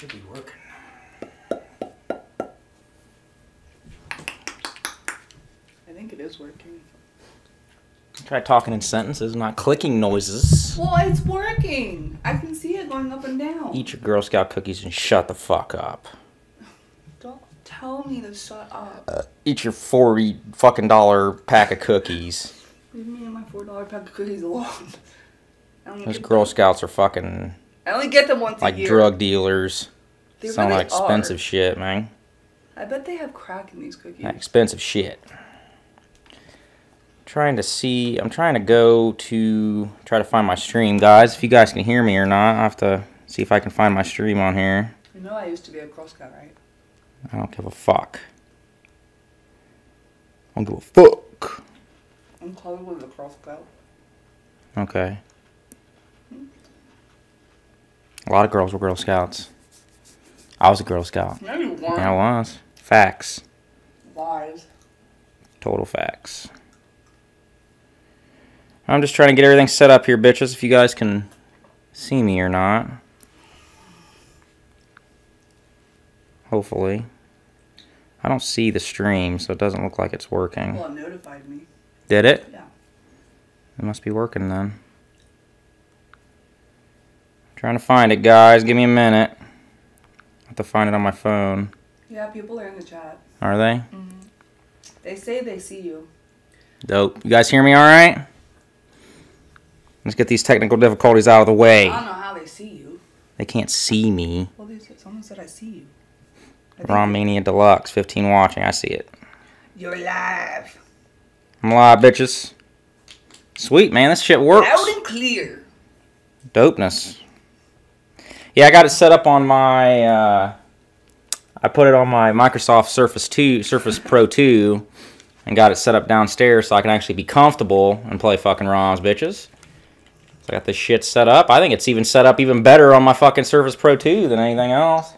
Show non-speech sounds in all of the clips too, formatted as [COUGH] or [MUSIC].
Should be working. I think it is working. Try talking in sentences, not clicking noises. Well, it's working. I can see it going up and down. Eat your Girl Scout cookies and shut the fuck up. Don't tell me to shut up. Uh, eat your forty fucking dollar pack of cookies. Leave me and my four dollar pack of cookies alone. [LAUGHS] Those Girl Scouts are fucking I only get them once like a year. drug dealers. They Sound really like expensive are. shit, man. I bet they have crack in these cookies. Expensive shit. Trying to see. I'm trying to go to try to find my stream, guys. If you guys can hear me or not, I have to see if I can find my stream on here. You know I used to be a Scout, right? I don't give a fuck. I don't give a fuck. I'm Chloe was a Scout. Okay. A lot of girls were Girl Scouts. I was a Girl Scout. No, you weren't. I was. Facts. Lies. Total facts. I'm just trying to get everything set up here, bitches, if you guys can see me or not. Hopefully. I don't see the stream, so it doesn't look like it's working. Well, it notified me. Did it? Yeah. It must be working then. Trying to find it, guys. Give me a minute. I have to find it on my phone. Yeah, people are in the chat. Are they? Mm -hmm. They say they see you. Dope. You guys hear me all right? Let's get these technical difficulties out of the way. I don't know how they see you. They can't see me. Well, they said, someone said I see you. RomMania Deluxe, 15 watching. I see it. You're live. I'm live, bitches. Sweet, man. This shit works. Loud and clear. Dopeness. Yeah, I got it set up on my. Uh, I put it on my Microsoft Surface 2, Surface Pro 2, and got it set up downstairs so I can actually be comfortable and play fucking ROMs, bitches. So I got this shit set up. I think it's even set up even better on my fucking Surface Pro 2 than anything else.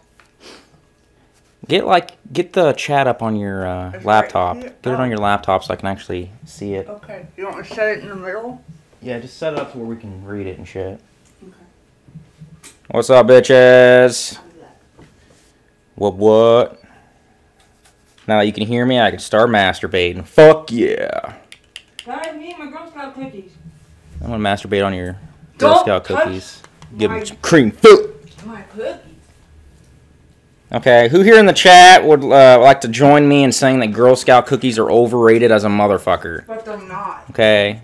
Get like get the chat up on your uh, laptop. Get it on your laptop so I can actually see it. Okay. You want to set it in the middle? Yeah, just set it up to where we can read it and shit. What's up, bitches? What, what? Now that you can hear me, I can start masturbating. Fuck yeah. Guys, me and my Girl Scout cookies. I'm gonna masturbate on your Girl Scout cookies. Give them some cream food. My cookies. Okay, who here in the chat would uh, like to join me in saying that Girl Scout cookies are overrated as a motherfucker? But they're not. Okay.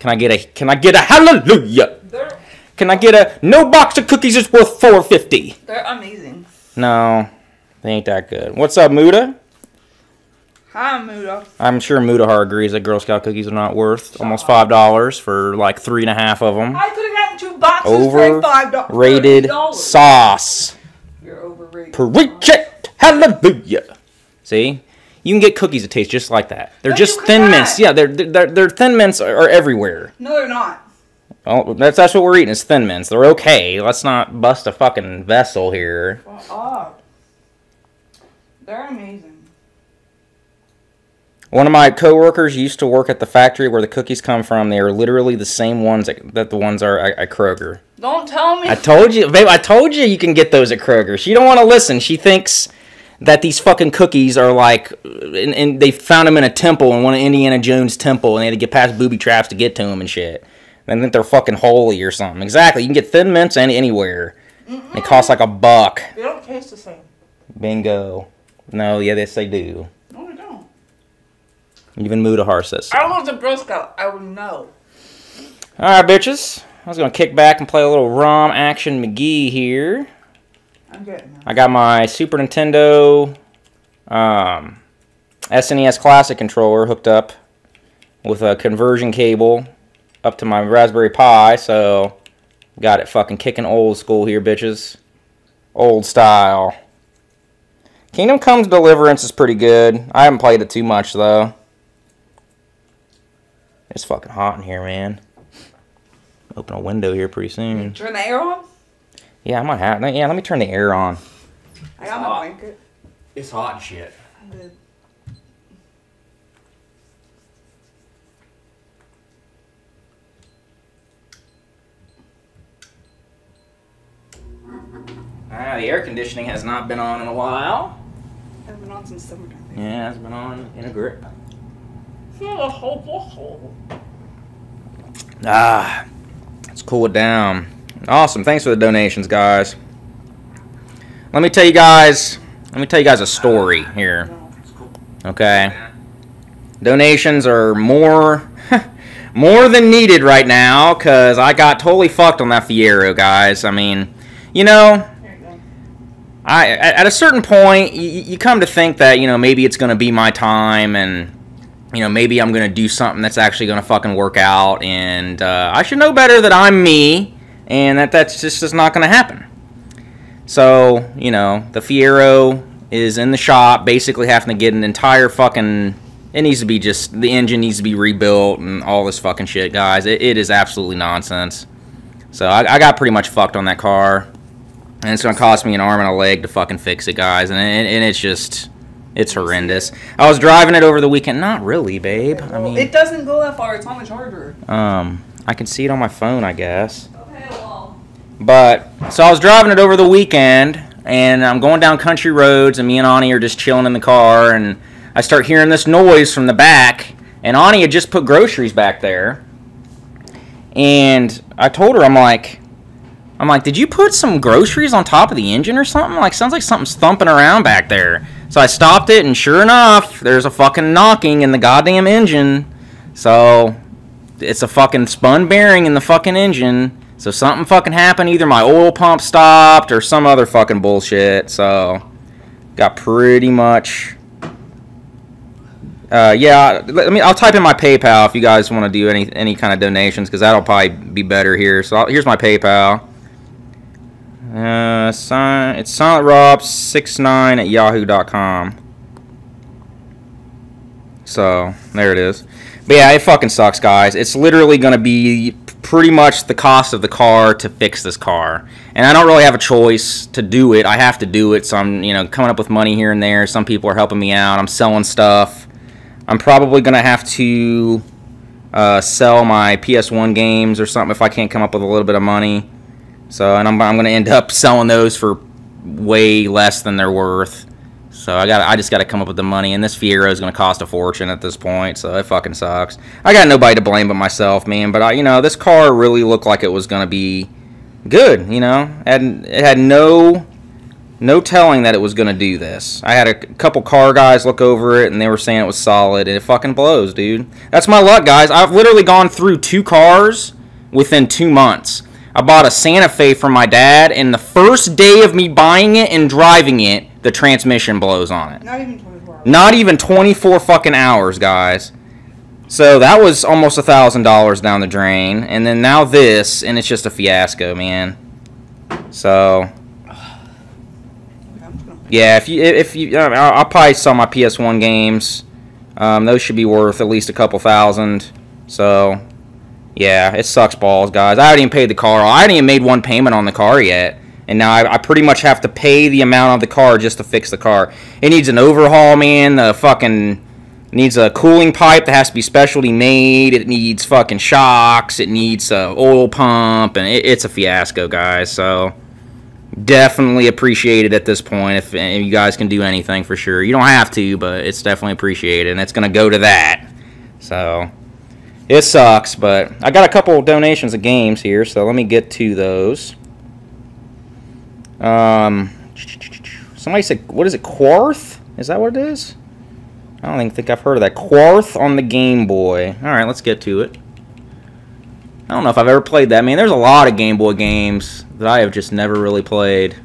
Can I get a can I get a hallelujah? They're Can I get a no box of cookies is worth 450? they're amazing. No, they ain't that good. What's up, Muda? Hi, Muda. I'm sure Mudahar agrees that Girl Scout cookies are not worth almost five dollars for like three and a half of them. I could have gotten two boxes for five dollars. Overrated sauce. You're overrated. Preach it, hallelujah. See, you can get cookies that taste just like that. They're No, just thin mints. Yeah, they're they're, they're thin mints are, are everywhere. No, they're not. Oh, that's that's what we're eating is thin mints. They're okay. Let's not bust a fucking vessel here. Up. They're amazing. One of my coworkers used to work at the factory where the cookies come from. They are literally the same ones that, that the ones are at, at Kroger. Don't tell me. I told you, babe. I told you you can get those at Kroger. She don't want to listen. She thinks that these fucking cookies are like, and, and they found them in a temple in one of Indiana Jones' temple, and they had to get past booby traps to get to them and shit. And think they're fucking holy or something. Exactly. You can get thin mints any, anywhere. It costs like a buck. they don't taste the same. Bingo. No, yeah, yes they do. No, they don't. Even Mudahar says so. I was a Girl Scout. I would know. All right, bitches. I was gonna kick back and play a little ROM Action McGee here. I'm getting that. I got my Super Nintendo um, SNES Classic controller hooked up with a conversion cable up to my Raspberry Pi, so got it fucking kicking old school here, bitches. Old style. Kingdom Comes Deliverance is pretty good. I haven't played it too much though. It's fucking hot in here, man. Open a window here pretty soon. Turn the air on. Yeah, I might have. Yeah, let me turn the air on. I got my blanket. It's hot and shit. The air conditioning has not been on in a while. I've been on since summertime. Yeah, it's been on in a grip. Ah, let's cool it down. Awesome. Thanks for the donations, guys. Let me tell you guys. Let me tell you guys a story here. Okay. Donations are more [LAUGHS] more than needed right now because I got totally fucked on that Fiero, guys. I mean, you know, There you go. I at a certain point, you, you come to think that you know maybe it's gonna be my time, and you know maybe I'm gonna do something that's actually gonna fucking work out, and uh, I should know better that I'm me, and that that's just is not gonna happen. So you know the Fiero is in the shop, basically having to get an entire fucking. It needs to be just the engine needs to be rebuilt and all this fucking shit, guys. It, it is absolutely nonsense. So I, I got pretty much fucked on that car. And it's gonna cost me an arm and a leg to fucking fix it, guys. And, and, and it's just, it's horrendous. I was driving it over the weekend. Not really, babe. I mean, it doesn't go that far. It's on the charger. um, I can see it on my phone, I guess. Okay, well. But so I was driving it over the weekend, and I'm going down country roads, and me and Ani are just chilling in the car, and I start hearing this noise from the back, and Ani had just put groceries back there, and I told her, I'm like, I'm like, did you put some groceries on top of the engine or something? Like, sounds like something's thumping around back there. So I stopped it, and sure enough, there's a fucking knocking in the goddamn engine. So it's a fucking spun bearing in the fucking engine. So something fucking happened. Either my oil pump stopped or some other fucking bullshit. So got pretty much. Uh, yeah, let me. I'll type in my PayPal if you guys want to do any any kind of donations because that'll probably be better here. So I'll, here's my PayPal. Uh, sign, it's silentrob69 at yahoo.com. So, there it is. But yeah, it fucking sucks, guys. It's literally going to be pretty much the cost of the car to fix this car. And I don't really have a choice to do it. I have to do it. So I'm, you know, coming up with money here and there. Some people are helping me out. I'm selling stuff. I'm probably going to have to uh, sell my PS1 games or something if I can't come up with a little bit of money. So, and I'm, I'm going to end up [LAUGHS] selling those for way less than they're worth. So I got I just got to come up with the money, and this Fiero is going to cost a fortune at this point. So it fucking sucks. I got nobody to blame but myself, man. But I, you know, this car really looked like it was going to be good. You know, and it had no no telling that it was going to do this. I had a couple car guys look over it, and they were saying it was solid, and it fucking blows, dude. That's my luck, guys. I've literally gone through two cars within two months. I bought a Santa Fe from my dad, and the first day of me buying it and driving it, the transmission blows on it. Not even 24 hours. Not even 24 fucking hours, guys. So that was almost a thousand dollars down the drain, and then now this, and it's just a fiasco, man. So I'm just gonna- yeah, if you if you, I mean, I'll probably sell my PS1 games. Um, those should be worth at least a couple thousand. So yeah, it sucks balls, guys. I haven't even paid the car. I haven't even made one payment on the car yet. And now I, I pretty much have to pay the amount of the car just to fix the car. It needs an overhaul, man. The fucking needs a cooling pipe that has to be specialty made. It needs fucking shocks. It needs a oil pump, and it, it's a fiasco, guys. So definitely appreciated at this point if, if you guys can do anything for sure. You don't have to, but it's definitely appreciated, and it's gonna go to that. So it sucks, but I got a couple donations of games here, so let me get to those. Um, somebody said, what is it, Quarth? Is that what it is? I don't even think I've heard of that. Quarth on the Game Boy. All right, let's get to it. I don't know if I've ever played that. I mean, there's a lot of Game Boy games that I have just never really played.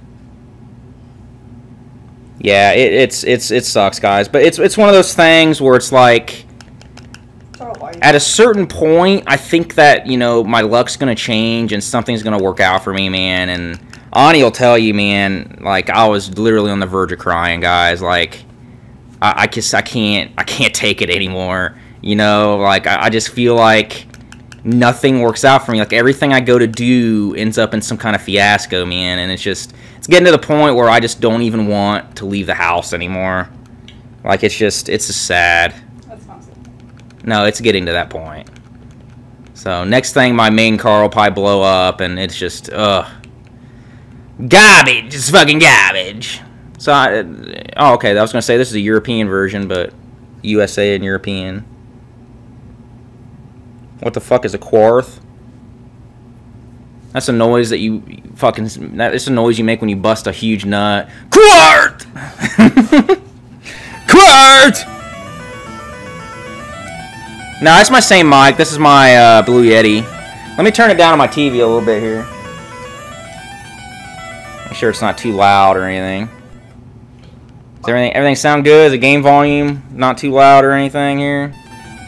Yeah, it, it's it's it sucks, guys. But it's it's one of those things where it's like. At a certain point, I think that you know my luck's gonna change and something's gonna work out for me, man. And Ani will tell you, man. Like I was literally on the verge of crying, guys. Like I, I just I can't I can't take it anymore. You know, like I, I just feel like nothing works out for me. Like everything I go to do ends up in some kind of fiasco, man. And it's just it's getting to the point where I just don't even want to leave the house anymore. Like it's just it's just sad. No, it's getting to that point. So next thing, my main car will probably blow up, and it's just ugh. Garbage. It's fucking garbage. So, I, oh, okay. I was gonna say this is a European version, but USA and European. What the fuck is a quarth? That's a noise that you fucking. That's a noise you make when you bust a huge nut. Quart! [LAUGHS] Quart! No, it's my same mic. This is my uh, Blue Yeti. Let me turn it down on my TV a little bit here. Make sure it's not too loud or anything. Does everything everything sound good? Is the game volume not too loud or anything here?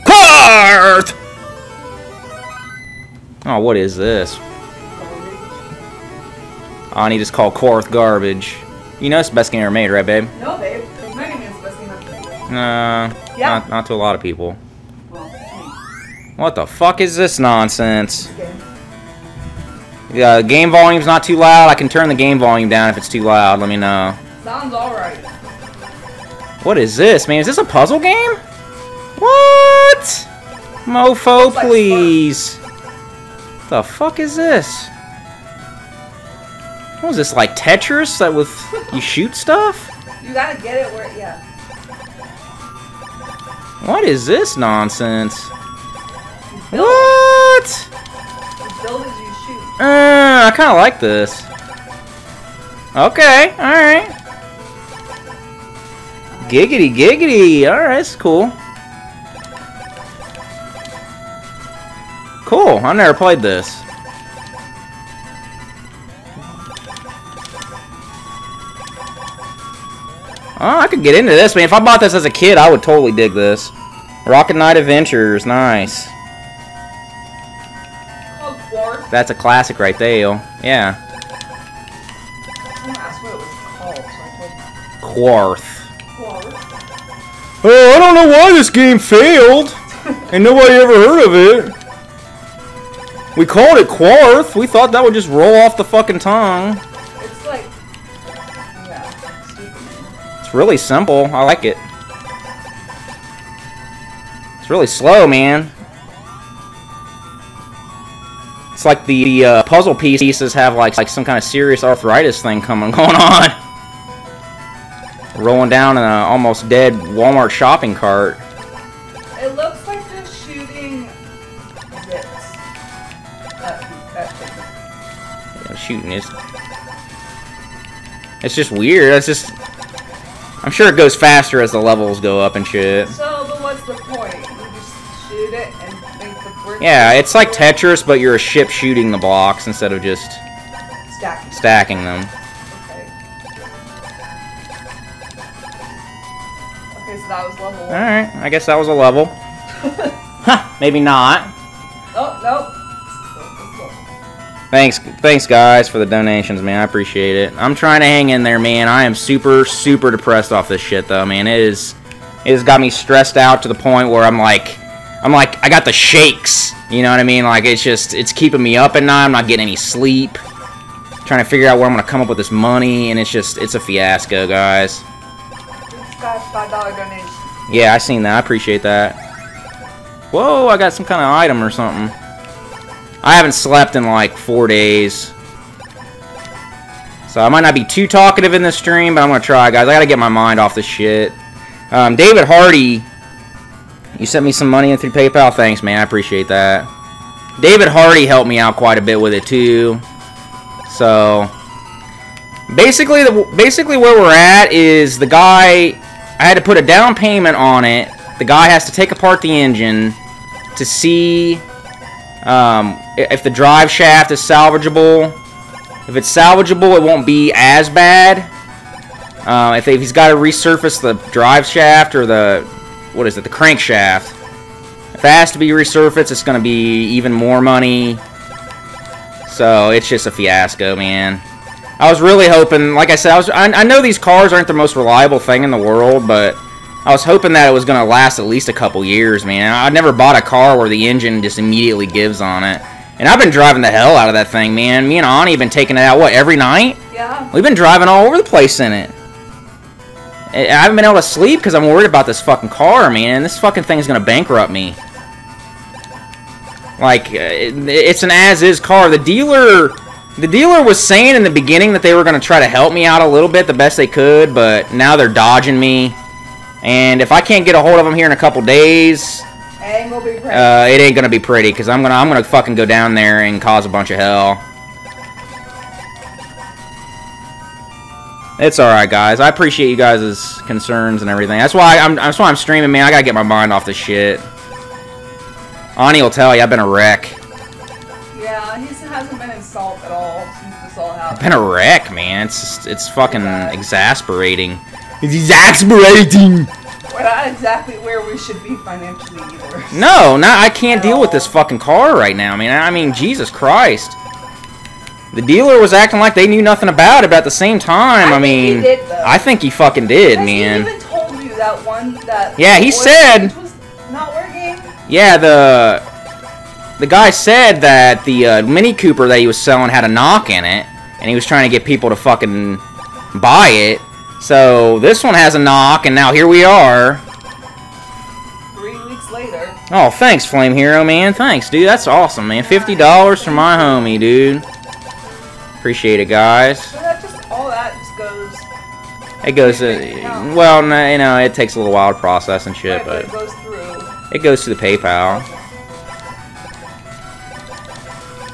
Quart! Oh, what is this? Oh, I need to call Quarth garbage. You know it's the best game ever made, right, babe? No, babe. Mega Man's the best game ever made. Nah, Yeah. not, not to a lot of people. What the fuck is this nonsense? Yeah, game volume's not too loud. I can turn the game volume down if it's too loud. Let me know. Sounds alright. What is this, man? Is this a puzzle game? What? Mofo, like please. The fuck is this? What was this, like Tetris that with you shoot stuff? You gotta get it where, yeah. What is this nonsense? What? Uh, I kind of like this. Okay, alright. Giggity, giggity. Alright, that's cool. Cool, I never played this. Oh, I could get into this, man. If I bought this as a kid, I would totally dig this. Rocket Knight Adventures, nice. Called That's a classic right there. Yeah. Someone asked what it was called, so I told Quarth. Quartz. Oh, I don't know why this game failed. and nobody ever heard of it. We called it Quarth. We thought that would just roll off the fucking tongue. It's like, yeah, stupid. It's really simple. I like it. It's really slow, man. It's like the, the uh, puzzle pieces have like like some kind of serious arthritis thing coming [LAUGHS] going on. Rolling down in an almost dead Walmart shopping cart. It looks like they're shooting at. Yeah, shooting is. It's just weird. It's just. I'm sure it goes faster as the levels go up and shit. So, but what's the point? Yeah, it's like Tetris, but you're a ship shooting the blocks instead of just Stacking. stacking them. Okay. Okay, so that was level one. Alright, I guess that was a level. [LAUGHS] Huh, maybe not. Oh, nope. This is level- Thanks, thanks guys for the donations, man. I appreciate it. I'm trying to hang in there, man. I am super, super depressed off this shit, though, man. It is, it has got me stressed out to the point where I'm like, I'm like, I got the shakes. You know what I mean? Like it's just, it's keeping me up at night. I'm not getting any sleep. Trying to figure out where I'm gonna come up with this money, and it's just, it's a fiasco, guys. Guy's five dollar donation. Yeah, I seen that. I appreciate that. Whoa, I got some kind of item or something. I haven't slept in like four days. So I might not be too talkative in this stream, but I'm going to try, guys. I got to get my mind off this shit. Um, David Hardy, you sent me some money in through PayPal. Thanks, man. I appreciate that. David Hardy helped me out quite a bit with it, too. So, basically, the basically where we're at is the guy... I had to put a down payment on it. The guy has to take apart the engine to see um, if the drive shaft is salvageable. If it's salvageable, it won't be as bad. Uh, if, if he's got to resurface the drive shaft or the what is it, the crankshaft. If it has to be resurfaced, it's going to be even more money. So it's just a fiasco, man. I was really hoping, like I said, I was I, I know these cars aren't the most reliable thing in the world, but I was hoping that it was going to last at least a couple years, man. I never bought a car where the engine just immediately gives on it. And I've been driving the hell out of that thing, man. Me and Ani have been taking it out, what, every night? Yeah. We've been driving all over the place in it. I haven't been able to sleep because I'm worried about this fucking car, man. This fucking thing is going to bankrupt me. Like, uh, it's an as-is car. The dealer The dealer was saying in the beginning that they were going to try to help me out a little bit the best they could, but now they're dodging me. And if I can't get a hold of them here in a couple days, Ain't gonna be pretty. uh, it ain't gonna be pretty because I'm gonna I'm gonna fucking go down there and cause a bunch of hell. It's all right, guys. I appreciate you guys' concerns and everything. That's why I'm that's why I'm streaming, man. I gotta get my mind off this shit. Ani will tell you I've been a wreck. yeah, he hasn't been in salt at all since this all I've happened. been a wreck, man. It's just, it's fucking exasperating. It's exasperating. We're not exactly where we should be financially either. No, not. I can't deal with this fucking car right now, man. I mean, Jesus Christ. The dealer was acting like they knew nothing about it, but at the same time, I, I mean, did. I think he fucking did, man. He even told you that one that. Yeah, he said- not working. Yeah, the the guy said that the uh, Mini Cooper that he was selling had a knock in it, and he was trying to get people to fucking buy it. So this one has a knock, and now here we are. Three weeks later. Oh, thanks, Flame Hero, man. Thanks, dude. That's awesome, man. Fifty dollars for my homie, dude. Appreciate it, guys. So just all that just goes. It goes, uh, well, no, you know, it takes a little while to process and shit, right, but but it goes through. it goes to the PayPal.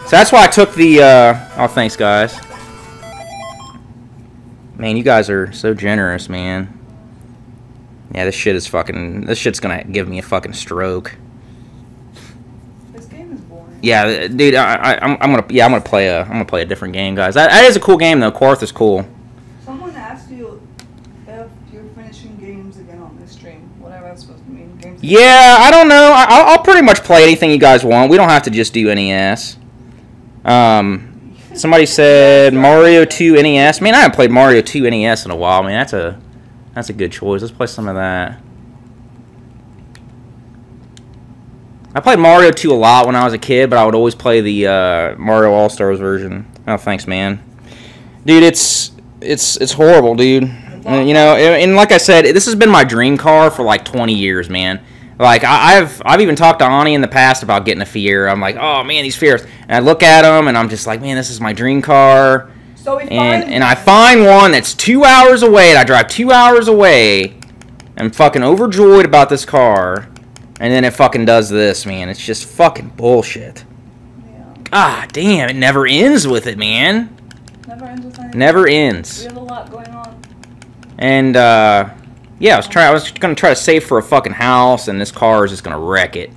So that's why I took the, uh, oh, thanks, guys. Man, you guys are so generous, man. Yeah, this shit is fucking, this shit's gonna give me a fucking stroke. This game is boring. Yeah, dude, I, I, I'm, I'm gonna, yeah, I'm gonna play a, I'm gonna play a different game, guys. That, that is a cool game, though. Quarth is cool. Someone asked you if you're finishing games again on this stream. Whatever that's supposed to mean. Games. Yeah, I don't know. I, I'll, I'll pretty much play anything you guys want. We don't have to just do NES. Um, somebody [LAUGHS] said Mario 2 NES. Man, I haven't played Mario 2 NES in a while. Man, that's a that's a good choice. Let's play some of that. I played Mario 2 a lot when I was a kid, but I would always play the uh, Mario All Stars version. Oh, thanks, man. Dude, it's it's it's horrible, dude. You know, and and like I said, this has been my dream car for like 20 years, man. Like I, I've I've even talked to Ani in the past about getting a Fiero. I'm like, oh man, these Fieros, and I look at them and I'm just like, man, this is my dream car. So we And find and I find one that's two hours away, and I drive two hours away. I'm fucking overjoyed about this car, and then it fucking does this, man. It's just fucking bullshit. Yeah. Ah, damn, it never ends with it, man. Never ends with anything. Never We have a lot going on. And uh, yeah, I was trying. I was gonna try to save for a fucking house, and this car is just gonna wreck it.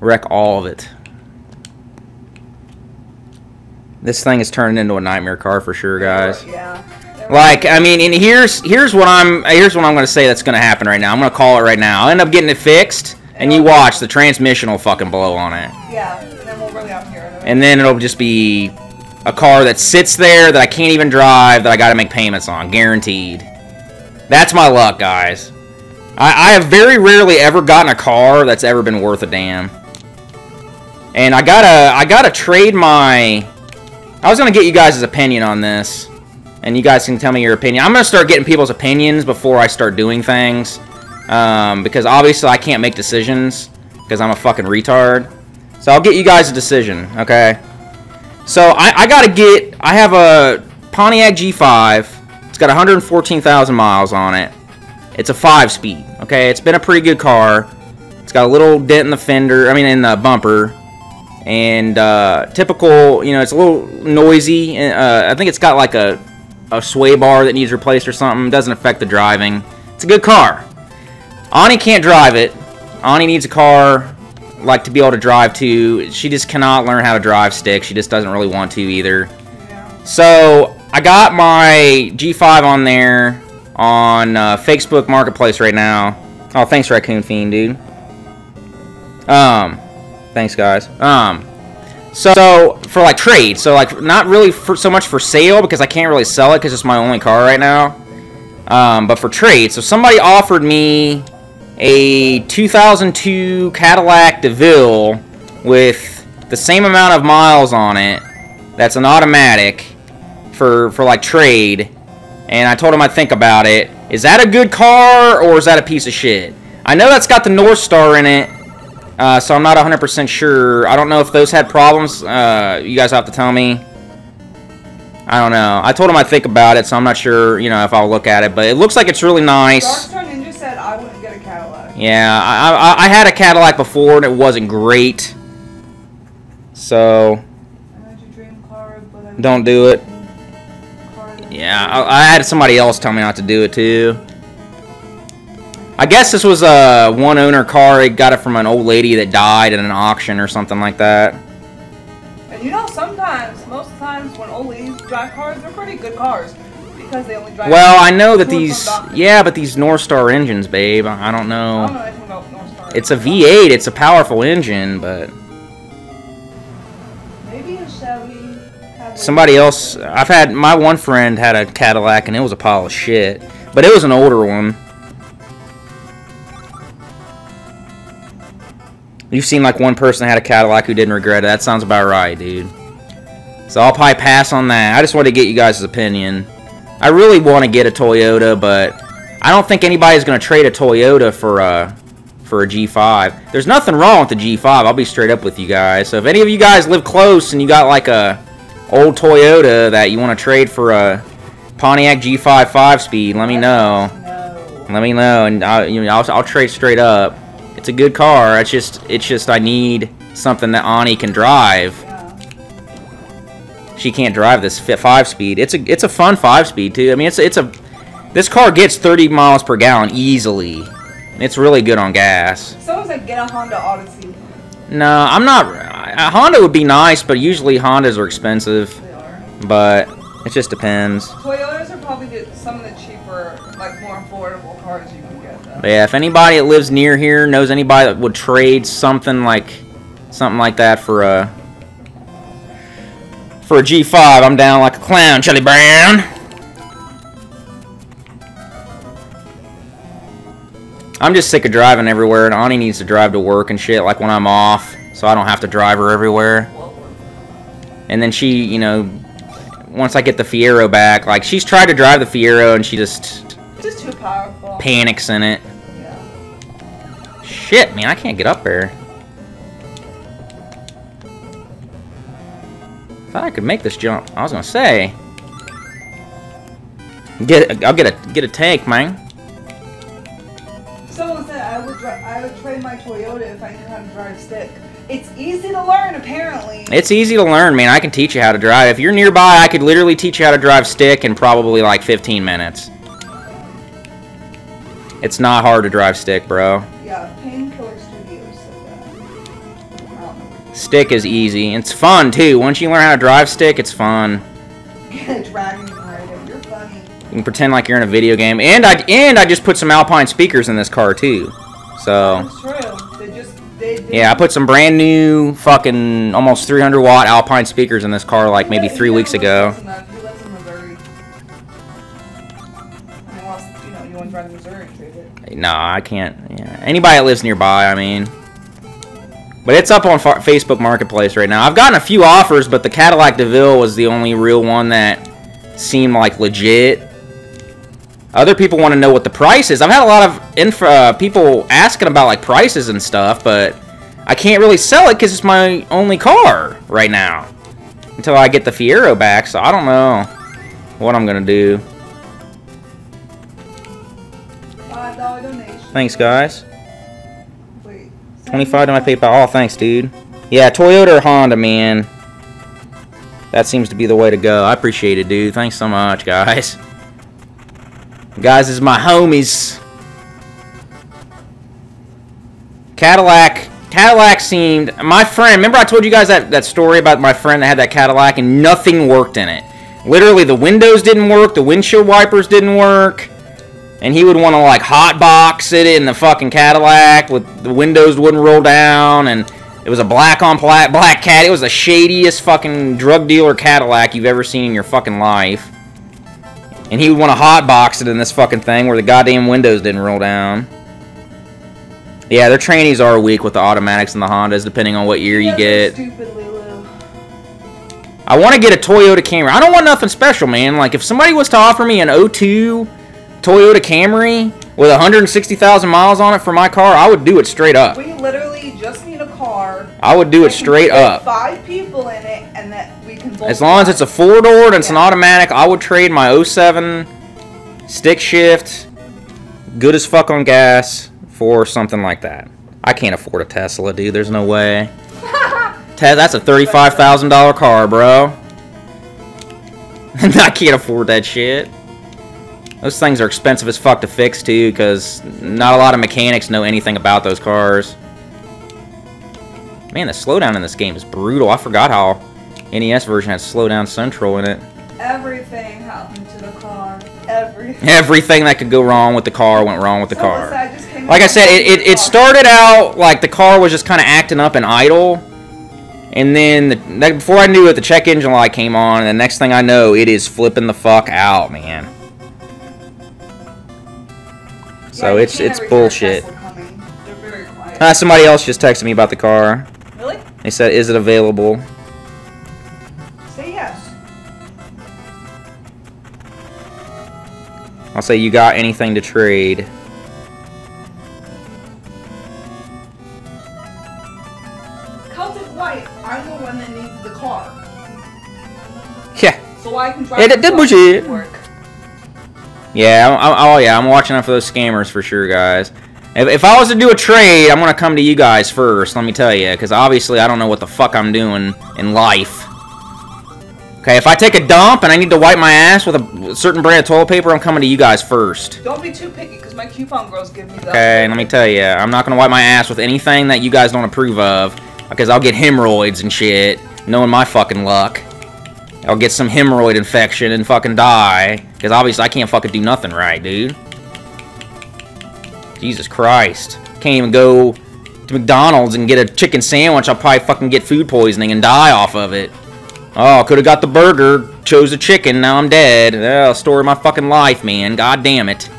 Wreck all of it. This thing is turning into a nightmare car for sure, guys. Yeah. Like, I mean, and here's here's what I'm here's what I'm gonna say that's gonna happen right now. I'm gonna call it right now. I'll end up getting it fixed, and you watch the transmission will fucking blow on it, Yeah. And then we'll really out here. in a minute. and then it'll just be a car that sits there that I can't even drive that I got to make payments on, guaranteed. That's my luck, guys. I, I have very rarely ever gotten a car that's ever been worth a damn. And I gotta I gotta trade my. I was gonna get you guys' opinion on this, and you guys can tell me your opinion. I'm gonna start getting people's opinions before I start doing things, um, because obviously I can't make decisions because I'm a fucking retard. So I'll get you guys a decision, okay? So I, I gotta get. I have a Pontiac G5. It's got 114,000 miles on it. It's a five-speed. Okay, it's been a pretty good car. It's got a little dent in the fender. I mean, in the bumper, and uh, typical. You know, it's a little noisy. Uh, I think it's got like a a sway bar that needs replaced or something. Doesn't affect the driving. It's a good car. Ani can't drive it. Ani needs a car like to be able to drive to. She just cannot learn how to drive stick. She just doesn't really want to either. So I got my G5 on there on uh, Facebook Marketplace right now. Oh, thanks, Raccoon Fiend, dude. Um, thanks, guys. Um, so, for like trade, so like not really for so much for sale because I can't really sell it because it's my only car right now. Um, but for trade, so somebody offered me a 2002 Cadillac DeVille with the same amount of miles on it. That's an automatic for for like trade. And I told him I'd think about it. Is that a good car or is that a piece of shit? I know that's got the North Star in it, uh, so I'm not 100% sure. I don't know if those had problems. Uh, you guys have to tell me. I don't know. I told him I'd think about it, so I'm not sure, you know, if I'll look at it. But it looks like it's really nice. Darkstar Ninja said I wouldn't get a Cadillac. Yeah, I, I, I had a Cadillac before and it wasn't great. So I had your dream car, don't do it. Yeah, I, I had somebody else tell me not to do it too. I guess this was a one owner car. It got it from an old lady that died at an auction or something like that. And you know, sometimes, most times when old ladies drive cars, they're pretty good cars because they only drive. Well, I know that these, yeah, but these North Star engines, babe. I don't know. I don't know. anything about North Star. It's a V8. It's a powerful engine, but Maybe a Chevy. somebody else. I've had my one friend had a Cadillac and it was a pile of shit, but it was an older one. You've seen like one person had a Cadillac who didn't regret it. That sounds about right, dude. So I'll probably pass on that. I just wanted to get you guys' opinion. I really want to get a Toyota, but I don't think anybody's going to trade a Toyota for a for a G5. There's nothing wrong with the G5. I'll be straight up with you guys. So if any of you guys live close and you got like a old Toyota that you want to trade for a Pontiac G5 5 speed, let me know. Let me know, and I'll, you know, I'll, I'll trade straight up. It's a good car. It's just, it's just I need something that Ani can drive. She can't drive this five speed. It's a, it's a fun five speed too. I mean, it's, it's a, this car gets 30 miles per gallon easily. It's really good on gas. Someone said get a Honda Odyssey. No, I'm not. A Honda would be nice, but usually Hondas are expensive. They are. But it just depends. But yeah, if anybody that lives near here knows anybody that would trade something like something like that for a for a G5, I'm down like a clown, Charlie Brown. I'm just sick of driving everywhere, and Ani needs to drive to work and shit, like when I'm off, so I don't have to drive her everywhere. And then she, you know, once I get the Fiero back, like she's tried to drive the Fiero and she just It's just too powerful. panics in it. Shit, man, I can't get up there. Thought I could make this jump. I was gonna say. Get, I'll get a get a tank, man. Someone said I would I would trade my Toyota if I knew how to drive stick. It's easy to learn, apparently. It's easy to learn, man. I can teach you how to drive. If you're nearby, I could literally teach you how to drive stick in probably like 15 minutes. It's not hard to drive stick, bro. Stick is easy. It's fun too. Once you learn how to drive stick, it's fun. Dragon rider. You're funny. You can pretend like you're in a video game. And I and I just put some Alpine speakers in this car too. So They just they. they yeah, I put some brand new fucking almost 300 watt Alpine speakers in this car like maybe three weeks ago. lives in that. He lives in Missouri. And he wants, you know, you want to drive to Missouri and trade it. No, I can't. Yeah, anybody that lives nearby, I mean. But it's up on Fa- Facebook Marketplace right now. I've gotten a few offers, but the Cadillac DeVille was the only real one that seemed like legit. Other people want to know what the price is. I've had a lot of inf- uh, people asking about like prices and stuff, but I can't really sell it because it's my only car right now until I get the Fiero back. So I don't know what I'm gonna do. Five. Thanks, guys. Wait. 25 to my PayPal. Oh, thanks, dude. Yeah, Toyota or Honda, man. That seems to be the way to go. I appreciate it, dude. Thanks so much, guys. Guys, is my homies. Cadillac. Cadillac seemed... My friend... Remember I told you guys that, that story about my friend that had that Cadillac and nothing worked in it? Literally, the windows didn't work. The windshield wipers didn't work. And he would want to like hotbox it in the fucking Cadillac with the windows wouldn't roll down and it was a black on black black cat. It was the shadiest fucking drug dealer Cadillac you've ever seen in your fucking life. And he would want to hotbox it in this fucking thing where the goddamn windows didn't roll down. Yeah, their trainees are weak with the automatics and the Hondas, depending on what year you get. I want to get a Toyota Camry. I don't want nothing special, man. Like, if somebody was to offer me an 02 Toyota Camry with 160,000 miles on it for my car, I would do it straight up. We literally just need a car. I would do it straight up. Five people in it, and that we can both As long as it's a four door and it's an automatic, I would trade my 07 stick shift, good as fuck on gas, for something like that. I can't afford a Tesla, dude. There's no way. [LAUGHS] Te- that's a thirty-five thousand dollar car, bro. [LAUGHS] I can't afford that shit. Those things are expensive as fuck to fix too, because not a lot of mechanics know anything about those cars. Man, the slowdown in this game is brutal. I forgot how NES version had slowdown central in it. Everything happened to the car. Everything. [LAUGHS] Everything that could go wrong with the car went wrong with the So car. I Like I said, it, it, it started out like the car was just kind of acting up and idle. And then the, before I knew it, the check engine light came on, and the next thing I know, it is flipping the fuck out, man. So Yeah, it's it's ever hear a bullshit. Tesla coming. They're very quiet. Uh, somebody else just texted me about the car. really? They said, "Is it available?" Say yes. I'll say, "You got anything to trade?" Celtic White, I'm the one that needs the car. Yeah, So I can drive Yeah, that- that bullshit. Yeah. I'm, I'm- oh yeah, I'm watching out for those scammers for sure, guys. If, if I was to do a trade, I'm gonna come to you guys first. Let me tell you, because obviously I don't know what the fuck I'm doing in life. Okay, if I take a dump and I need to wipe my ass with a certain brand of toilet paper, I'm coming to you guys first. Don't be too picky, because my coupon girls give me that. Okay, let me tell you, I'm not gonna wipe my ass with anything that you guys don't approve of, because I'll get hemorrhoids and shit, knowing my fucking luck. I'll get some hemorrhoid infection and fucking die, because obviously I can't fucking do nothing right, dude. Jesus Christ. Can't even go to McDonald's and get a chicken sandwich, I'll probably fucking get food poisoning and die off of it. Oh, could have got the burger, chose the chicken, now I'm dead. Oh, story of my fucking life, man. God damn it.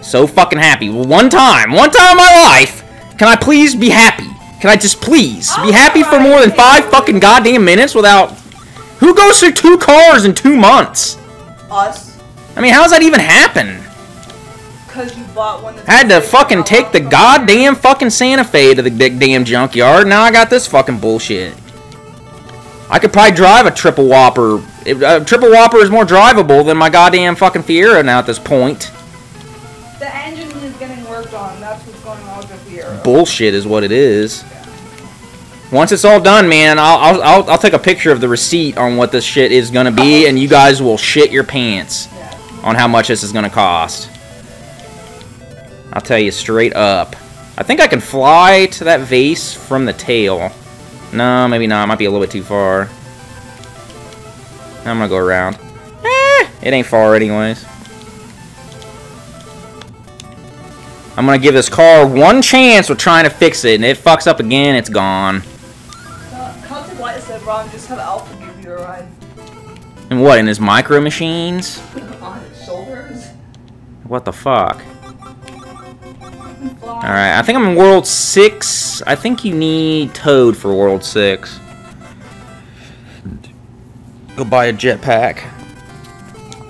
So fucking happy. One time, one time in my life, can I please be happy? Can I just please be happy for more than five fucking goddamn minutes without... Who goes through two cars in two months? Us, I mean, how's that even happen? because you bought one had to fucking take the goddamn fucking Santa Fe to the big damn junkyard. Now I got this fucking bullshit. I could probably drive a triple whopper. A triple whopper is more drivable than my goddamn fucking Fiero now at this point. The engine is getting worked on. That's what's going on with the Fiero. bullshit is what it is. Once it's all done, man, I'll, I'll, I'll, I'll take a picture of the receipt on what this shit is gonna be, and you guys will shit your pants on how much this is gonna cost. I'll tell you straight up. I think I can fly to that vase from the tail. No, maybe not. It might be a little bit too far. I'm gonna go around. Eh, it ain't far anyways. I'm gonna give this car one chance with trying to fix it, and if it fucks up again, it's gone. Uh, Celtic White said, Ron, just have Alpha give you a ride. And what, in his micro machines? [LAUGHS] on his shoulders. What the fuck? Alright, I think I'm in World 6. I think you need Toad for World 6. Go buy a jetpack.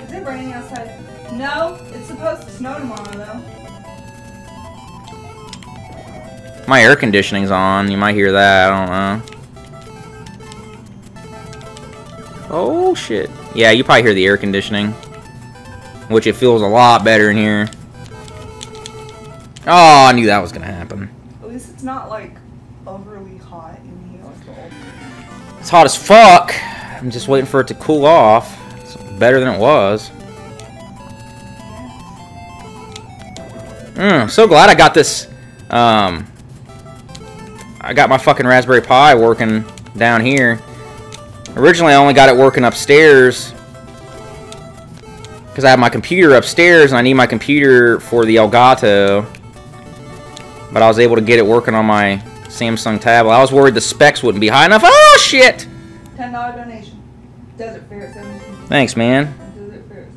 Is it raining outside? No, it's supposed to snow tomorrow, though. My air conditioning's on. You might hear that. I don't know. Oh, shit. Yeah, you probably hear the air conditioning. Which it feels a lot better in here. Oh, I knew that was going to happen. At least it's not, like, overly hot in here like the old It's hot as fuck. I'm just waiting for it to cool off. It's better than it was. Mm, I'm so glad I got this. Um, I got my fucking Raspberry Pi working down here. Originally, I only got it working upstairs because I have my computer upstairs and I need my computer for the Elgato. But I was able to get it working on my Samsung tablet. I was worried the specs wouldn't be high enough. Oh shit! $10 donation. Desert Fair at 17. Thanks, man. Desert Fair at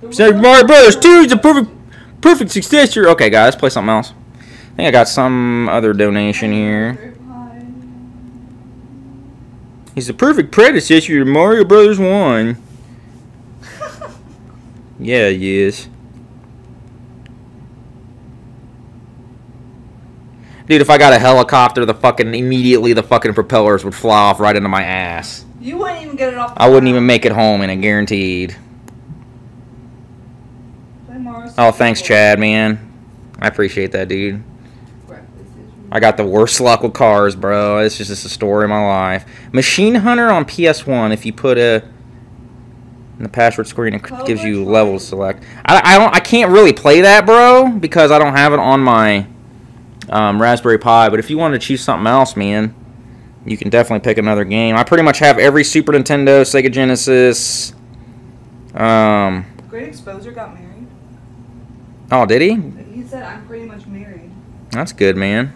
7. Super Mario Brothers 2 is a perfect, perfect successor. Okay, guys, let's play something else. I think I got some other donation here. He's the perfect predecessor to Mario Brothers 1. [LAUGHS] yeah, he is. Dude, if I got a helicopter, the fucking immediately the fucking propellers would fly off right into my ass. You wouldn't even get it off. the I wouldn't even make it home, and oh, it guaranteed. Oh, thanks, Chad, man. I appreciate that, dude. I got the worst luck with cars, bro. It's just it's a story of my life. Machine Hunter on PS1. If you put a in the password screen, it Oh, gives you level select. I, I don't. I can't really play that, bro, because I don't have it on my um, Raspberry Pi. But if you want to choose something else, man, you can definitely pick another game. I pretty much have every Super Nintendo, Sega Genesis. Um. Great Exposure got married. Oh, did he? He said, I'm pretty much married. That's good, man.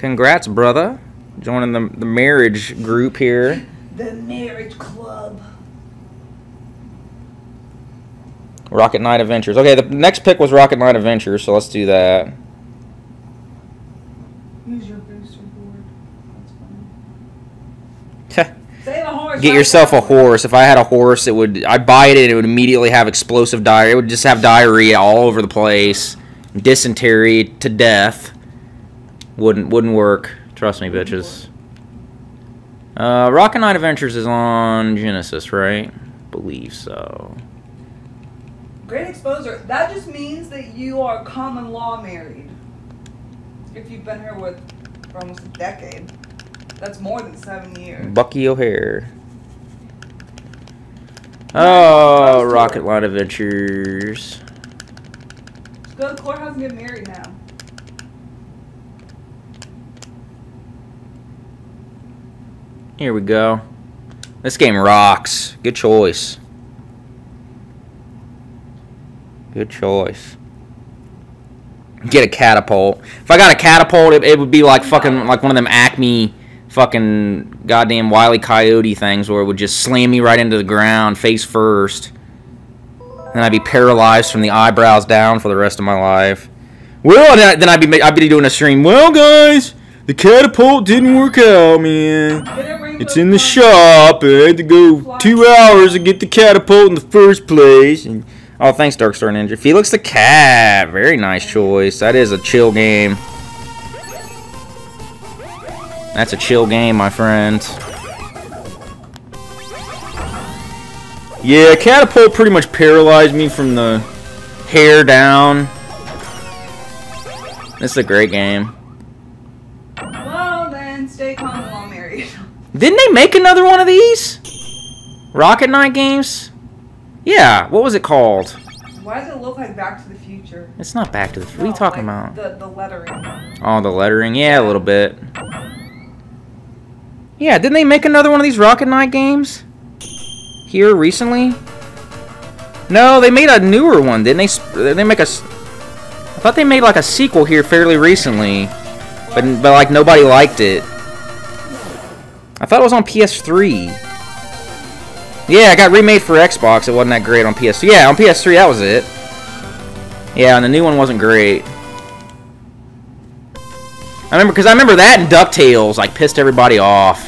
Congrats, brother. Joining the, the marriage group here. The marriage club. Rocket Knight Adventures. Okay, the next pick was Rocket Knight Adventures, so let's do that. Use your booster board. That's funny. Save a horse. Get yourself a horse. If I had a horse, it would I'd buy it and it would immediately have explosive diarrhea. It would just have diarrhea all over the place. Dysentery to death. Wouldn't wouldn't work. Trust me, bitches. Uh, Rocket Knight Adventures is on Genesis, right? Believe so. Great exposure. That just means that you are common law married. If you've been here with for almost a decade. That's more than seven years. Bucky O'Hare. Oh, Rocket Knight Adventures. Just go to the courthouse and get married now. Here we go. This game rocks. Good choice. Good choice. Get a catapult. If I got a catapult, it, it would be like fucking like one of them Acme fucking goddamn Wile E. Coyote things where it would just slam me right into the ground face first. And I'd be paralyzed from the eyebrows down for the rest of my life. Well, then I'd be I'd be doing a stream. Well, guys, the catapult didn't work out, man. It's in the shop. I had to go two hours to get the catapult in the first place. And oh, thanks, Darkstar Ninja. Felix the cat, very nice choice. That is a chill game. That's a chill game, my friend. Yeah, catapult pretty much paralyzed me from the hair down. This is a great game. Well, then stay common law married. Didn't they make another one of these? Rocket Knight games? Yeah, what was it called? Why does it look like Back to the Future? It's not Back to the Future. What are you talking like about? The, the lettering. Oh, the lettering. Yeah, a little bit. Yeah, didn't they make another one of these Rocket Knight games? Here recently? No, they made a newer one. Didn't they? They make a... I thought they made like a sequel here fairly recently, but but like nobody liked it. I thought it was on PS3. Yeah, it got remade for Xbox. It wasn't that great on PS3. Yeah, on PS3 that was it. Yeah, and the new one wasn't great. I remember because I remember that and Ducktales like pissed everybody off.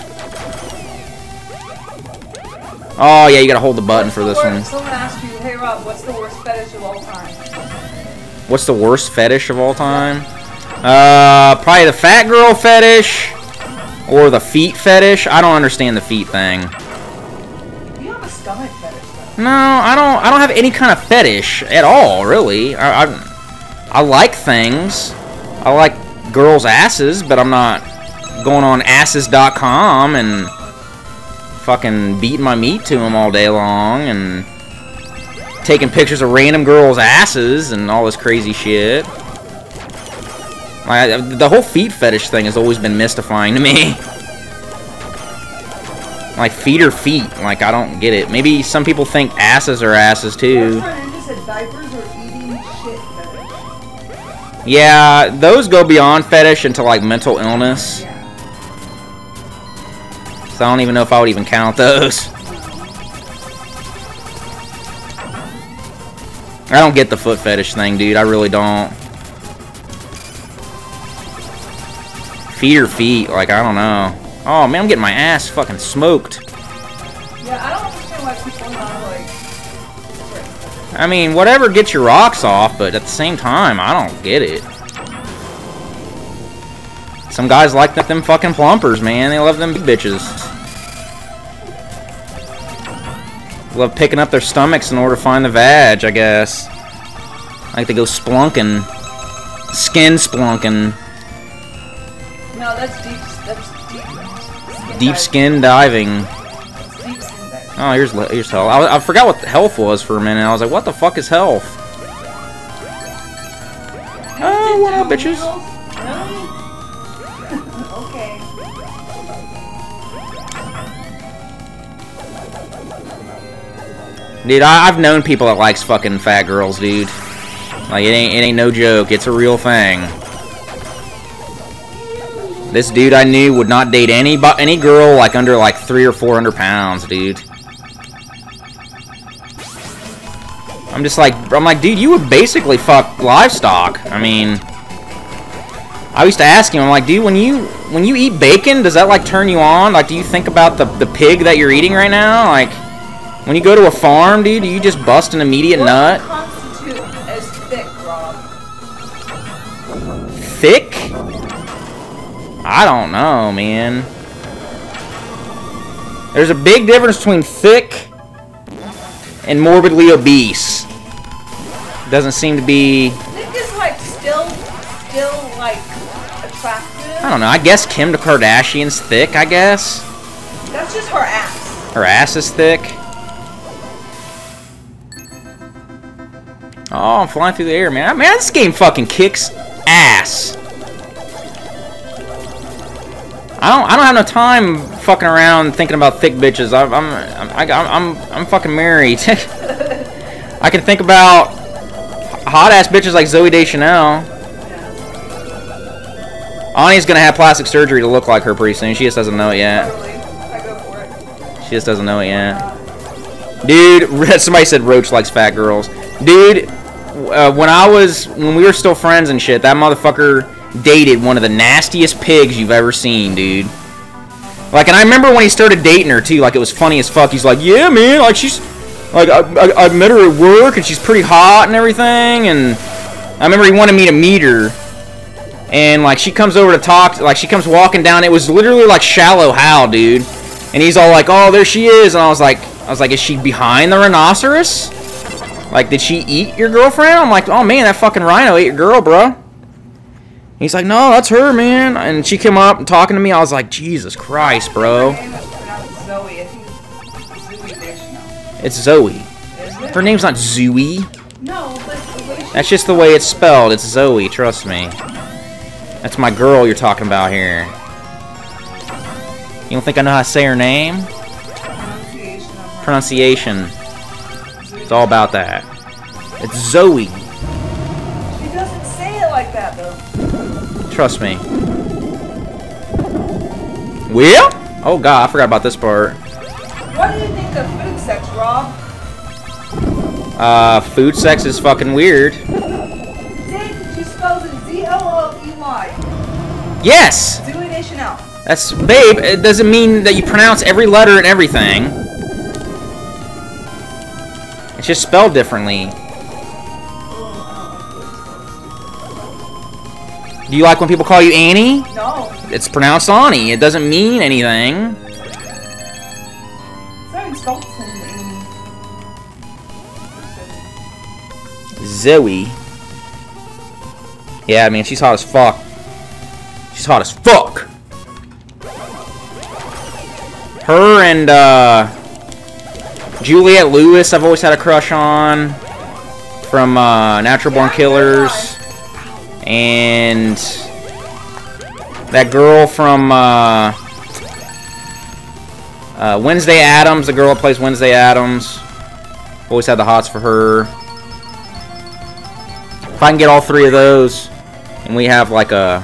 Oh yeah, you gotta hold the button What's for the this worst- one. Someone asked you, hey Rob, what's the worst fetish of all time? What's the worst fetish of all time? Uh, probably the fat girl fetish or the feet fetish. I don't understand the feet thing. You have a stomach fetish though. No, I don't. I don't have any kind of fetish at all, really. I, I, I like things. I like girls' asses, but I'm not going on asses.com and fucking beating my meat to them all day long and taking pictures of random girls' asses and all this crazy shit. Like, the whole feet fetish thing has always been mystifying to me. Like feet are feet. Like I don't get it. Maybe some people think asses are asses too. First one Ninja said diapers or eating shit fetish. Yeah, those go beyond fetish into like mental illness. So I don't even know if I would even count those. I don't get the foot fetish thing, dude. I really don't. Feet are feet. Like I don't know. Oh man, I'm getting my ass fucking smoked. Yeah, I don't understand why people have like. I mean, whatever gets your rocks off, but at the same time, I don't get it. Some guys like that them fucking plumpers, man. They love them big bitches. love picking up their stomachs in order to find the vag, I guess. Like they go splunking. Skin splunking. No, that's deep. That's deep. Skin Deep diving. skin diving. That's deep skin diving. Oh, here's here's health. I, I forgot what health was for a minute. I was like, what the fuck is health? Oh, what up, bitches? [LAUGHS] Okay. Dude, I, I've known people that likes fucking fat girls, dude. Like it ain't it ain't no joke. It's a real thing. This dude I knew would not date any any girl like under like three or four hundred pounds, dude. I'm just like I'm like, dude, you would basically fuck livestock. I mean, I used to ask him, I'm like, dude, when you when you eat bacon, does that like turn you on? Like, do you think about the the pig that you're eating right now? Like, when you go to a farm, dude, do you just bust an immediate what nut? constitute as thick, Rob? Thick? I don't know, man. There's a big difference between thick and morbidly obese. Doesn't seem to be. Thick is like still, still like attractive. I don't know. I guess Kim the Kardashian's thick. I guess That's just her ass. her ass is thick. Oh, I'm flying through the air, man. Man, this game fucking kicks ass. I don't. I don't have no time fucking around thinking about thick bitches. I'm. I'm. I'm. I'm, I'm, fucking married. [LAUGHS] I can think about hot ass bitches like Zoe Deschanel. Ani's gonna have plastic surgery to look like her pretty soon. She just doesn't know it yet. She just doesn't know it yet. Dude, [LAUGHS] somebody said Roach likes fat girls. Dude, uh, when I was when we were still friends and shit, that motherfucker dated one of the nastiest pigs you've ever seen, dude. Like, and I remember when he started dating her too. Like, it was funny as fuck. He's like, "Yeah, man, like she's like I, I, I met her at work and she's pretty hot and everything." And I remember he wanted me to meet her. And like she comes over to talk, like she comes walking down. It was literally like shallow Hal, dude. And he's all like, "Oh, there she is." And I was like, I was like, "Is she behind the rhinoceros? Like, did she eat your girlfriend?" I'm like, "Oh man, that fucking rhino ate your girl, bro." He's like, "No, that's her, man." And she came up and talking to me. I was like, "Jesus Christ, bro." Her name is pronounced Zoe. I think it's Zoe Deschanel. It's Zoe. Is it? Her name's not Zoe. No, but the way she That's just the way it's spelled. It's Zoe. Trust me. That's my girl you're talking about here. You don't think I know how to say her name? pronunciation. Pronunciation. It's all about that. It's Zoe. Like that though. Trust me. Well? Oh god, I forgot about this part. What do you think of food sex, Rob? Uh, food sex is fucking weird. Say it, she spells Z-O-O-E-Y. Yes! That's, babe, it doesn't mean that you pronounce every letter and everything. It's just spelled differently. Do you like when people call you Annie? No, It's pronounced Ani. It doesn't mean anything. it's not even spelled the same as Amy. Zoe. Yeah, I mean, she's hot as fuck. She's hot as fuck. Her and, uh, Juliette Lewis, I've always had a crush on. From, uh, Natural Born Killers. And that girl from, uh, uh, Wednesday Addams, the girl that plays Wednesday Addams. Always had the hots for her. If I can get all three of those, and we have like a,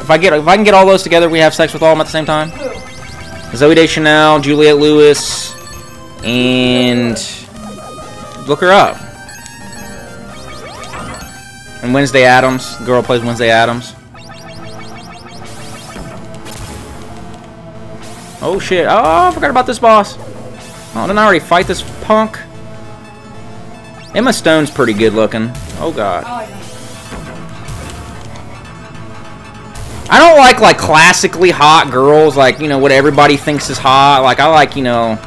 if I get if I can get all those together, we have sex with all of them at the same time. Zoe Deschanel, Juliette Lewis, and look her up. And Wednesday Addams, the girl plays Wednesday Addams. Oh shit! Oh, I forgot about this boss. Oh, didn't I already fight this punk? Emma Stone's pretty good looking. Oh god. Oh, I. I don't like like classically hot girls, like you know what everybody thinks is hot. Like I like you know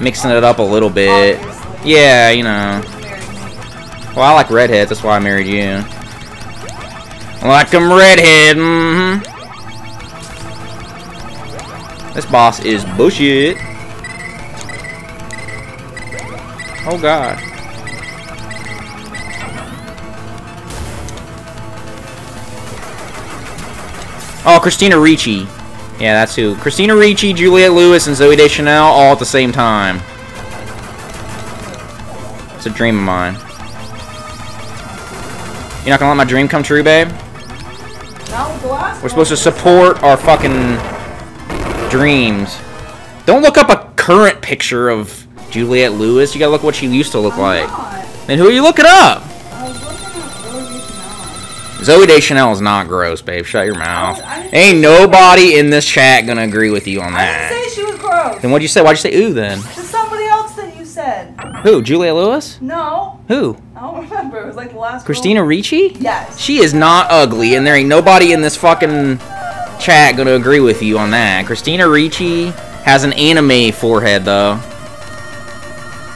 mixing it up a little bit. Obviously. Yeah, you know. Well, I like redheads. That's why I married you. I like them redhead. Mm hmm This boss is bullshit. Oh god. Oh, Christina Ricci. Yeah, that's who. Christina Ricci, Juliette Lewis, and Zoe Deschanel all at the same time. It's a dream of mine. You're not gonna let my dream come true, babe? Not with the last We're supposed to support our fucking dreams. Don't look up a current picture of Juliette Lewis. You gotta look what she used to look I'm like. not. Then who are you looking up? I was looking at Zoe Deschanel. Is not gross, babe. Shut your mouth. I didn't Ain't nobody in this chat gonna agree with you on I that. didn't say she was gross. Then what'd you say? Why'd you say ooh then? To somebody else that you said. Who? Juliette Lewis? No, Who? I don't [LAUGHS] remember. It was like the last. Christina girl- Ricci? Yes. She is not ugly, and there ain't nobody in this fucking chat gonna agree with you on that. Christina Ricci has an anime forehead, though.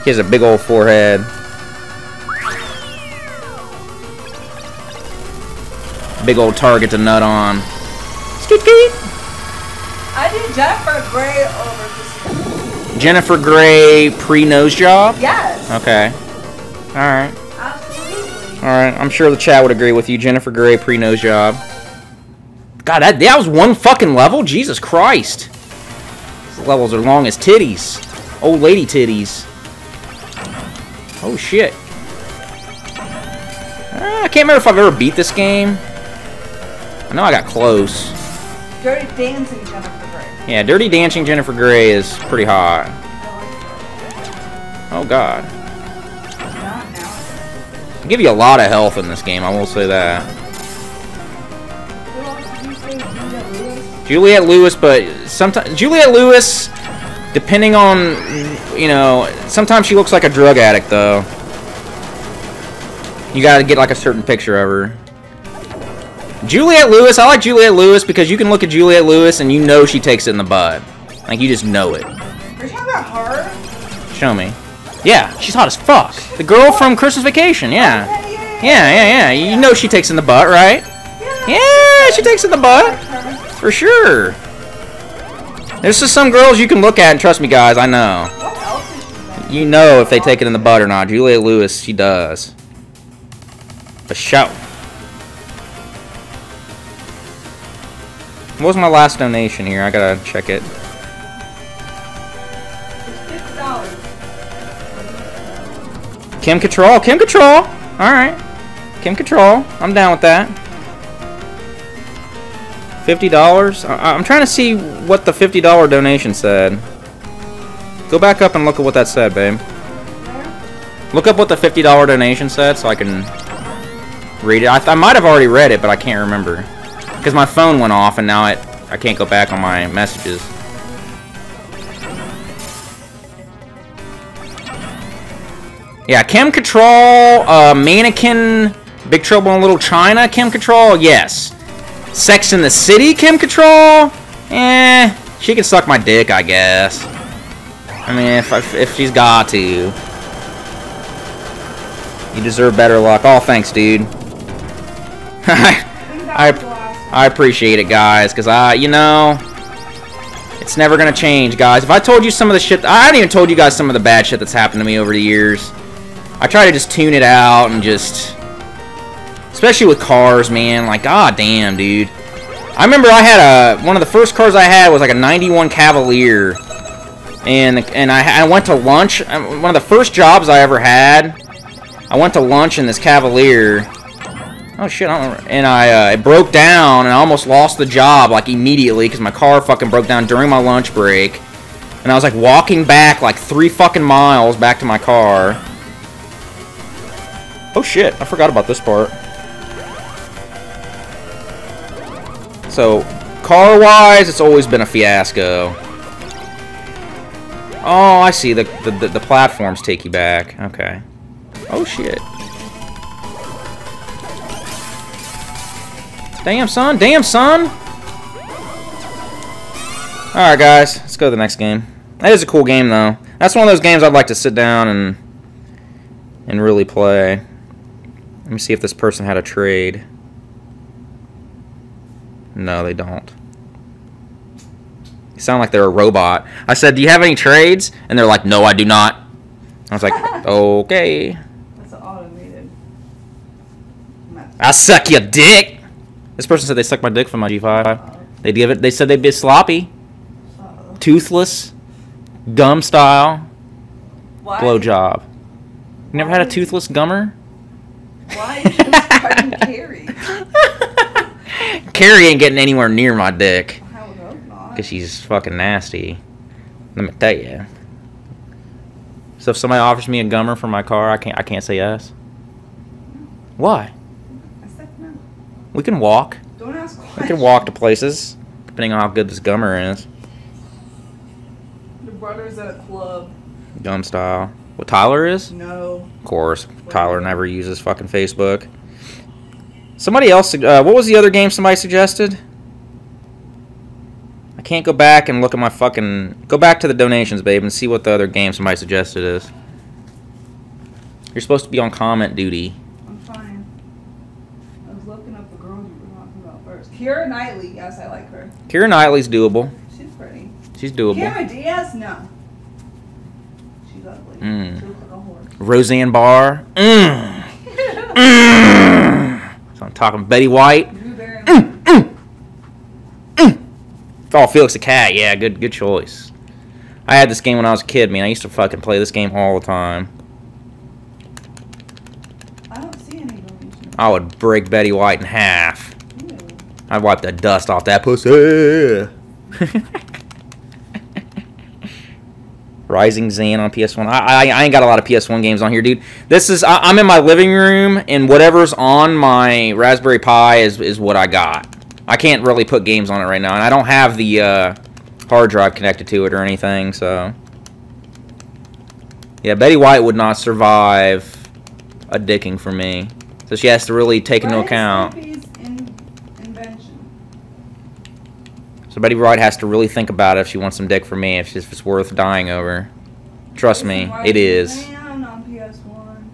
She has a big old forehead. Big old target to nut on. Skeet, skeet. I do Jennifer Grey over Christina. Jennifer Grey pre-nose job? Yes. Okay. Alright. Alright, I'm sure the chat would agree with you. Jennifer Grey pre-nose job. God, that, that was one fucking level? Jesus Christ. These levels are long as titties. Old lady titties. Oh shit. Ah, I can't remember if I've ever beat this game. I know I got close. Dirty Dancing Jennifer Grey. Yeah, Dirty Dancing Jennifer Grey is pretty hot. Oh god. Give you a lot of health in this game, I will say that. Who else did you say? Julia Lewis? But sometimes Juliette Lewis, depending on, you know, sometimes she looks like a drug addict though. You gotta get like a certain picture of her. Juliette Lewis, I like Juliette Lewis because you can look at Juliette Lewis and you know she takes it in the butt. Like you just know it. Are you talking about her? Show me. Yeah, she's hot as fuck. The girl from Christmas Vacation, yeah. Yeah, Yeah, yeah. You know she takes in the butt, right? Yeah. She takes in the butt. For sure. There's just some girls you can look at and trust me, guys. I know. You know if they take it in the butt or not. Julia Lewis, she does. For sure. What was my last donation here? I gotta check it. Kim Cattrall. Kim Cattrall. All right. Kim Cattrall. I'm down with that. Fifty dollars. I'm trying to see what the fifty dollar donation said. Go back up and look at what that said, babe. Look up what the fifty dollar donation said, so I can read it. I, I might have already read it, but I can't remember because my phone went off, and now it I can't go back on my messages. Yeah, Kim Cattrall, uh, Mannequin, Big Trouble in Little China, Kim Cattrall, yes. Sex in the City, Kim Cattrall, eh, she can suck my dick, I guess. I mean, if if, if she's got to. You deserve better luck. Oh, thanks, dude. [LAUGHS] I I- appreciate it, guys, because I, you know, it's never gonna change, guys. If I told you some of the shit, I haven't even told you guys some of the bad shit that's happened to me over the years. I try to just tune it out and just, especially with cars, man. Like, god damn, dude. I remember I had a one of the first cars I had was like a '91 Cavalier, and and I, I went to lunch. um, One of the first jobs I ever had. I went to lunch in this Cavalier. Oh shit! I and I uh, it broke down, and I almost lost the job like immediately because my car fucking broke down during my lunch break, and I was like walking back like three fucking miles back to my car. Oh shit! I forgot about this part. So, car-wise, it's always been a fiasco. Oh, I see. The, the the platforms take you back. Okay. Oh shit. Damn, son. Damn, son. Alright, guys. Let's go to the next game. That is a cool game, though. That's one of those games I'd like to sit down and and really play. Let me see if this person had a trade. No, they don't. They sound like they're a robot. I said, "Do you have any trades?" And they're like, "No, I do not." I was like, [LAUGHS] "Okay." That's automated. I suck your dick. This person said they suck my dick from my G5. They give it. They said they'd be sloppy, Uh-oh. toothless, gum style, Why? blowjob. You never had a toothless gummer? Why is describing [LAUGHS] Carrie? Carrie ain't getting anywhere near my dick I would hope not. because she's fucking nasty. Let me tell you. So if somebody offers me a gummer for my car, I can't. I can't say yes. Why? I said no. We can walk. Don't ask We can walk to places, depending on how good this gummer is. Your brother's at a club. Gum style. What Tyler is? No. Of course, Tyler never uses fucking Facebook. Somebody else. Uh, what was the other game somebody suggested? I can't go back and look at my fucking. Go back to the donations, babe, and see what the other game somebody suggested is. You're supposed to be on comment duty. I'm fine. I was looking up the girl you were talking about first. Keira Knightley. Yes, I like her. Keira Knightley's doable. She's pretty. She's doable. Cameron Diaz? No. Mm. She looks like a horse. Roseanne Barr. Mmm. Mmm. So I'm talking Betty White. Mm, mm, mm. Oh, Felix the Cat. Yeah, good good choice. I had this game when I was a kid, man. I used to fucking play this game all the time. I don't see any. I would break Betty White in half. I'd wipe the dust off that pussy. [LAUGHS] Rising Zan on PS1. I, I I ain't got a lot of PS1 games on here, dude. This is I, I'm in my living room, and whatever's on my Raspberry Pi is is what I got. I can't really put games on it right now, and I don't have the uh, hard drive connected to it or anything. So yeah, Betty White would not survive a dicking for me. So she has to really take into account. Snoopy's in- invention? So Betty White has to really think about it if she wants some dick for me, if it's, worth dying over. Trust me, it is is. Man on PS1.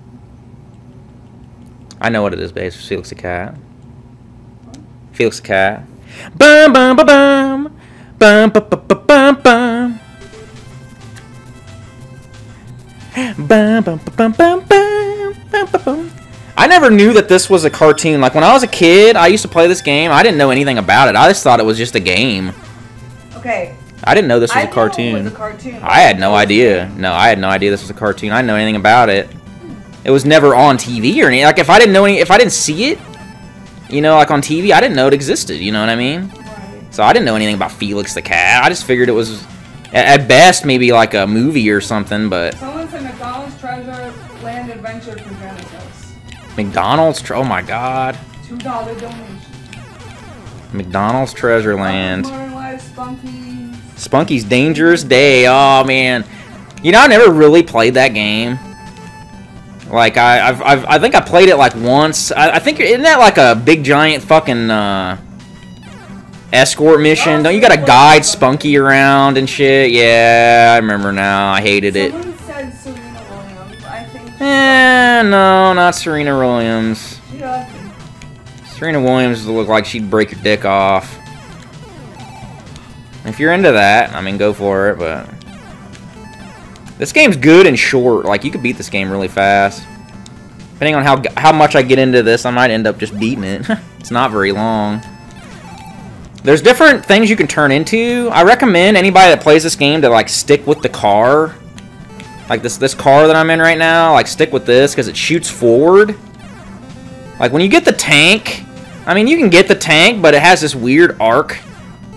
I know what it is, babe. It's Felix the Cat. Felix the Cat. Bum bum ba bum. Bum ba ba ba bum bum. Bum bum ba bum bum bum. Bum ba bum. I never knew that this was a cartoon. Like when I was a kid, I used to play this game. I didn't know anything about it. I just thought it was just a game. Okay. I didn't know this was I a cartoon. was a cartoon. I had no idea. No, I had no idea this was a cartoon. I didn't know anything about it. It was never on TV or anything. Like if I didn't know any, if I didn't see it, you know, like on TV, I didn't know it existed. You know what I mean? Right. So I didn't know anything about Felix the Cat. I just figured it was, at, at best, maybe like a movie or something. But Someone McDonald's, oh my God, Two dollar donation. McDonald's Treasure Land, Spunky. Spunky's Dangerous Day. Oh man, you know I never really played that game. Like I, I've, I've, I think I played it like once. I, I think isn't that like a big giant fucking uh, escort mission? Don't you got to guide Spunky around and shit? Yeah, I remember now. I hated it. Eh, no, not Serena Williams. Serena Williams would look like she'd break your dick off. If you're into that, I mean, go for it. But this game's good and short. Like you could beat this game really fast. Depending on how how much I get into this, I might end up just beating it. [LAUGHS] it's not very long. There's different things you can turn into. I recommend anybody that plays this game to like stick with the car. Like this this car that I'm in right now, like stick with this because it shoots forward. Like when you get the tank, I mean you can get the tank, but it has this weird arc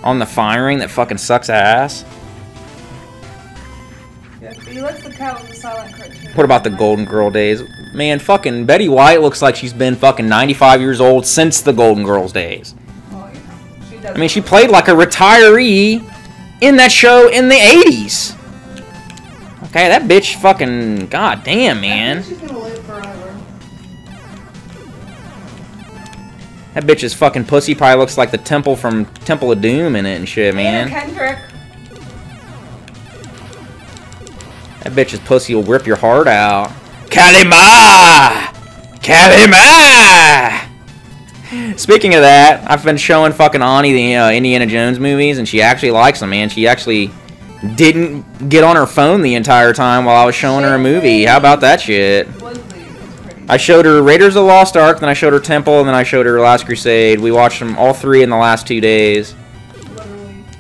on the firing that fucking sucks ass. Yeah, but he lets the cat with the silent cartoon. What about the Golden Girl days? Man, fucking Betty White looks like she's been fucking 95 years old since the Golden Girls days. Well, you know, she does. I mean, she played like a retiree in that show in the 80s. Okay, that bitch fucking god damn, man. think she's gonna live forever. That bitch's fucking pussy probably looks like the temple from Temple of Doom in it and shit, man. Kendrick. That bitch's pussy will rip your heart out. Kalima! Kalima! Speaking of that, I've been showing fucking Ani the uh, Indiana Jones movies, and she actually likes them, man. She actually didn't get on her phone the entire time while I was showing her a movie. How about that shit? Leslie is pretty. I showed her Raiders of the Lost Ark, then I showed her Temple, and then I showed her Last Crusade. We watched them all three in the last two days.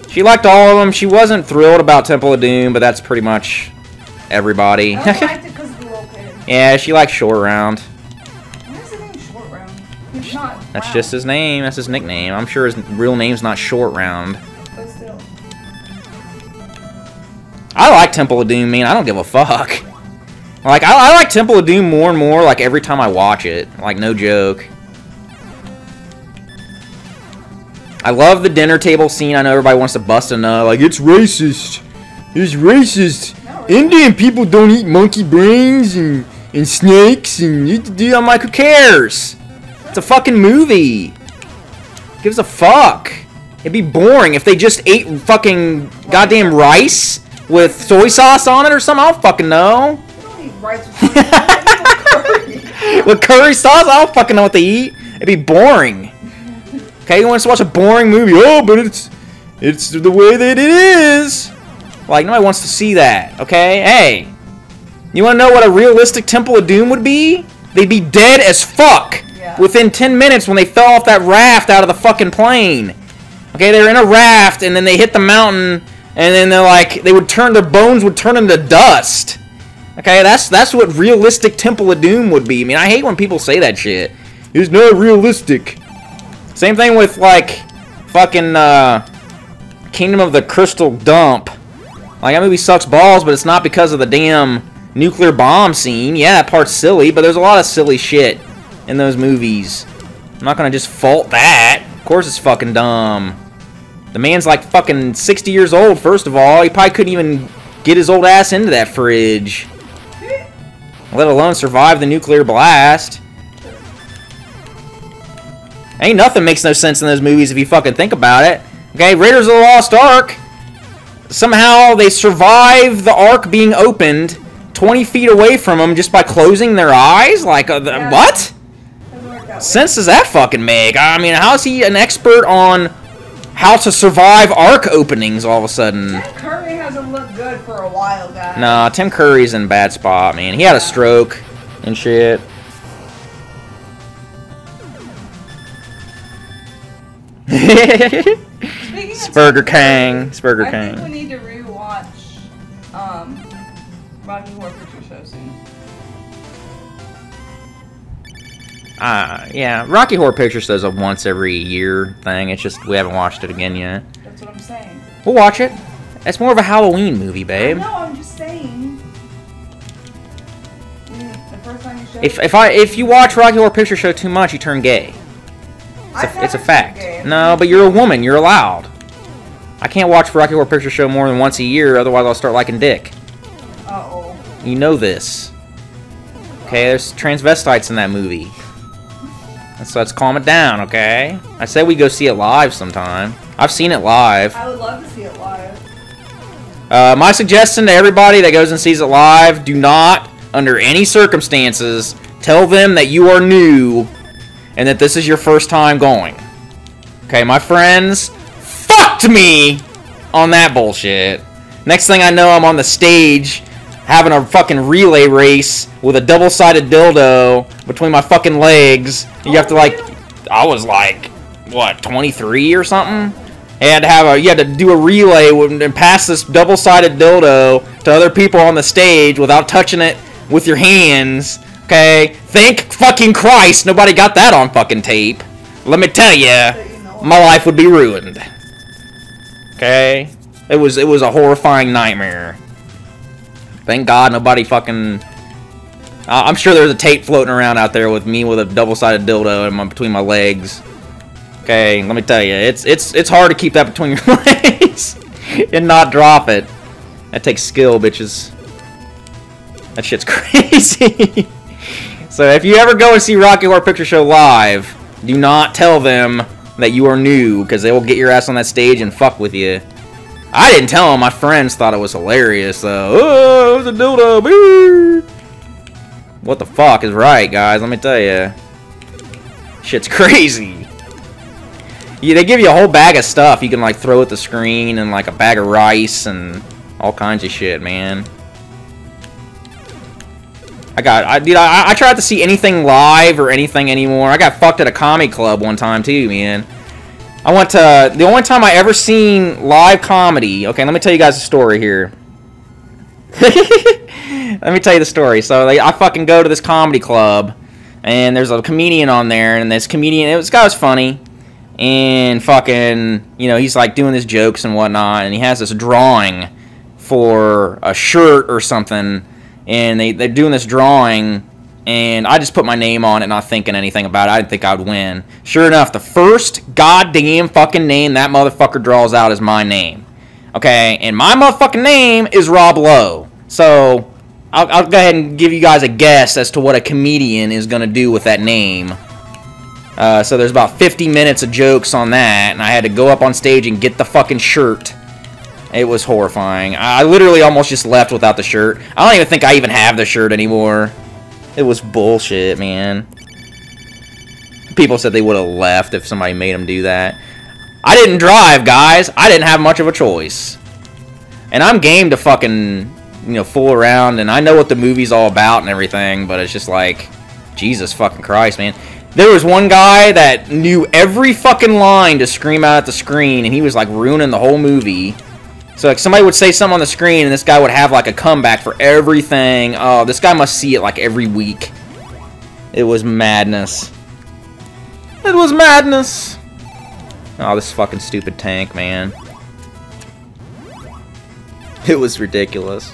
She liked all of them. She wasn't thrilled about Temple of Doom, but that's pretty much everybody. I only liked it because of the little kid. [LAUGHS] yeah, she likes Short Round. Why is his name Short Round? That's round, just his name. That's his nickname. I'm sure his real name's not Short Round. I like Temple of Doom, man. I don't give a fuck. Like, I, I like Temple of Doom more and more, like, every time I watch it. Like, no joke. I love the dinner table scene. I know everybody wants to bust a nut. Like, it's racist. It's racist. Indian people don't eat monkey brains and, and snakes and do. I'm like, who cares? It's a fucking movie. Gives a fuck. It'd be boring if they just ate fucking goddamn rice with soy sauce on it or something. I don't fucking know. You don't eat rice with curry. With curry sauce, I don't fucking know what they eat. It'd be boring. Okay, you want to watch a boring movie? Oh, but it's it's the way that it is. Like nobody wants to see that. Okay, hey, you want to know what a realistic Temple of Doom would be? They'd be dead as fuck Yeah. within 10 minutes when they fell off that raft out of the fucking plane. Okay, they're in a raft and then they hit the mountain and then they're like they would turn their bones would turn into dust. Okay, that's that's what realistic Temple of Doom would be. I mean, I hate when people say that shit. It's not realistic. Same thing with like fucking uh, Kingdom of the Crystal Dump. Like that movie sucks balls, but it's not because of the damn nuclear bomb scene. Yeah, that part's silly, but there's a lot of silly shit in those movies. I'm not gonna just fault that. Of course, it's fucking dumb. The man's like fucking 60 years old. First of all, he probably couldn't even get his old ass into that fridge, let alone survive the nuclear blast. Ain't nothing makes no sense in those movies if you fucking think about it. Okay, Raiders of the Lost Ark. Somehow they survive the Ark being opened 20 feet away from them just by closing their eyes. Like, uh, the, Yeah. what Doesn't work that way. sense does that fucking make? I mean, how is he an expert on how to survive arc openings all of a sudden? Tim Curry hasn't looked good for a while, guys. Nah, Tim Curry's in a bad spot, man. He had a stroke and shit. [LAUGHS] Spurger King. Spurger I think we need to rewatch um, Rocky Horror Uh, yeah, Rocky Horror Picture Show's a once every year thing. It's just we haven't watched it again yet. That's what I'm saying. We'll watch it. It's more of a Halloween movie, babe. No, I'm just saying. The first time you showed If if I if you watch Rocky Horror Picture Show too much, you turn gay. It's a, it's a fact. No, but you're a woman. You're allowed. I can't watch Rocky Horror Picture Show more than once a year, otherwise I'll start liking dick. Uh oh. You know this. Okay, there's transvestites in that movie. So let's calm it down, okay? I said we go see it live sometime. I've seen it live. I would love to see it live. Uh, my suggestion to everybody that goes and sees it live: do not, under any circumstances, tell them that you are new and that this is your first time going. Okay, my friends fucked me on that bullshit. Next thing I know, I'm on the stage having a fucking relay race with a double-sided dildo between my fucking legs. You have to like, I was like, what, 23 or something? You had to have a, you had to do a relay and pass this double-sided dildo to other people on the stage without touching it with your hands. Okay, thank fucking Christ, nobody got that on fucking tape. Let me tell you, my life would be ruined. Okay, it was it was a horrifying nightmare. Thank God nobody fucking. I- I'm sure there's a tape floating around out there with me with a double-sided dildo in my, between my legs. Okay, let me tell you, it's it's it's hard to keep that between [LAUGHS] your legs and not drop it. That takes skill, bitches. That shit's [LAUGHS] crazy. so if you ever go and see Rocky Horror Picture Show live, do not tell them that you are new, because they will get your ass on that stage and fuck with you. I didn't tell him. My friends thought it was hilarious, though. Oh, was a dildo. What the fuck is right, guys? Let me tell you. Shit's [LAUGHS] crazy. Yeah, they give you a whole bag of stuff you can, like, throw at the screen and, like, a bag of rice and all kinds of shit, man. I got, I, dude, I, I tried to see anything live or anything anymore. I got fucked at a comedy club one time, too, man. I went to, the only time I ever seen live comedy, okay, let me tell you guys a story here. [LAUGHS] let me tell you the story. So, like, I fucking go to this comedy club, and there's a comedian on there, and this comedian, it was, guy was funny, and fucking, you know, he's like doing his jokes and whatnot, and he has this drawing for a shirt or something, and they, they're doing this drawing, and I just put my name on it, not thinking anything about it. I didn't think I'd win. Sure enough, the first goddamn fucking name that motherfucker draws out is my name. Okay, and my motherfucking name is Rob Lowe. So, I'll, I'll go ahead and give you guys a guess as to what a comedian is to do with that name. Uh, so there's about 50 minutes of jokes on that, and I had to go up on stage and get the fucking shirt. It was horrifying. I literally almost just left without the shirt. I don't even think I even have the shirt anymore. It was bullshit, man. People said they would have left if somebody made them do that. I didn't drive, guys. I didn't have much of a choice. And I'm game to fucking, you know, fool around, and I know what the movie's all about and everything, but it's just like, Jesus fucking Christ, man. There was one guy that knew every fucking line to scream out at the screen, and he was like ruining the whole movie. So like somebody would say something on the screen, and this guy would have like a comeback for everything. Oh, this guy must see it like every week. It was madness. It was madness. Oh, this fucking stupid tank, man. It was ridiculous.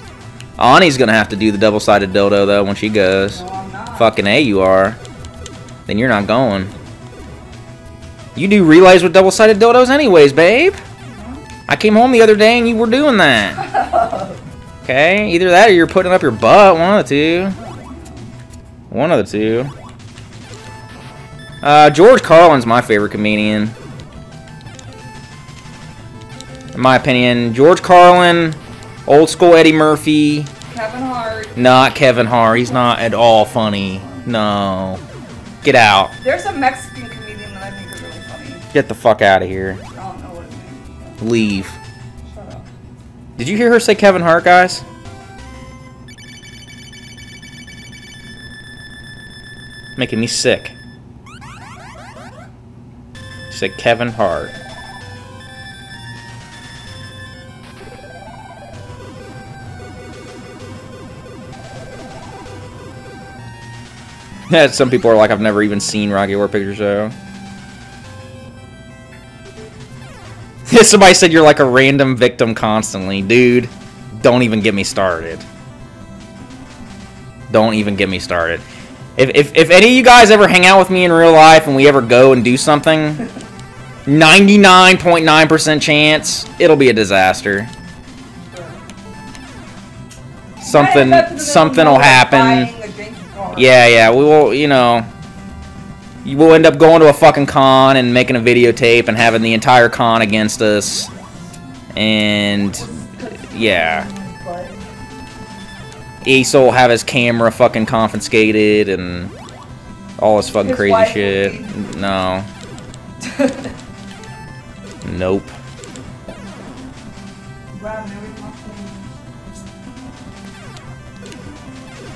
Ani's gonna have to do the double-sided dildo, though, when she goes. No, Fucking A, you are. Then you're not going. You do relays with double-sided dildos anyways, babe. I came home the other day and you were doing that. Okay, either that or you're putting up your butt. One of the two. One of the two. Uh, George Carlin's my favorite comedian. In my opinion, George Carlin, old school Eddie Murphy, Kevin Hart. not Kevin Hart. He's not at all funny. No. Get out. There's a Mexican comedian that I think is really funny. Get the fuck out of here. Leave. Did you hear her say Kevin Hart, guys? Making me sick. She said Kevin Hart. Yeah, [LAUGHS] some people are like, I've never even seen Rocky Horror Picture Show. [LAUGHS] Somebody said you're like a random victim constantly. Dude, don't even get me started. Don't even get me started. If, if, if any of you guys ever hang out with me in real life and we ever go and do something, [LAUGHS] 99.9% chance it'll be a disaster. Something something will happen. buying a janky car. Yeah, yeah, we will, you know. You will end up going to a fucking con and making a videotape and having the entire con against us. And, yeah. Ace will have his camera fucking confiscated and all this fucking His crazy shit. No. Nope. Wow, never talked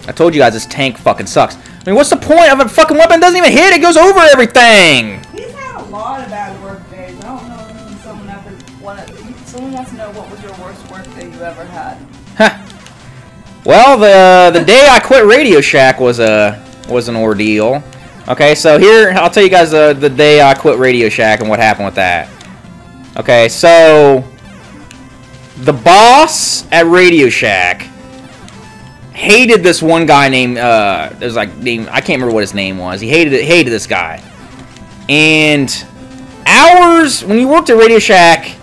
to I told you guys this tank fucking sucks. I mean, what's the point of a fucking weapon that doesn't even hit? It goes over everything! He's had a lot of bad work days. I don't know if someone ever wanna, someone wants to know what was your worst work day you ever had. Huh. Well, the the day I quit Radio Shack was a was an ordeal. Okay, so here I'll tell you guys uh, the day I quit Radio Shack and what happened with that. Okay, so the boss at Radio Shack hated this one guy named uh there's like name I can't remember what his name was. He hated it hated this guy. And hours when you worked at Radio Shack,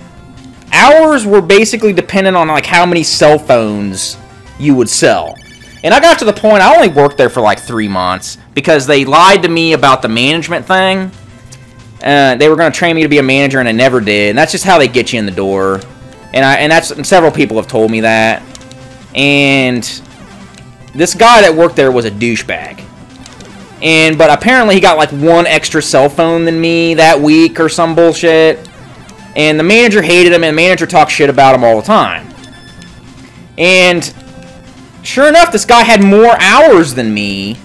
hours were basically dependent on like how many cell phones you would sell. And I got to the point I only worked there for like three months because they lied to me about the management thing. Uh, they were going to train me to be a manager and I never did. And that's just how they get you in the door. and I and that's several people have told me that. And this guy that worked there was a douchebag. And but apparently he got like one extra cell phone than me that week or some bullshit. And the manager hated him, and the manager talked shit about him all the time. And sure enough, this guy had more hours than me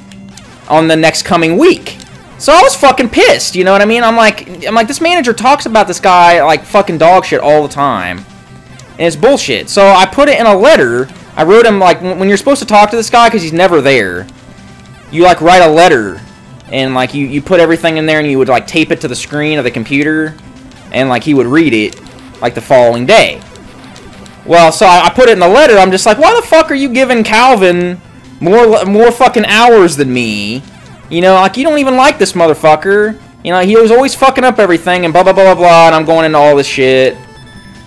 on the next coming week. So I was fucking pissed, you know what I mean? I'm like, I'm like, this manager talks about this guy like fucking dog shit all the time, and it's bullshit. So I put it in a letter. I wrote him like when you're supposed to talk to this guy because he's never there. You like write a letter, and like you you put everything in there, and you would like tape it to the screen of the computer, and like he would read it like the following day. Well, so I, I put it in the letter. I'm just like, why the fuck are you giving Calvin more more fucking hours than me? You know, like, you don't even like this motherfucker. You know, he was always fucking up everything and blah, blah, blah, blah, blah, and I'm going into all this shit.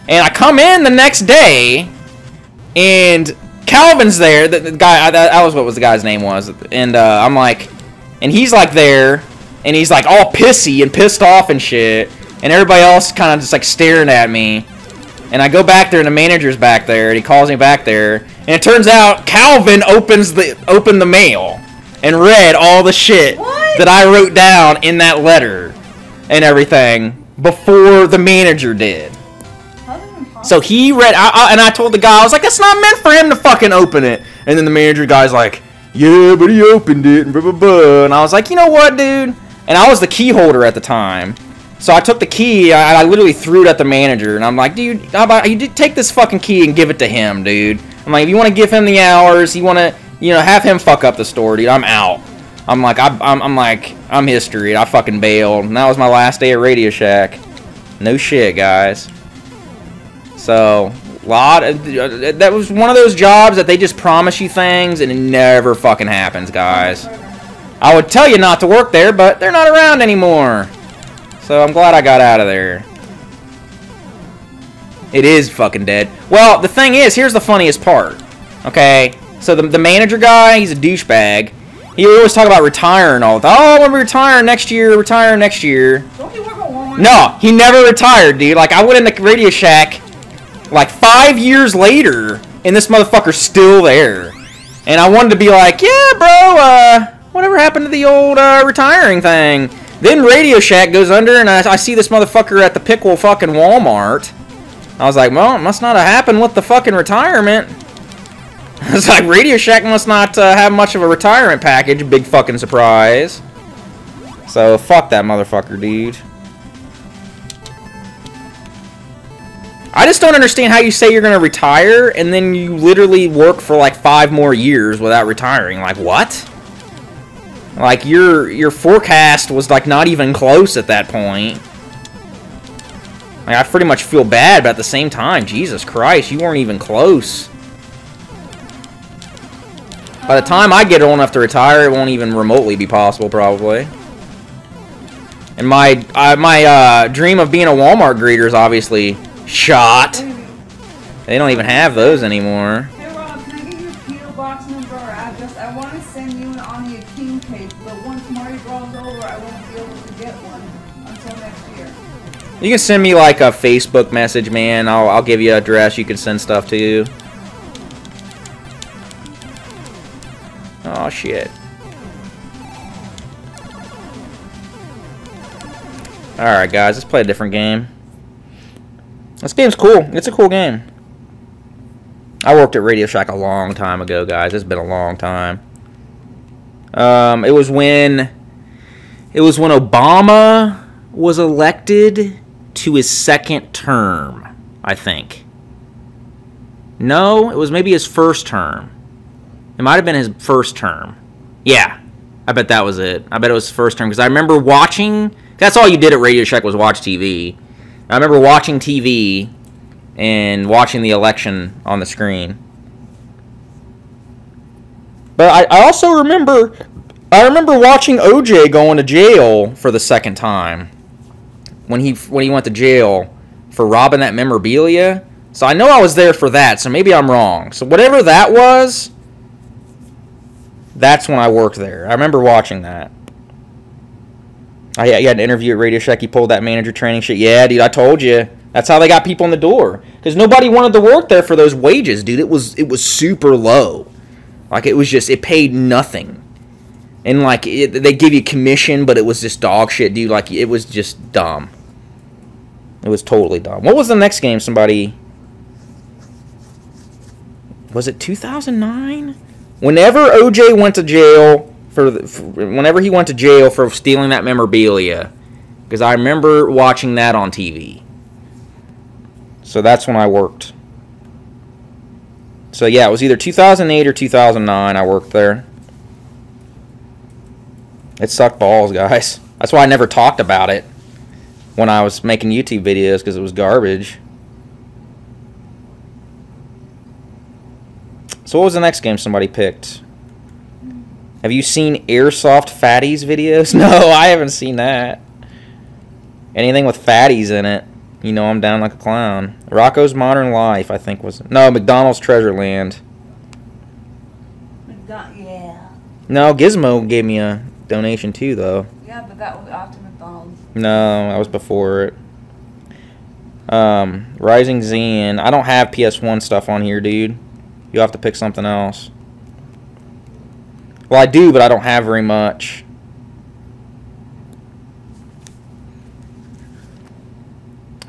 And I come in the next day, and Calvin's there. The, the guy, that, that was what was the guy's name was. And uh, I'm like, and he's like there, and he's like all pissy and pissed off and shit. And everybody else kind of just like staring at me. And I go back there, and the manager's back there, and he calls me back there. And it turns out Calvin opens the opened the mail and read all the shit What? that I wrote down in that letter and everything before the manager did. So he read, I, I, and I told the guy, I was like, "It's not meant for him to fucking open it." And then the manager guy's like, "Yeah, but he opened it," and blah blah blah. And I was like, "You know what, dude?" And I was the key holder at the time, so I took the key. I, I literally threw it at the manager, and I'm like, "Dude, how about you take this fucking key and give it to him, dude?" I'm like, "If you want to give him the hours, you want to, you know, have him fuck up the store, dude. I'm out." I'm like, I, I'm, I'm like, I'm history. I fucking bailed, and that was my last day at Radio Shack. No shit, guys. So, lot of, that was one of those jobs that they just promise you things and it never fucking happens, guys. I would tell you not to work there, but they're not around anymore. So I'm glad I got out of there. It is fucking dead. Well, the thing is, here's the funniest part. Okay, so the, the manager guy, he's a douchebag. He always talk about retiring all the time. Oh, when we retire next year, retire next year. Don't you work at Walmart? No, he never retired, dude. Like, I went in the Radio Shack, like, five years later, and this motherfucker's still there. And I wanted to be like, yeah, bro, uh, whatever happened to the old, uh, retiring thing? Then Radio Shack goes under, and I, I see this motherfucker at the Pickle fucking Walmart. I was like, well, it must not have happened with the fucking retirement. [LAUGHS] It's like, Radio Shack must not uh, have much of a retirement package. Big fucking surprise. So, fuck that motherfucker, dude. I just don't understand how you say you're gonna retire and then you literally work for like five more years without retiring. Like what? Like your your forecast was like not even close at that point. Like I pretty much feel bad, but at the same time, Jesus Christ, you weren't even close. By the time I get old enough to retire, it won't even remotely be possible, probably. And my uh, my uh, dream of being a Walmart greeter is obviously shot. They don't even have those anymore. Hey Rob, can I get you PO box number or address? I want to send you an Anya King cake, but once Mardi Gras is over, I won't be able to get one until next year. You can send me like a Facebook message, man. I'll, I'll give you an address you can send stuff to. Oh shit. Alright guys, let's play a different game. This game's cool. It's a cool game. I worked at Radio Shack a long time ago, guys. It's been a long time. Um, it was when it was when Obama was elected to his second term, I think. No, it was maybe his first term. It might have been his first term. Yeah, I bet that was it. I bet it was his first term because I remember watching. That's all you did at Radio Shack was watch TV. I remember watching TV and watching the election on the screen. But I, I also remember I remember watching OJ going to jail for the second time when he when he went to jail for robbing that memorabilia. So I know I was there for that. So maybe I'm wrong. So whatever that was, that's when I worked there. I remember watching that. I, had an interview at Radio Shack. He pulled that manager training shit. Yeah, dude, I told you. That's how they got people in the door because nobody wanted to work there for those wages, dude. It was it was super low, like it was just it paid nothing, and like they give you commission, but it was just dog shit, dude. Like it was just dumb. It was totally dumb. What was the next game? Somebody was it 2009? Whenever OJ went to jail for, the, for whenever he went to jail for stealing that memorabilia, because I remember watching that on TV. So that's when I worked. So yeah, it was either 2008 or 2009 I worked there. It sucked balls, [LAUGHS] guys. That's why I never talked about it when I was making YouTube videos because it was garbage. So what was the next game somebody picked? Have you seen Airsoft Fatties videos? [LAUGHS] No, I haven't seen that. Anything with fatties in it, you know I'm down like a clown. Rocko's Modern Life, I think was no McDonald's Treasure Land. yeah. No, Gizmo gave me a donation too, though. Yeah, but that was after McDonald's. No, that was before it. Um, Rising Zan. I don't have PS1 stuff on here, dude. You'll have to pick something else. Well, I do, but I don't have very much.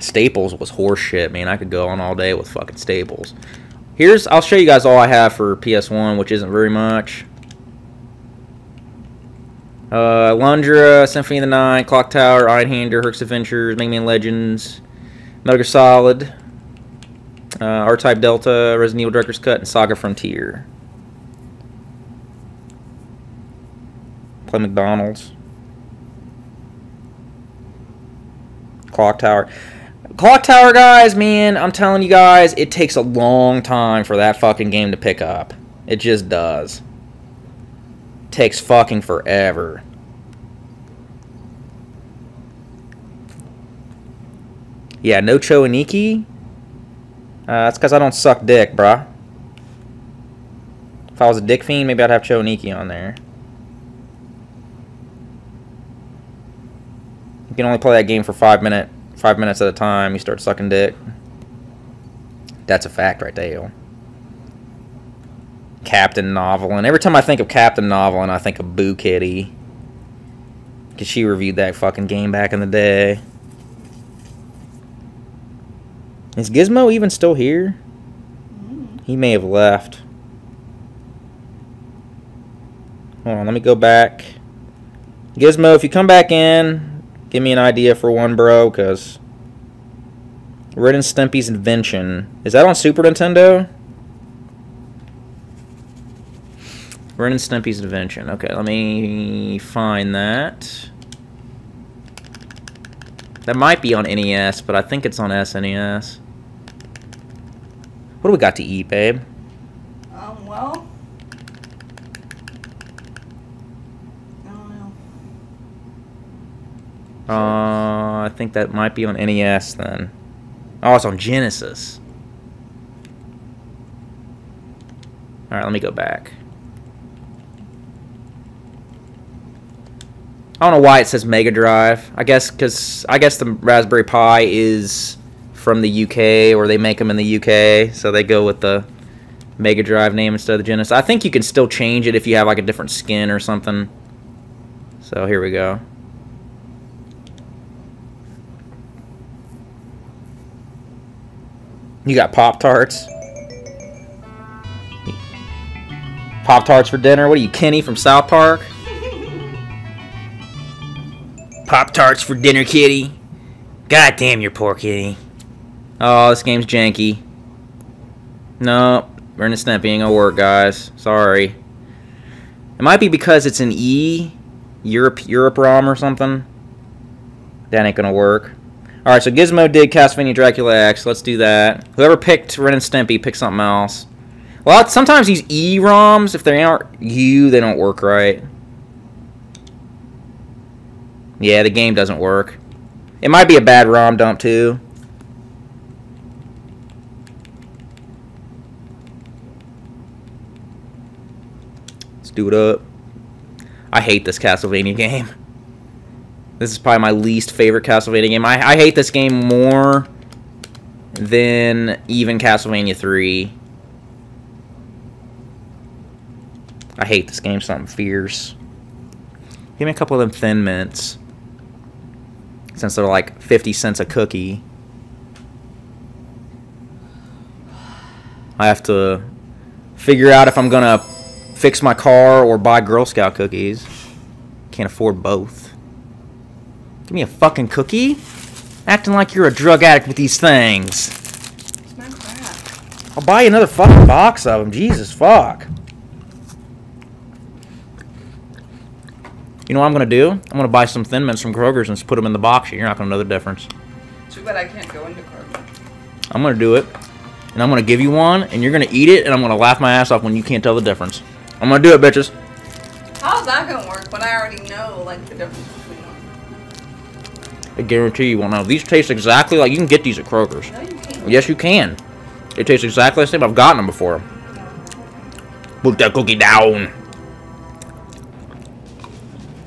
Staples was horseshit, man. I could go on all day with fucking Staples. Here's, I'll show you guys all I have for PS1, which isn't very much. Uh, Alundra, Symphony of the Night, Clock Tower, Einhander, Herc's Adventures, Mega Man Legends, Metal Gear Solid, uh, R-Type Delta, Resident Evil Director's Cut, and Saga Frontier. Play McDonald's. Clock Tower. Clock Tower, guys, man, I'm telling you guys, it takes a long time for that fucking game to pick up. It just does. Takes fucking forever. Yeah, no Cho Aniki. Uh, that's because I don't suck dick, bruh. If I was a dick fiend, maybe I'd have Cho Aniki on there. Can only play that game for five minute, five minutes at a time. You start sucking dick. That's a fact right there. Captain Novolin. Every time I think of Captain Novolin, I think of Boo Kitty. Because she reviewed that fucking game back in the day. Is Gizmo even still here? Mm-hmm. He may have left. Hold on, let me go back. Gizmo, if you come back in, give me an idea for one, bro, because... Ren and Stimpy's Invention. Is that on Super Nintendo? Ren and Stimpy's Invention. Okay, let me find that. That might be on NES, but I think it's on SNES. What do we got to eat, babe? Um, well. I don't know. Uh, I think that might be on NES then. Oh, it's on Genesis. Alright, let me go back. I don't know why it says Mega Drive. I guess because I guess the Raspberry Pi is from the UK or they make them in the UK, so they go with the Mega Drive name instead of the Genesis. I think you can still change it if you have like a different skin or something. So here we go. You got Pop Tarts. Pop Tarts for dinner. What are you, Kenny from South Park? Pop Tarts for dinner, kitty. God damn, you're poor kitty. Oh, this game's janky. No, Ren and Stimpy ain't gonna work, guys. Sorry. It might be because it's an E, Europe, Europe ROM or something. That ain't gonna work. Alright, so Gizmo did Castlevania Dracula X. Let's do that. Whoever picked Ren and Stimpy, pick something else. Well, sometimes these E ROMs, if they aren't U, they don't work right. Yeah, the game doesn't work. It might be a bad ROM dump, too. Let's do it up. I hate this Castlevania [LAUGHS] game. This is probably my least favorite Castlevania game. I, I hate this game more than even Castlevania 3. I hate this game, something fierce. Give me a couple of them Thin Mints. Since they're like 50 cents a cookie. I have to figure out if I'm gonna fix my car or buy Girl Scout cookies. Can't afford both. Give me a fucking cookie? Acting like you're a drug addict with these things. I'll buy you another fucking box of them. Jesus fuck. You know what I'm gonna do? I'm gonna buy some Thin Mints from Kroger's and just put them in the box. You're not gonna know the difference. Too bad I can't go into Kroger. I'm gonna do it, and I'm gonna give you one, and you're gonna eat it, and I'm gonna laugh my ass off when you can't tell the difference. I'm gonna do it, bitches. How's that gonna work when I already know like the difference? I guarantee you won't know. These taste exactly like you can get these at Kroger's. No, you. Yes, you can. It tastes exactly the same. I've gotten them before. Put that cookie down.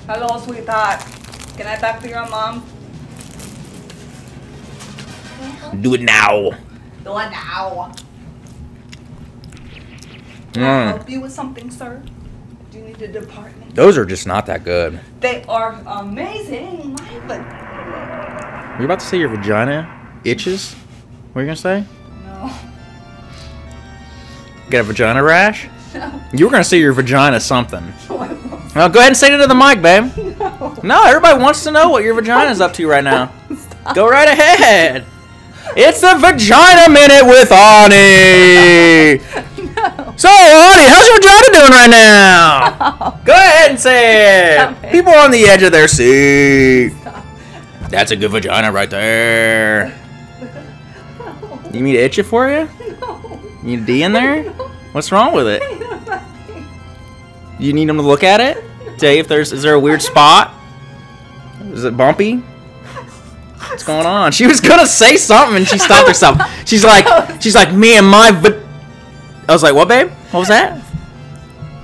Hello, sweetheart. Can I talk to your mom? Do it now. Do it now. Can I Mm. help you with something, sir? Do you need a department? Those are just not that good. They are amazing, but You're about to say your vagina itches? What are you gonna say? no. Get a vagina rash? No. You were gonna say your vagina something. [LAUGHS] No, Well, go ahead and say it to the mic, babe. [LAUGHS] No. No, everybody wants to know what your vagina's up to right now. [LAUGHS] Stop. Go right ahead. It's the Vagina Minute with Ani. No. So, Ani, how's your vagina doing right now? [LAUGHS] Go ahead and say Stop it. it. People on the edge of their seat. Stop. That's a good vagina right there. No. You need me to itch it for you? No. You need a D in there? [LAUGHS] No. What's wrong with it? No. [LAUGHS] You need them to look at it? Tell you if there's is there a weird spot? Is it bumpy? What's going on? She was gonna say something and she stopped herself. She's like, she's like, man, my. I was like, what, babe? What was that?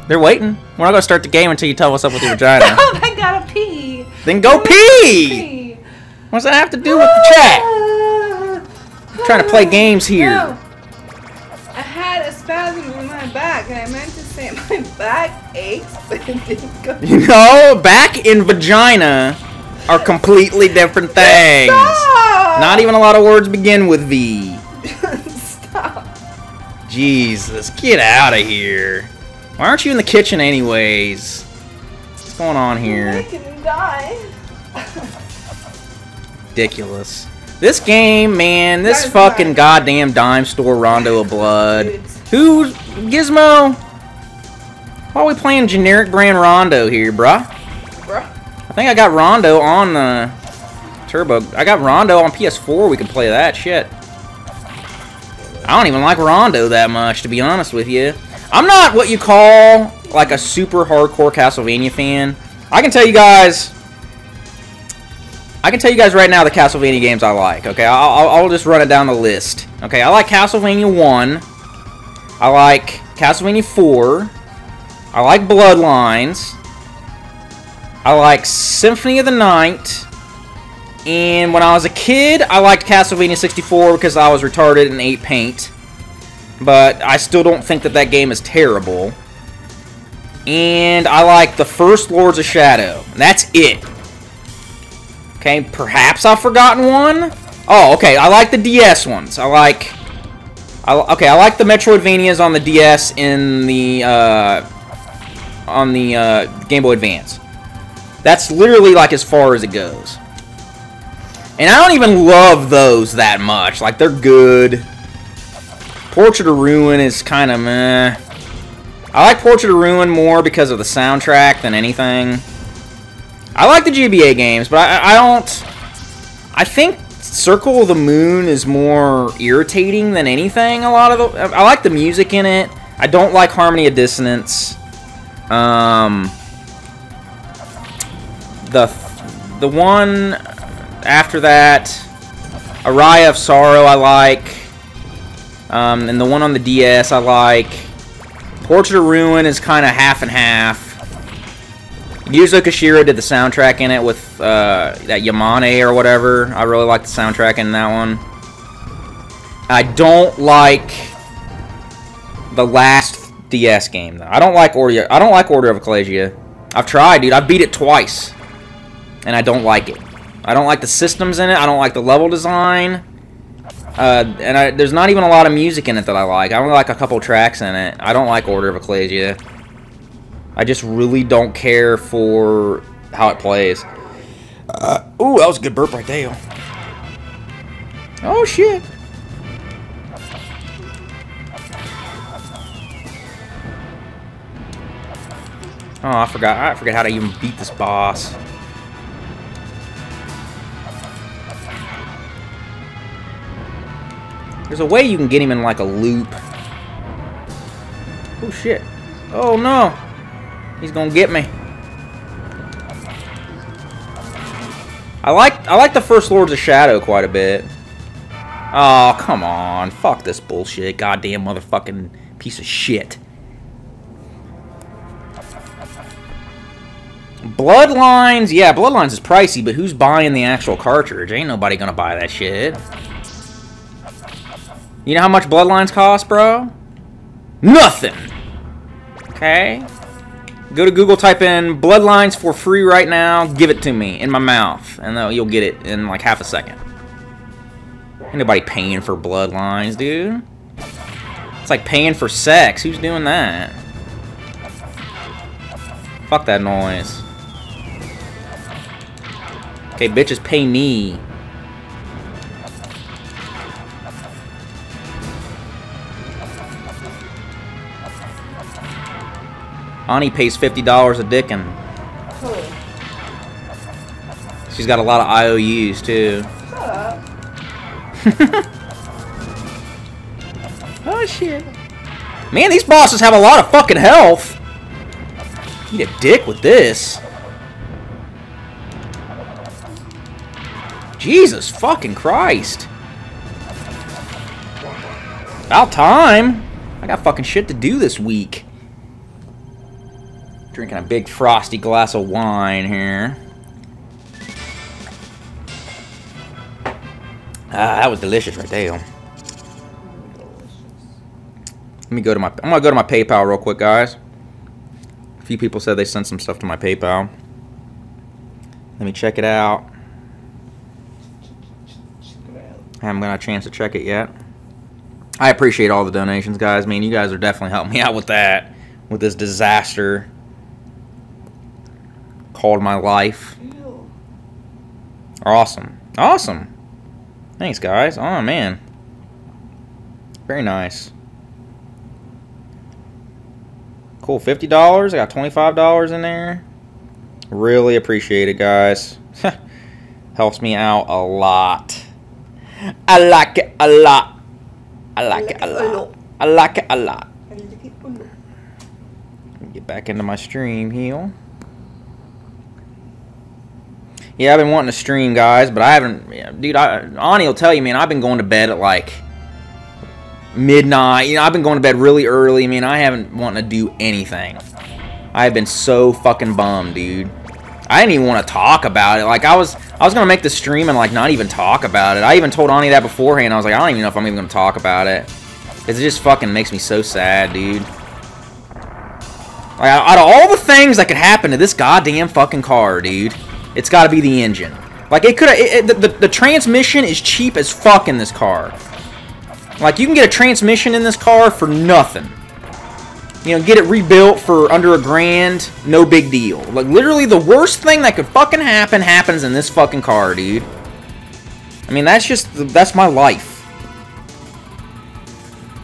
They're waiting. We're not gonna start the game until you tell us up with your vagina. Stop, [LAUGHS] oh, I gotta pee. Then go pee. Pee. What's that have to do with the chat? I'm trying to play games here. No. I had a spasm in my back, and I meant to say [LAUGHS] my back aches, [LAUGHS] but it didn't go. You know, back and vagina are completely different things. Stop! Not even a lot of words begin with V. Jesus, get out of here. Why aren't you in the kitchen anyways? What's going on here? I can die. Ridiculous. This game, man, this fucking goddamn dime store Rondo of Blood. Who, Gizmo? Why are we playing generic brand Rondo here, bruh? Bruh. I think I got Rondo on the Turbo. I got Rondo on PS4. We can play that shit. I don't even like Rondo that much, to be honest with you. I'm not what you call like a super hardcore Castlevania fan. I can tell you guys. I can tell you guys right now the Castlevania games I like. Okay, I'll, I'll, just run it down the list. Okay, I like Castlevania One. I like Castlevania Four. I like Bloodlines. I like Symphony of the Night. And when I was a kid, I liked Castlevania 64 because I was retarded and ate paint. But I still don't think that that game is terrible. And I like the first Lords of Shadow. That's it. Okay, perhaps I've forgotten one. Oh, okay, I like the DS ones. I like... I, okay, I like the Metroidvanias on the DS in the, uh, on the, uh, Game Boy Advance. That's literally like as far as it goes. And I don't even love those that much. Like they're good. Portrait of Ruin is kind of meh. I like Portrait of Ruin more because of the soundtrack than anything. I like the GBA games, but I, I don't. I think Circle of the Moon is more irritating than anything. A lot of the. I like the music in it. I don't like Harmony of Dissonance. Um, the the one after that, Aria of Sorrow, I like. Um, and the one on the DS, I like. Portrait of Ruin is kind of half and half. Yuzo Koshiro did the soundtrack in it with uh, that Yamane or whatever. I really like the soundtrack in that one. I don't like the last DS game though. I don't like Order. I don't like Order of Ecclesia. I've tried, dude. I've beat it twice, and I don't like it. I don't like the systems in it. I don't like the level design. Uh, and I, there's not even a lot of music in it that I like. I only like a couple tracks in it. I don't like Order of Ecclesia. I just really don't care for how it plays. Uh, ooh, that was a good burp right there. Oh, shit. Oh, I forgot. I forgot how to even beat this boss. There's a way you can get him in like a loop. Oh shit. Oh no. He's gonna get me. I like I like the first Lords of Shadow quite a bit. Oh, come on. Fuck this bullshit. Goddamn motherfucking piece of shit. Bloodlines, yeah, Bloodlines is pricey, but who's buying the actual cartridge? Ain't nobody gonna buy that shit. You know how much Bloodlines cost, bro? Nothing! Okay? Go to Google, type in Bloodlines for free right now, give it to me in my mouth, and you'll get it in like half a second. Ain't nobody paying for Bloodlines, dude. It's like paying for sex. Who's doing that? Fuck that noise. Okay, bitches pay me. Ani pays $50 a dickin'. Cool. She's got a lot of IOUs, too. [LAUGHS] Oh, shit. Man, these bosses have a lot of fucking health. Eat a dick with this. Jesus fucking Christ. About time. I got fucking shit to do this week. Drinking a big frosty glass of wine here. Ah, that was delicious right there. Let me go to my. I'm gonna go to my PayPal real quick, guys. A few people said they sent some stuff to my PayPal. Let me check it out. I haven't got a chance to check it yet. I appreciate all the donations, guys. I mean, you guys are definitely helping me out with that, with this disaster called my life. Ew. Awesome. Awesome. Thanks, guys. Oh, man. Very nice. Cool. $50. I got $25 in there. Really appreciate it, guys. [LAUGHS] Helps me out a lot. I like it a lot. I like it a lot. I like it a lot. Get back into my stream here. Yeah, I've been wanting to stream, guys, but I haven't. Yeah, dude, I, Ani will tell you, man. I've been going to bed at like midnight. You know, I've been going to bed really early. I mean, I haven't wanting to do anything. I have been so fucking bummed, dude. I didn't even want to talk about it. Like I was, I was gonna make the stream and like not even talk about it. I even told Ani that beforehand. I was like, I don't even know if I'm even gonna talk about it. cause It just fucking makes me so sad, dude. Like, out of all the things that could happen to this goddamn fucking car, dude, it's got to be the engine. Like it could, it, the, the the transmission is cheap as fuck in this car. Like you can get a transmission in this car for nothing. You know, get it rebuilt for under a grand, no big deal. Like, literally, the worst thing that could fucking happen happens in this fucking car, dude. I mean, that's just, that's my life.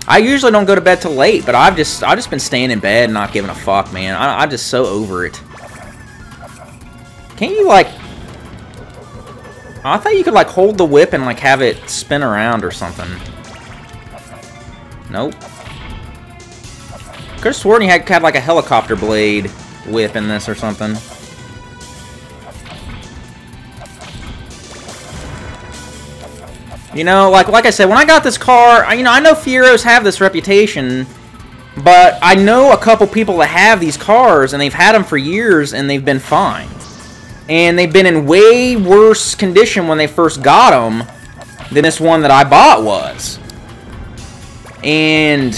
I usually don't go to bed till late, but I've just, I've just been staying in bed and not giving a fuck, man. I, I'm just so over it. Can't you, like... I thought you could, like, hold the whip and, like, have it spin around or something. Nope. Could have sworn he had, had like a helicopter blade whip in this or something. You know, like like I said, when I got this car, I, you know, I know Fieros have this reputation, but I know a couple people that have these cars, and they've had them for years, and they've been fine. And they've been in way worse condition when they first got them than this one that I bought was. And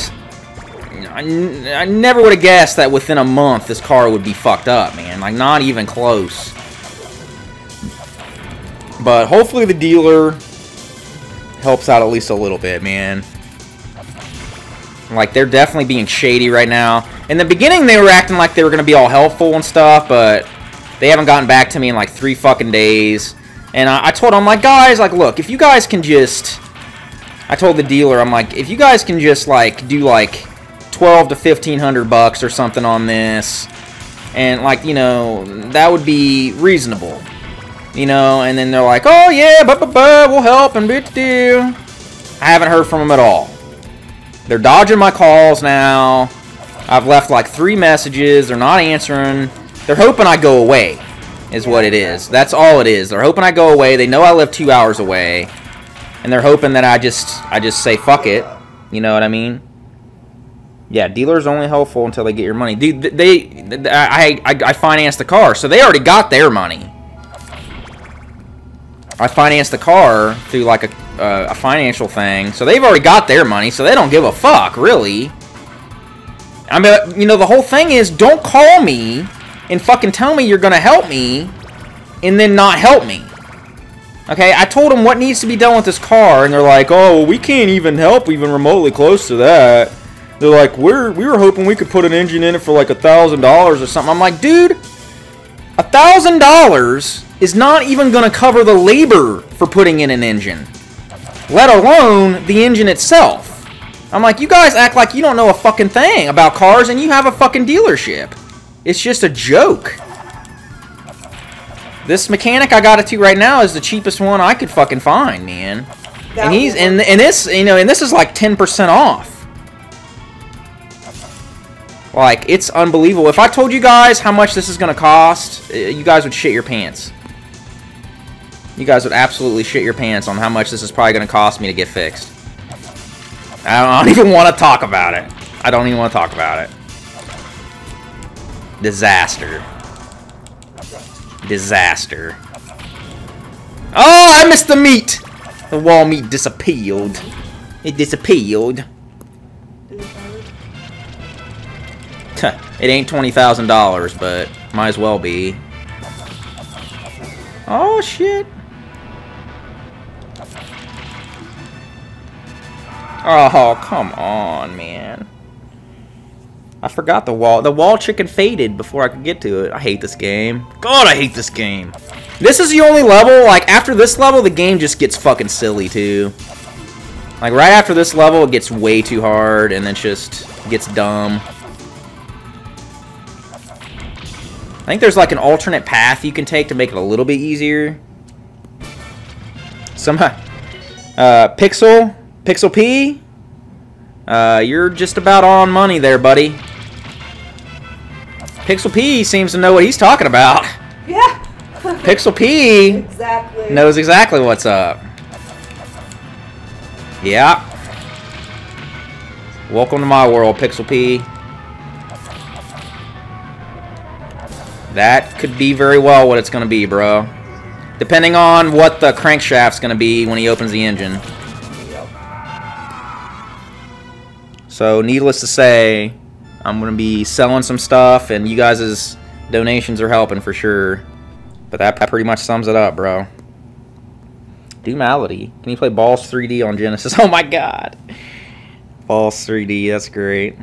I, I never would have guessed that within a month this car would be fucked up, man. Like, not even close. But hopefully the dealer helps out at least a little bit, man. Like, they're definitely being shady right now. In the beginning, they were acting like they were going to be all helpful and stuff, but they haven't gotten back to me in like three fucking days. And I, I told them, like, guys, like, look, if you guys can just... I told the dealer, I'm like, if you guys can just, like, do, like, 12 to 1500 bucks or something on this, and, like, you know, that would be reasonable. You know, and then they're like, oh, yeah, but, but, but, we'll help, and bit do. I haven't heard from them at all. They're dodging my calls now. I've left like three messages. They're not answering. They're hoping I go away, is what it is. That's all it is. They're hoping I go away. They know I live two hours away, and they're hoping that I just I just say fuck it. You know what I mean? Yeah, dealers only helpful until they get your money. Dude, they, they I, I I financed the car, so they already got their money. I financed the car through like a uh, a financial thing, so they've already got their money, so they don't give a fuck, really. I mean, you know, the whole thing is don't call me and fucking tell me you're gonna help me and then not help me. Okay, I told them what needs to be done with this car, and they're like, "Oh, we can't even help even remotely close to that." They're like, "We're we were hoping we could put an engine in it for like a thousand dollars or something." I'm like, "Dude, a thousand dollars is not even gonna cover the labor for putting in an engine, let alone the engine itself." I'm like, you guys act like you don't know a fucking thing about cars and you have a fucking dealership. It's just a joke. This mechanic I got it to right now is the cheapest one I could fucking find, man. That and he's and and this you know and this is like 10% off. Like it's unbelievable. If I told you guys how much this is going to cost, uh, you guys would shit your pants. You guys would absolutely shit your pants on how much this is probably going to cost me to get fixed. I don't, I don't even want to talk about it. I don't even want to talk about it. Disaster. Disaster. Oh, I missed the meat! The wall meat disappeared. It disappeared. It ain't $20,000, but might as well be. Oh, shit. Oh, come on, man. I forgot the wall. The wall chicken faded before I could get to it. I hate this game. God, I hate this game. This is the only level, like, after this level, the game just gets fucking silly, too. Like, right after this level, it gets way too hard, and then just gets dumb. I think there's, like, an alternate path you can take to make it a little bit easier. Somehow. Uh, Pixel? Pixel P? Uh, you're just about on money there, buddy. Pixel P seems to know what he's talking about. Yeah. Pixel P exactly. knows exactly what's up. Yeah. Welcome to my world, Pixel P. That could be very well what it's going to be, bro. Depending on what the crankshaft's going to be when he opens the engine. So, needless to say, I'm going to be selling some stuff, and you guys' donations are helping for sure. But that, that pretty much sums it up, bro. Do Malady. Can you play Ballz 3D on Genesis? [LAUGHS] Oh my god. Ballz 3D, that's great.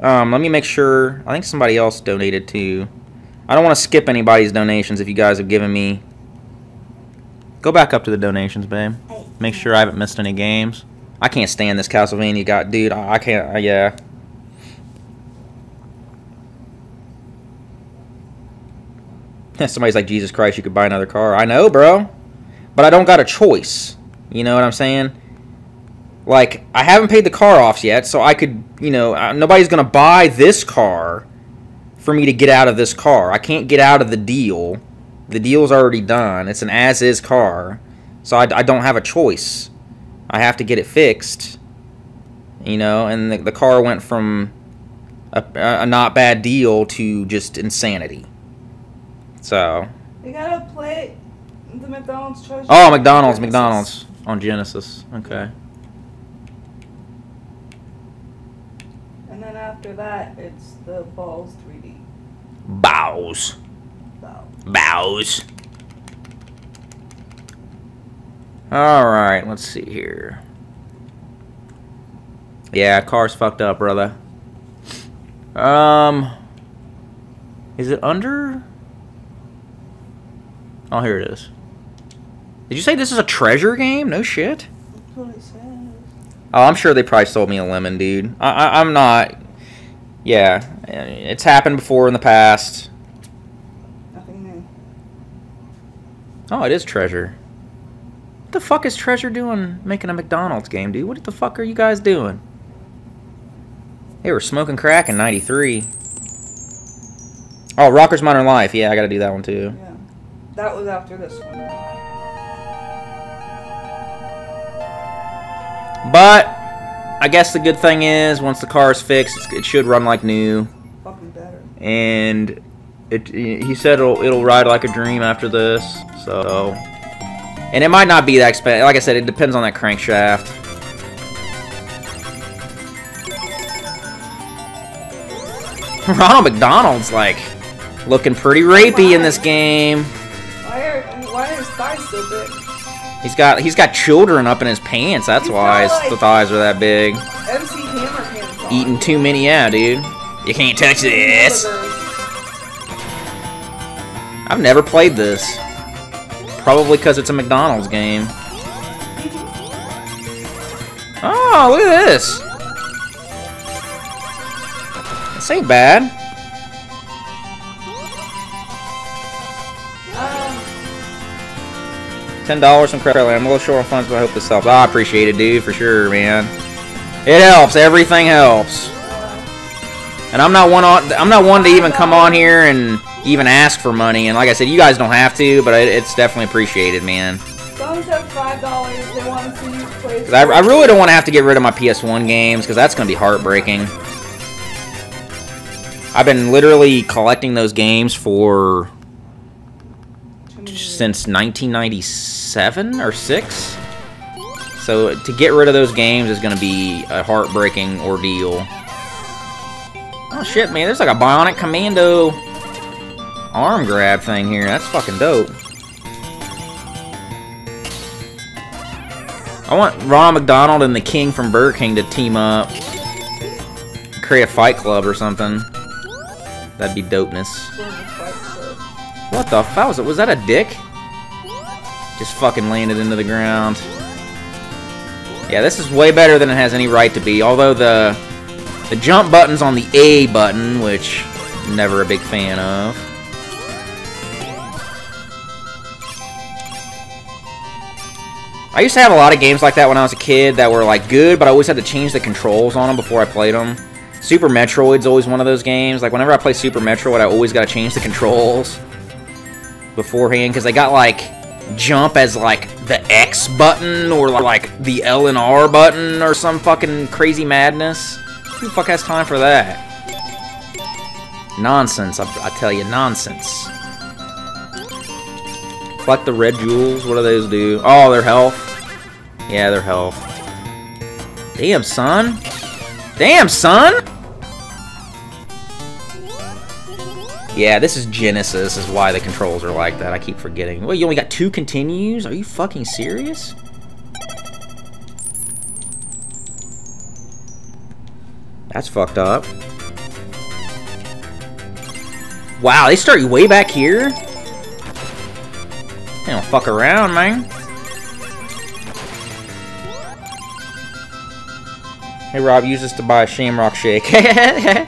Um, let me make sure. I think somebody else donated too. I don't want to skip anybody's donations if you guys have given me. Go back up to the donations, babe. Make sure I haven't missed any games. I can't stand this Castlevania guy, dude. I, I can't. Uh, yeah. [LAUGHS] Somebody's like, Jesus Christ, you could buy another car. I know, bro. But I don't got a choice. You know what I'm saying? Like, I haven't paid the car off yet, so I could, you know, uh, nobody's going to buy this car for me to get out of this car. I can't get out of the deal. The deal's already done. It's an as is car. So I, I don't have a choice. I have to get it fixed. You know, and the, the car went from a, a not bad deal to just insanity. So, You gotta play the McDonald's treasure. oh, McDonald's, McDonald's. On Genesis. Okay. And then after that, it's the Ballz 3D. Bows. So, Bows. Alright, let's see here. Yeah, car's fucked up, brother. Um. Is it under? Oh, here it is. Did you say this is a treasure game? No shit. that's what it says. Oh, I'm sure they probably sold me a lemon, dude. I, I, I'm not. Yeah, it's happened before in the past. Nothing new. Oh, it is Treasure. What the fuck is Treasure doing making a McDonald's game, dude? What the fuck are you guys doing? They were smoking crack in 93. Oh, Rocko's Modern Life. Yeah, I gotta do that one too. Yeah. That was after this one. But, I guess the good thing is, once the car is fixed, it's, it should run like new. Fucking better. And it, he said it'll, it'll ride like a dream after this. So, and it might not be that expensive. Like I said, it depends on that crankshaft. [LAUGHS] Ronald McDonald's like looking pretty rapey in this game. Why are, why are his thighs so big? He's got he's got children up in his pants. That's He's why his got, like- the thighs are that big. MC Hammer pants on. Eating too many, yeah, dude. You can't touch this. I've never played this. Probably because it's a McDonald's game. Oh, look at this. This ain't bad. Ten dollars from credit. I'm a little short on funds, but I hope this helps. I appreciate it, dude, for sure, man. It helps. Everything helps. And I'm not one on. I'm not one to even come on here and even ask for money. And like I said, you guys don't have to, but it, it's definitely appreciated, man. Said five dollars. They want to see you play. I, I really don't want to have to get rid of my PS1 games because that's going to be heartbreaking. I've been literally collecting those games for since 1997 or 6. So to get rid of those games is going to be a heartbreaking ordeal. Oh shit, man, there's like a Bionic Commando arm grab thing here. That's fucking dope. I want Ronald McDonald and the King from Burger King to team up. Create a fight club or something. That'd be dopeness. What the fuck was it? Was that a dick? Just fucking landed into the ground. Yeah, this is way better than it has any right to be. Although the the jump button's on the A button, which I'm never a big fan of. I used to have a lot of games like that when I was a kid that were like good, but I always had to change the controls on them before I played them. Super Metroid's always one of those games. Like whenever I play Super Metroid, I always got to change the controls beforehand because they got like jump as like the X button or like the L and R button or some fucking crazy madness. Who the fuck has time for that? Nonsense, I, I tell you, nonsense. Like the red jewels, what do those do? Oh, their health. Yeah, their health. Damn, son. Damn, son! Yeah, this is Genesis, is why the controls are like that. I keep forgetting. Well, you only got two continues? Are you fucking serious? That's fucked up. Wow, they start you way back here? They don't fuck around, man. Hey, Rob, use this to buy a Shamrock Shake. [LAUGHS] hey,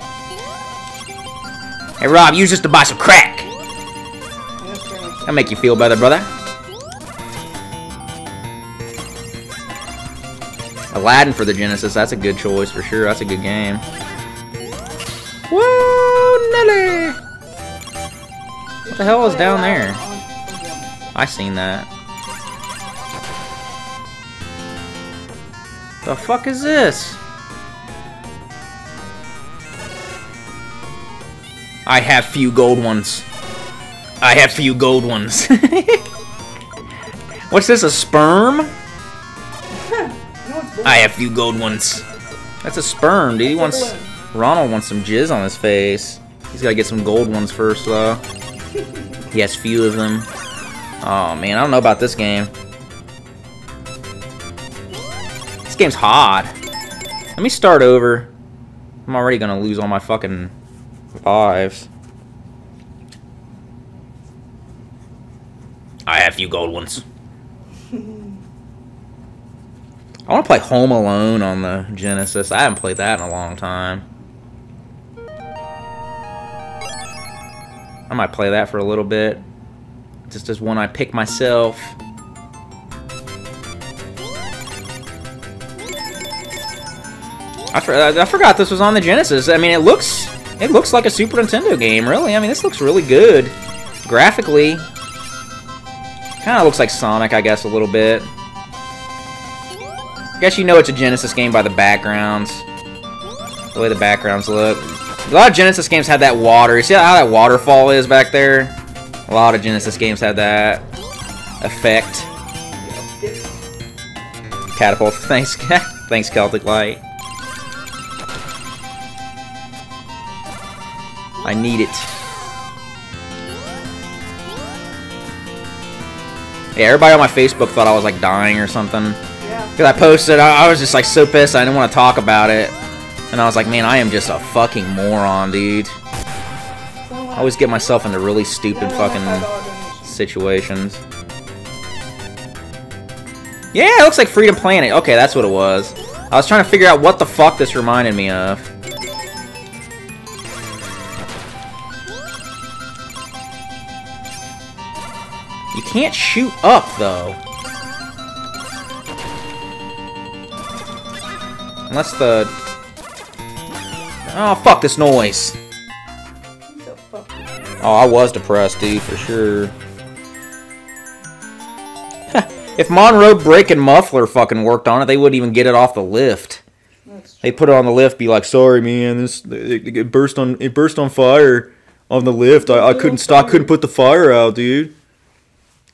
Rob, use this to buy some crack. That'll make you feel better, brother. Aladdin for the Genesis, that's a good choice for sure. That's a good game. Whoa, Nelly! What the hell is down there? I seen that. The fuck is this? I have few gold ones. I have few gold ones. [LAUGHS] What's this, a sperm? No. I have few gold ones. That's a sperm, dude. He wants. Ronald wants some jizz on his face. He's gotta get some gold ones first, though. [LAUGHS] He has few of them. Oh man, I don't know about this game. This game's hard. Let me start over. I'm already gonna lose all my fucking lives. I have a few gold ones. [LAUGHS] I want to play Home Alone on the Genesis. I haven't played that in a long time. I might play that for a little bit. Just as one I pick myself. I, I forgot this was on the Genesis. I mean, it looks it looks like a Super Nintendo game, really. I mean, this looks really good. Graphically. Kind of looks like Sonic, I guess, a little bit. I guess you know it's a Genesis game by the backgrounds. The way the backgrounds look. A lot of Genesis games had that water. You see how that waterfall is back there? A lot of Genesis games had that effect. Catapult. [LAUGHS] Thanks, [LAUGHS] thanks, Celtic Light. I need it. Yeah, everybody on my Facebook thought I was like dying or something. Yeah. Because I posted, I, I was just like so pissed, I didn't want to talk about it. And I was like, man, I am just a fucking moron, dude. I always get myself into really stupid fucking situations. Yeah, it looks like Freedom Planet. Okay, that's what it was. I was trying to figure out what the fuck this reminded me of. You can't shoot up, though. Unless the... Oh, fuck this noise. Oh, I was depressed, dude, for sure. [LAUGHS] if Monroe Brake and Muffler fucking worked on it, they wouldn't even get it off the lift. They put it on the lift, be like, "Sorry, man, this it, it burst on it burst on fire on the lift. I, I couldn't stop, couldn't put the fire out, dude."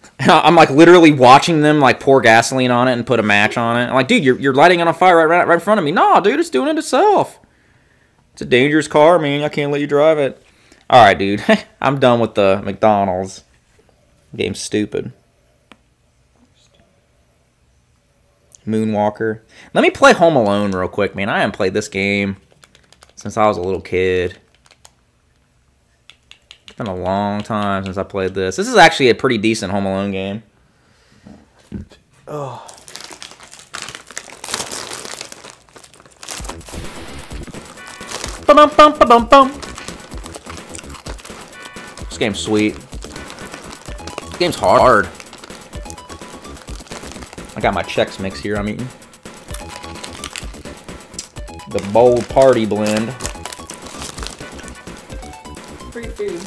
[LAUGHS] I'm like literally watching them like pour gasoline on it and put a match on it. I'm like, dude, you're, you're lighting it on fire right, right right in front of me. No, dude, it's doing it itself. It's a dangerous car, man. I can't let you drive it. All right, dude. [LAUGHS] I'm done with the McDonald's. Game's stupid. Moonwalker. Let me play Home Alone real quick, man. I haven't played this game since I was a little kid. It's been a long time since I played this. This is actually a pretty decent Home Alone game. Oh. Bum bum bum bum bum. This game's sweet. This game's hard. I got my Chex Mix here I'm eating. The bold party blend. Free food.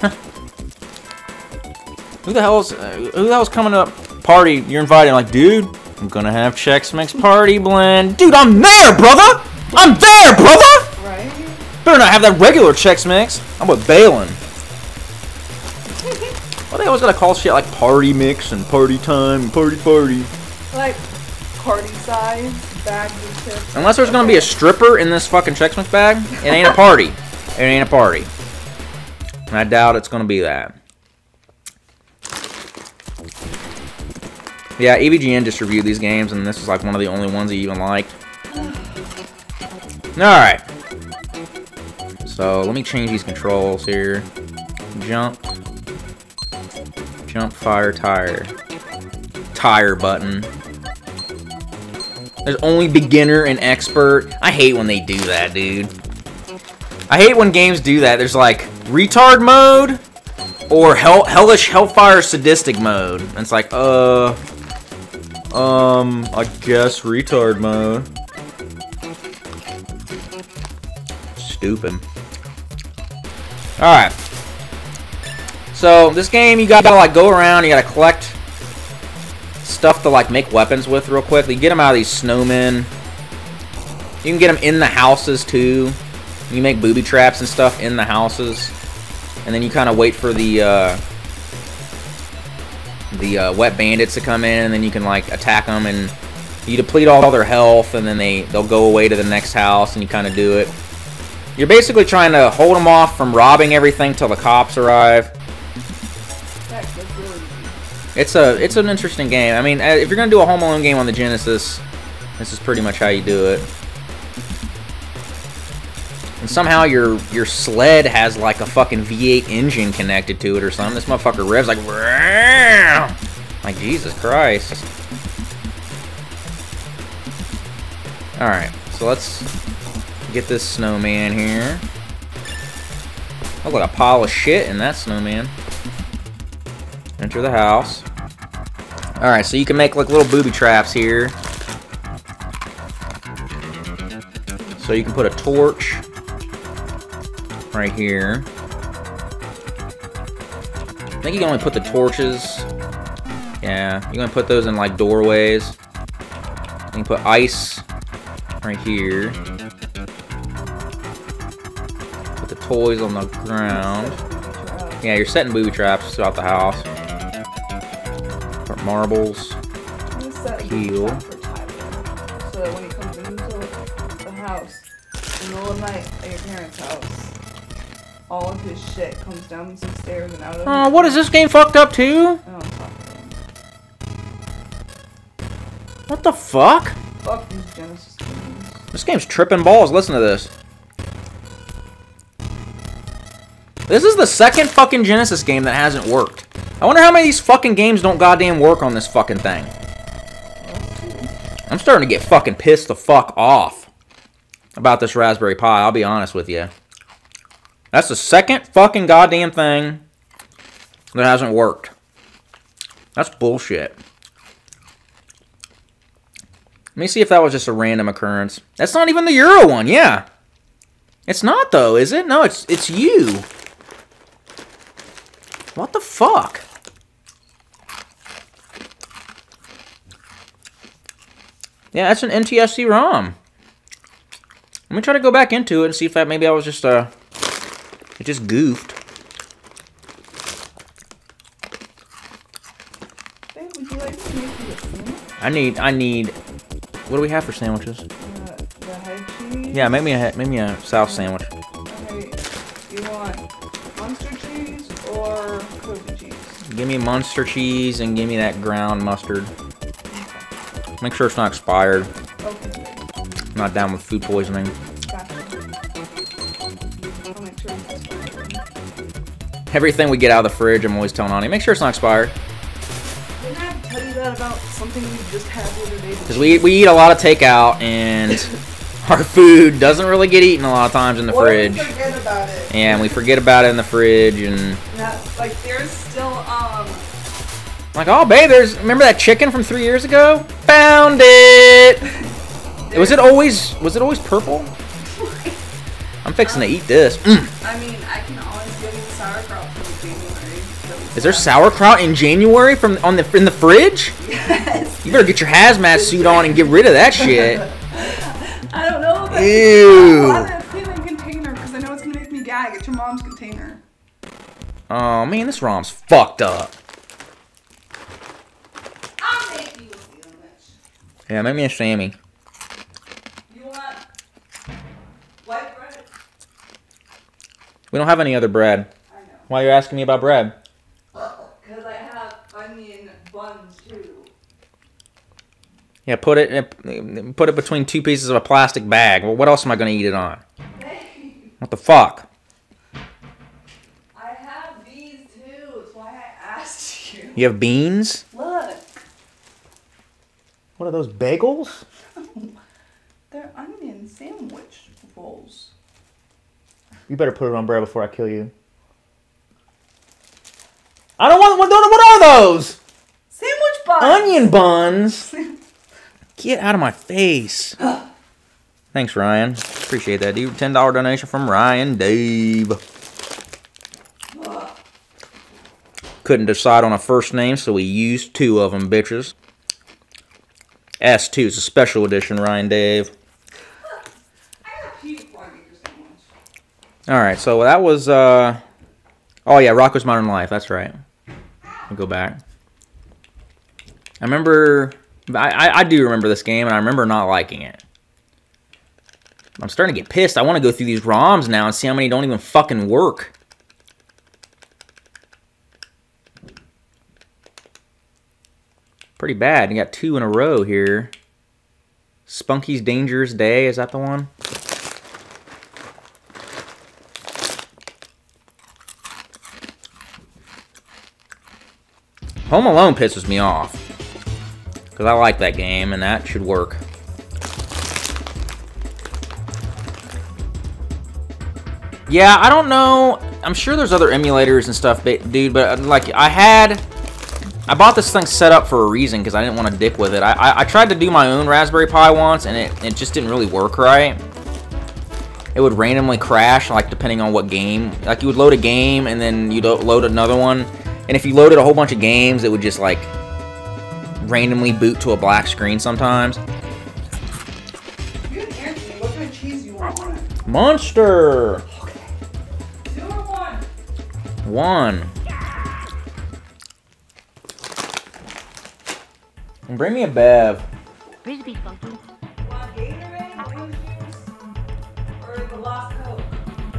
[LAUGHS] Who the hell's uh, who the hell's coming up party? You're invited. like, dude, I'm gonna have Chex Mix party blend. Dude, I'm there, brother. I'm there, brother. Better not have that regular Chex Mix. I'm with Balin. [LAUGHS] Why they always gotta call shit like party mix and party time and party party? Like party size bags of chips. Unless there's gonna be a stripper in this fucking Chex Mix bag, it ain't a party. [LAUGHS] It ain't a party. And I doubt it's gonna be that. Yeah, AVGN just reviewed these games, and this is like one of the only ones he even liked. [SIGHS] Alright. So, let me change these controls here. Jump. Jump, fire, tire. Tire button. There's only beginner and expert. I hate when they do that, dude. I hate when games do that. There's like retard mode or hell hellish hellfire sadistic mode. And it's like, uh um I guess retard mode. Stupid. Alright. So this game you gotta like go around, you gotta collect stuff to like make weapons with real quick. You get them out of these snowmen. You can get them in the houses too. You make booby traps and stuff in the houses. And then you kind of wait for the uh, the uh, wet bandits to come in, and then you can like attack them, and you deplete all their health, and then they they'll go away to the next house, and you kind of do it. You're basically trying to hold them off from robbing everything till the cops arrive. It's a it's an interesting game. I mean, uh, if you're gonna do a Home Alone game on the Genesis, this is pretty much how you do it. And somehow your your sled has like a fucking V8 engine connected to it or something. This motherfucker revs like, like Jesus Christ. All right, so let's get this snowman here. I look like a pile of shit in that snowman. Enter the house. Alright, so you can make like little booby traps here. So you can put a torch right here. I think you can only put the torches. Yeah, you can put those in like doorways. You can put ice right here. Toys on the ground. Yeah, you're setting booby traps throughout the house. Marbles. I'm gonna set a Heal. trap for Tyler, so that when he comes into the house in the middle of the night at your parents' house, all of his shit comes down some stairs and out of. Oh, what is this game fucked up too? I don't talk to oh, him. What the fuck? Fuck these Genesis games. This game's tripping balls. Listen to this. This is the second fucking Genesis game that hasn't worked. I wonder how many of these fucking games don't goddamn work on this fucking thing. I'm starting to get fucking pissed the fuck off about this Raspberry Pi, I'll be honest with you. That's the second fucking goddamn thing that hasn't worked. That's bullshit. Let me see if that was just a random occurrence. That's not even the Euro one, yeah. It's not though, is it? No, it's it's you. What the fuck? Yeah, that's an NTSC ROM. Let me try to go back into it and see if that maybe I was just uh it just goofed. Babe, would you like to make me a sandwich? I need I need what do we have for sandwiches? Uh, the head cheese? Yeah, make me a make me a South sandwich. Give me monster cheese and give me that ground mustard. Make sure it's not expired. Okay. I'm not down with food poisoning. Gotcha. I'll make sure it's Everything we get out of the fridge, I'm always telling Ani, make sure it's not expired. Didn't I tell you that about something you just had the other day? Because we, we eat a lot of takeout and [LAUGHS] our food doesn't really get eaten a lot of times in the Or we fridge. forget about it. And we forget about it in the fridge and like there's like, oh babe, there's remember that chicken from three years ago? Found it. Was it always was it always purple? I'm fixing to eat this. Mm. I mean I can always give you sauerkraut from January. Is there sauerkraut in January from on the in the fridge? Yes. You better get your hazmat suit on and get rid of that shit. [LAUGHS] I don't know. But Ew. I'll have a container because I know it's gonna make me gag. It's your mom's container. Oh man, this ROM's fucked up. I'll make you a sandwich. Yeah, make me a Sammy. You want white bread? We don't have any other bread. I know. Why are you asking me about bread? Because I have onion buns too. Yeah, put it put it between two pieces of a plastic bag. Well, what else am I gonna eat it on? What the fuck? I have these too. That's why I asked you. You have beans? Look, What are those bagels? [LAUGHS] they're onion sandwich rolls. You better put it on bread before I kill you. I don't want. What, what are those? Sandwich buns. Onion buns. [LAUGHS] Get out of my face. [GASPS] Thanks, Ryan. Appreciate that, dude. Ten dollar donation from Ryan Dave. Couldn't decide on a first name, so we used two of them, bitches. S2 is a special edition, Ryan Dave. All right, so that was. uh Oh yeah, Rocko's Modern Life. That's right. I'll go back. I remember, I, I, I do remember this game, and I remember not liking it. I'm starting to get pissed. I want to go through these ROMs now and see how many don't even fucking work. Pretty bad. You got two in a row here. Spunky's Dangerous Day, is that the one? Home Alone pisses me off. Because I like that game, and that should work. Yeah, I don't know. I'm sure there's other emulators and stuff, dude, but uh, like I had I bought this thing set up for a reason because I didn't want to dick with it. I, I, I, tried to do my own Raspberry Pi once, and it, it just didn't really work right. It would randomly crash, like, depending on what game. Like, you would load a game, and then you'd load another one. And if you loaded a whole bunch of games, it would just, like, randomly boot to a black screen sometimes. Monster! Okay. Two or one? One. Bring me a bev. Frisbee funky.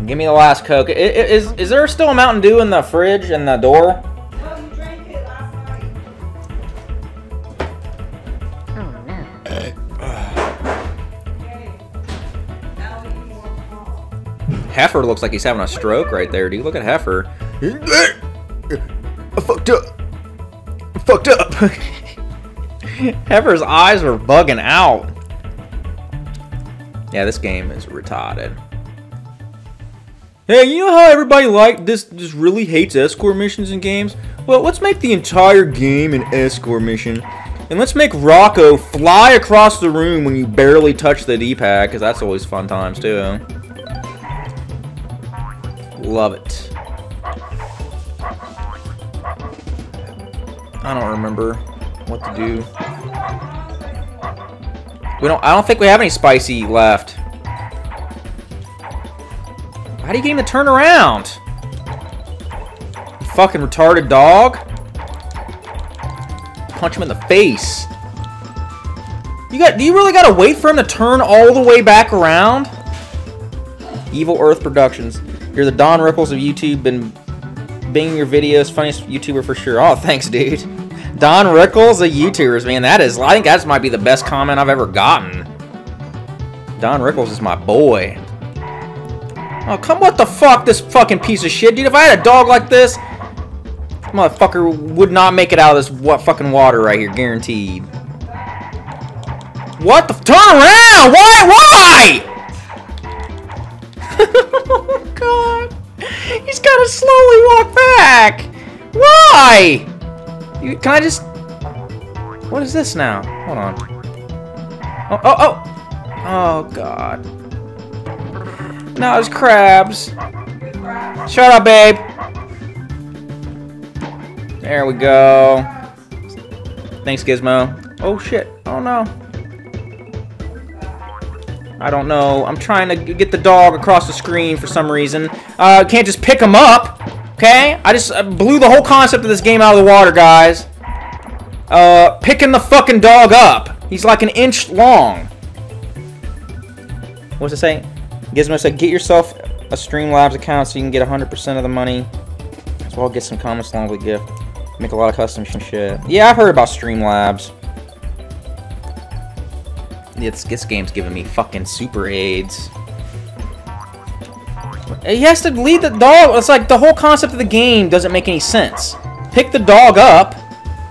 Give me the last Coke. Is, is, is there still a Mountain Dew in the fridge and the door? No, you drank it last night. Oh, no. Heifer looks like he's having a stroke right there, dude. Look at Heifer. I fucked up. I fucked up. [LAUGHS] Heifer's eyes were bugging out. Yeah, this game is retarded. Hey, you know how everybody like this just really hates escort missions in games? Well, let's make the entire game an escort mission. And let's make Rocko fly across the room when you barely touch the D-pad, because that's always fun times, too. Love it. I don't remember what to do. We don't. I don't think we have any spicy left. How do you get him to turn around? You fucking retarded dog. Punch him in the face. You got? Do you really gotta wait for him to turn all the way back around? Evil Earth Productions. You're the Don Rickles of YouTube. Been binging your videos. Funniest YouTuber for sure. Oh, thanks, dude. Don Rickles the YouTubers, man. That is, I think that might be the best comment I've ever gotten. Don Rickles is my boy. Oh, come, what the fuck, this fucking piece of shit, dude. If I had a dog like this, motherfucker would not make it out of this what fucking water right here, guaranteed. What the, turn around, why, why? [LAUGHS] oh, God. He's gotta slowly walk back. Why? You, can I just... What is this now? Hold on. Oh, oh, oh! Oh, God. No, it's crabs. Shut up, babe. There we go. Thanks, Gizmo. Oh, shit. Oh, no. I don't know. I'm trying to get the dog across the screen for some reason. Uh, can't just pick him up. Okay? I just blew the whole concept of this game out of the water, guys. Uh, picking the fucking dog up. He's like an inch long. What's it say? Gizmo said, get yourself a Streamlabs account so you can get 100% of the money. As well get some comments along with the gift. Make a lot of custom shit. Yeah, I've heard about Streamlabs. It's, this game's giving me fucking super AIDS. He has to lead the dog. It's like the whole concept of the game doesn't make any sense. Pick the dog up,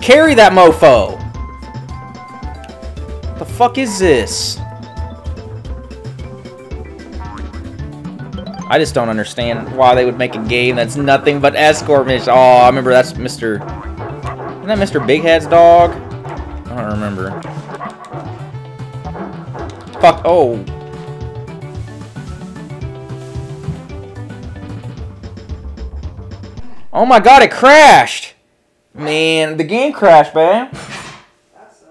carry that mofo. The fuck is this? I just don't understand why they would make a game that's nothing but escort mission. Oh, I remember that's Mr. Isn't that Mr. Bighead's dog? I don't remember. Fuck. Oh. Oh my god, it crashed! Man, the game crashed, man.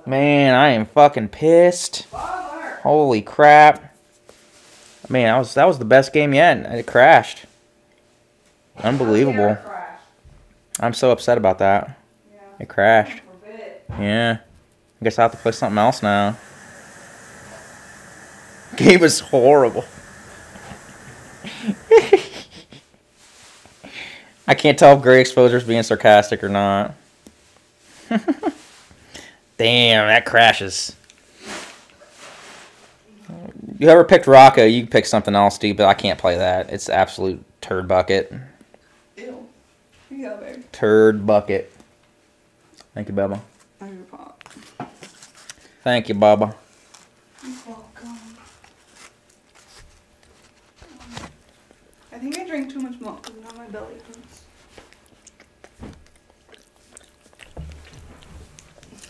Man, I am fucking pissed. Holy crap. Man, that was that was the best game yet. It crashed. Unbelievable. I'm so upset about that. It crashed. Yeah. I guess I have to play something else now. [LAUGHS] Game is horrible. I can't tell if Great Exposure's being sarcastic or not. [LAUGHS] Damn, that crashes. You ever picked Rocko, you can pick something else, dude, but I can't play that. It's absolute turd bucket. Ew. Yeah, babe. Turd bucket. Thank you, Bubba. Thank you, Bubba. You're welcome. I think I drank too much milk because now my belly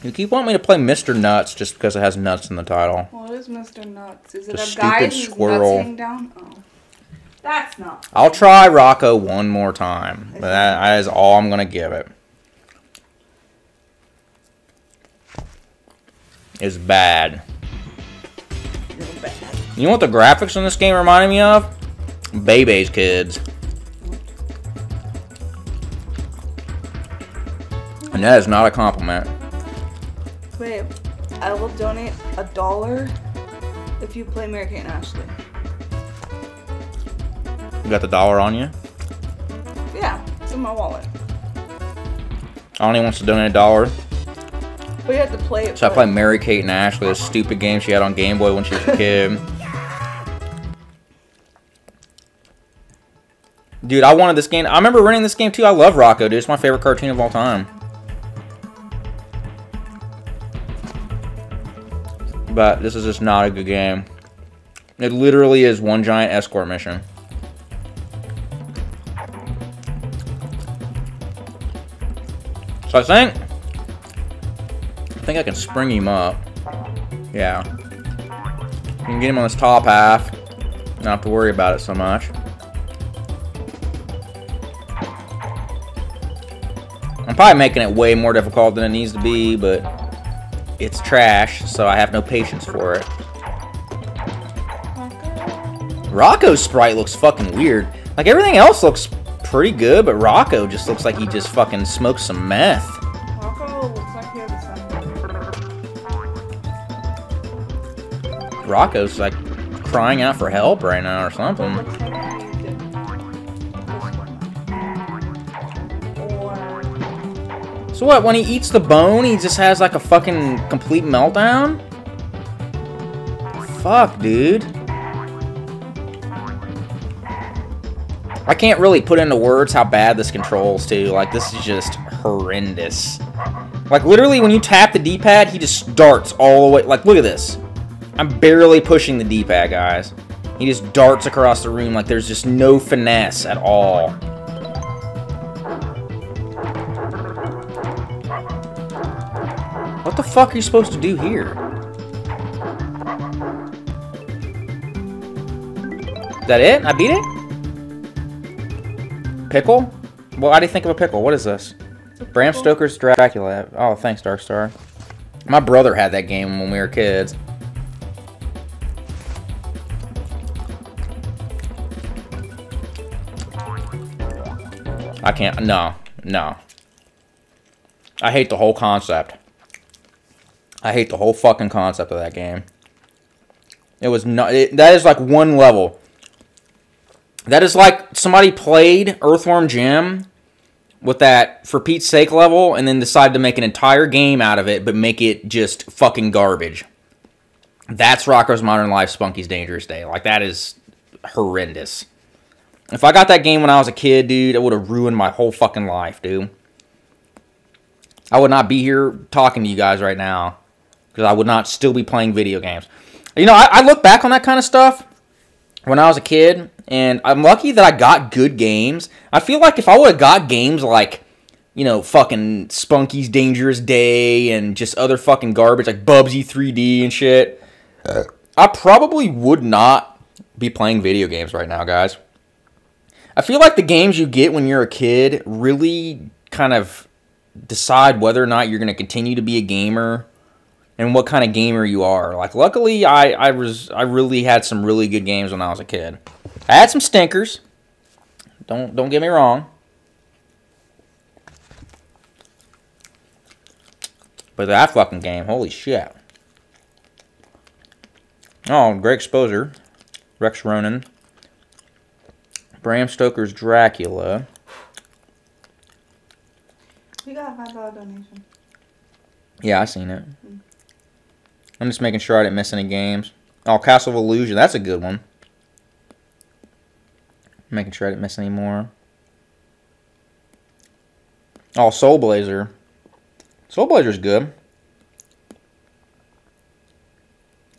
You keep wanting me to play Mr. Nuts just because it has nuts in the title. What is Mr. Nuts? Is it The a guy stupid whose squirrel. nuts hang down? Oh. That's not. I'll try Rocko one more time, but that, that is all I'm gonna give it. It's bad. Bad. You know what the graphics in this game reminded me of? Bebe's Kids. And that is not a compliment. Wait, I will donate a dollar if you play Mary Kate and Ashley. You got the dollar on you? Yeah, it's in my wallet. Ani wants to donate a dollar. But you have to play it. So I play Mary Kate and Ashley, a stupid game she had on Game Boy when she was a kid. Dude, I wanted this game. I remember renting this game too. I love Rocko, dude. It's my favorite cartoon of all time. But this is just not a good game. It literally is one giant escort mission. So I think I think I can spring him up. Yeah. You can get him on this top half. Not have to worry about it so much. I'm probably making it way more difficult than it needs to be, but it's trash, so I have no patience for it. Rocko's sprite looks fucking weird. Like everything else looks pretty good, but Rocko just looks like he just fucking smoked some meth. Rocko looks like he has a son. Rocko's like crying out for help right now or something. So what, when he eats the bone, he just has like a fucking complete meltdown? Fuck, dude. I can't really put into words how bad this controls, too. Like, this is just horrendous. Like, literally, when you tap the D-pad, he just darts all the way. Like, look at this. I'm barely pushing the D-pad, guys. He just darts across the room like there's just no finesse at all. What the fuck are you supposed to do here? Is that it? I beat it? Pickle? Well, how do you think of a pickle? What is this? Bram Stoker's Dracula. Oh, thanks, Darkstar. My brother had that game when we were kids. I can't. No. No. I hate the whole concept. I hate the whole fucking concept of that game. It was not. It, that is like one level. That is like somebody played Earthworm Jim with that for Pete's sake level and then decided to make an entire game out of it, but make it just fucking garbage. That's Rocko's Modern Life, Spunky's Dangerous Day. Like that is horrendous. If I got that game when I was a kid, dude, it would have ruined my whole fucking life, dude. I would not be here talking to you guys right now because I would not still be playing video games. You know, I, I look back on that kind of stuff when I was a kid, and I'm lucky that I got good games. I feel like if I would have got games like, you know, fucking Spunky's Dangerous Day and just other fucking garbage like Bubsy 3D and shit, uh. I probably would not be playing video games right now, guys. I feel like the games you get when you're a kid really kind of decide whether or not you're going to continue to be a gamer and what kind of gamer you are. Like, luckily, I, I was I really had some really good games when I was a kid. I had some stinkers. Don't don't get me wrong. But that fucking game, holy shit. Oh, Greg Exposure, Rex Ronan, Bram Stoker's Dracula. You got a five dollar donation. Yeah, I seen it. Mm. I'm just making sure I didn't miss any games. Oh, Castle of Illusion, that's a good one. Making sure I didn't miss any more. Oh, Soul Blazer. Soul Blazer's good.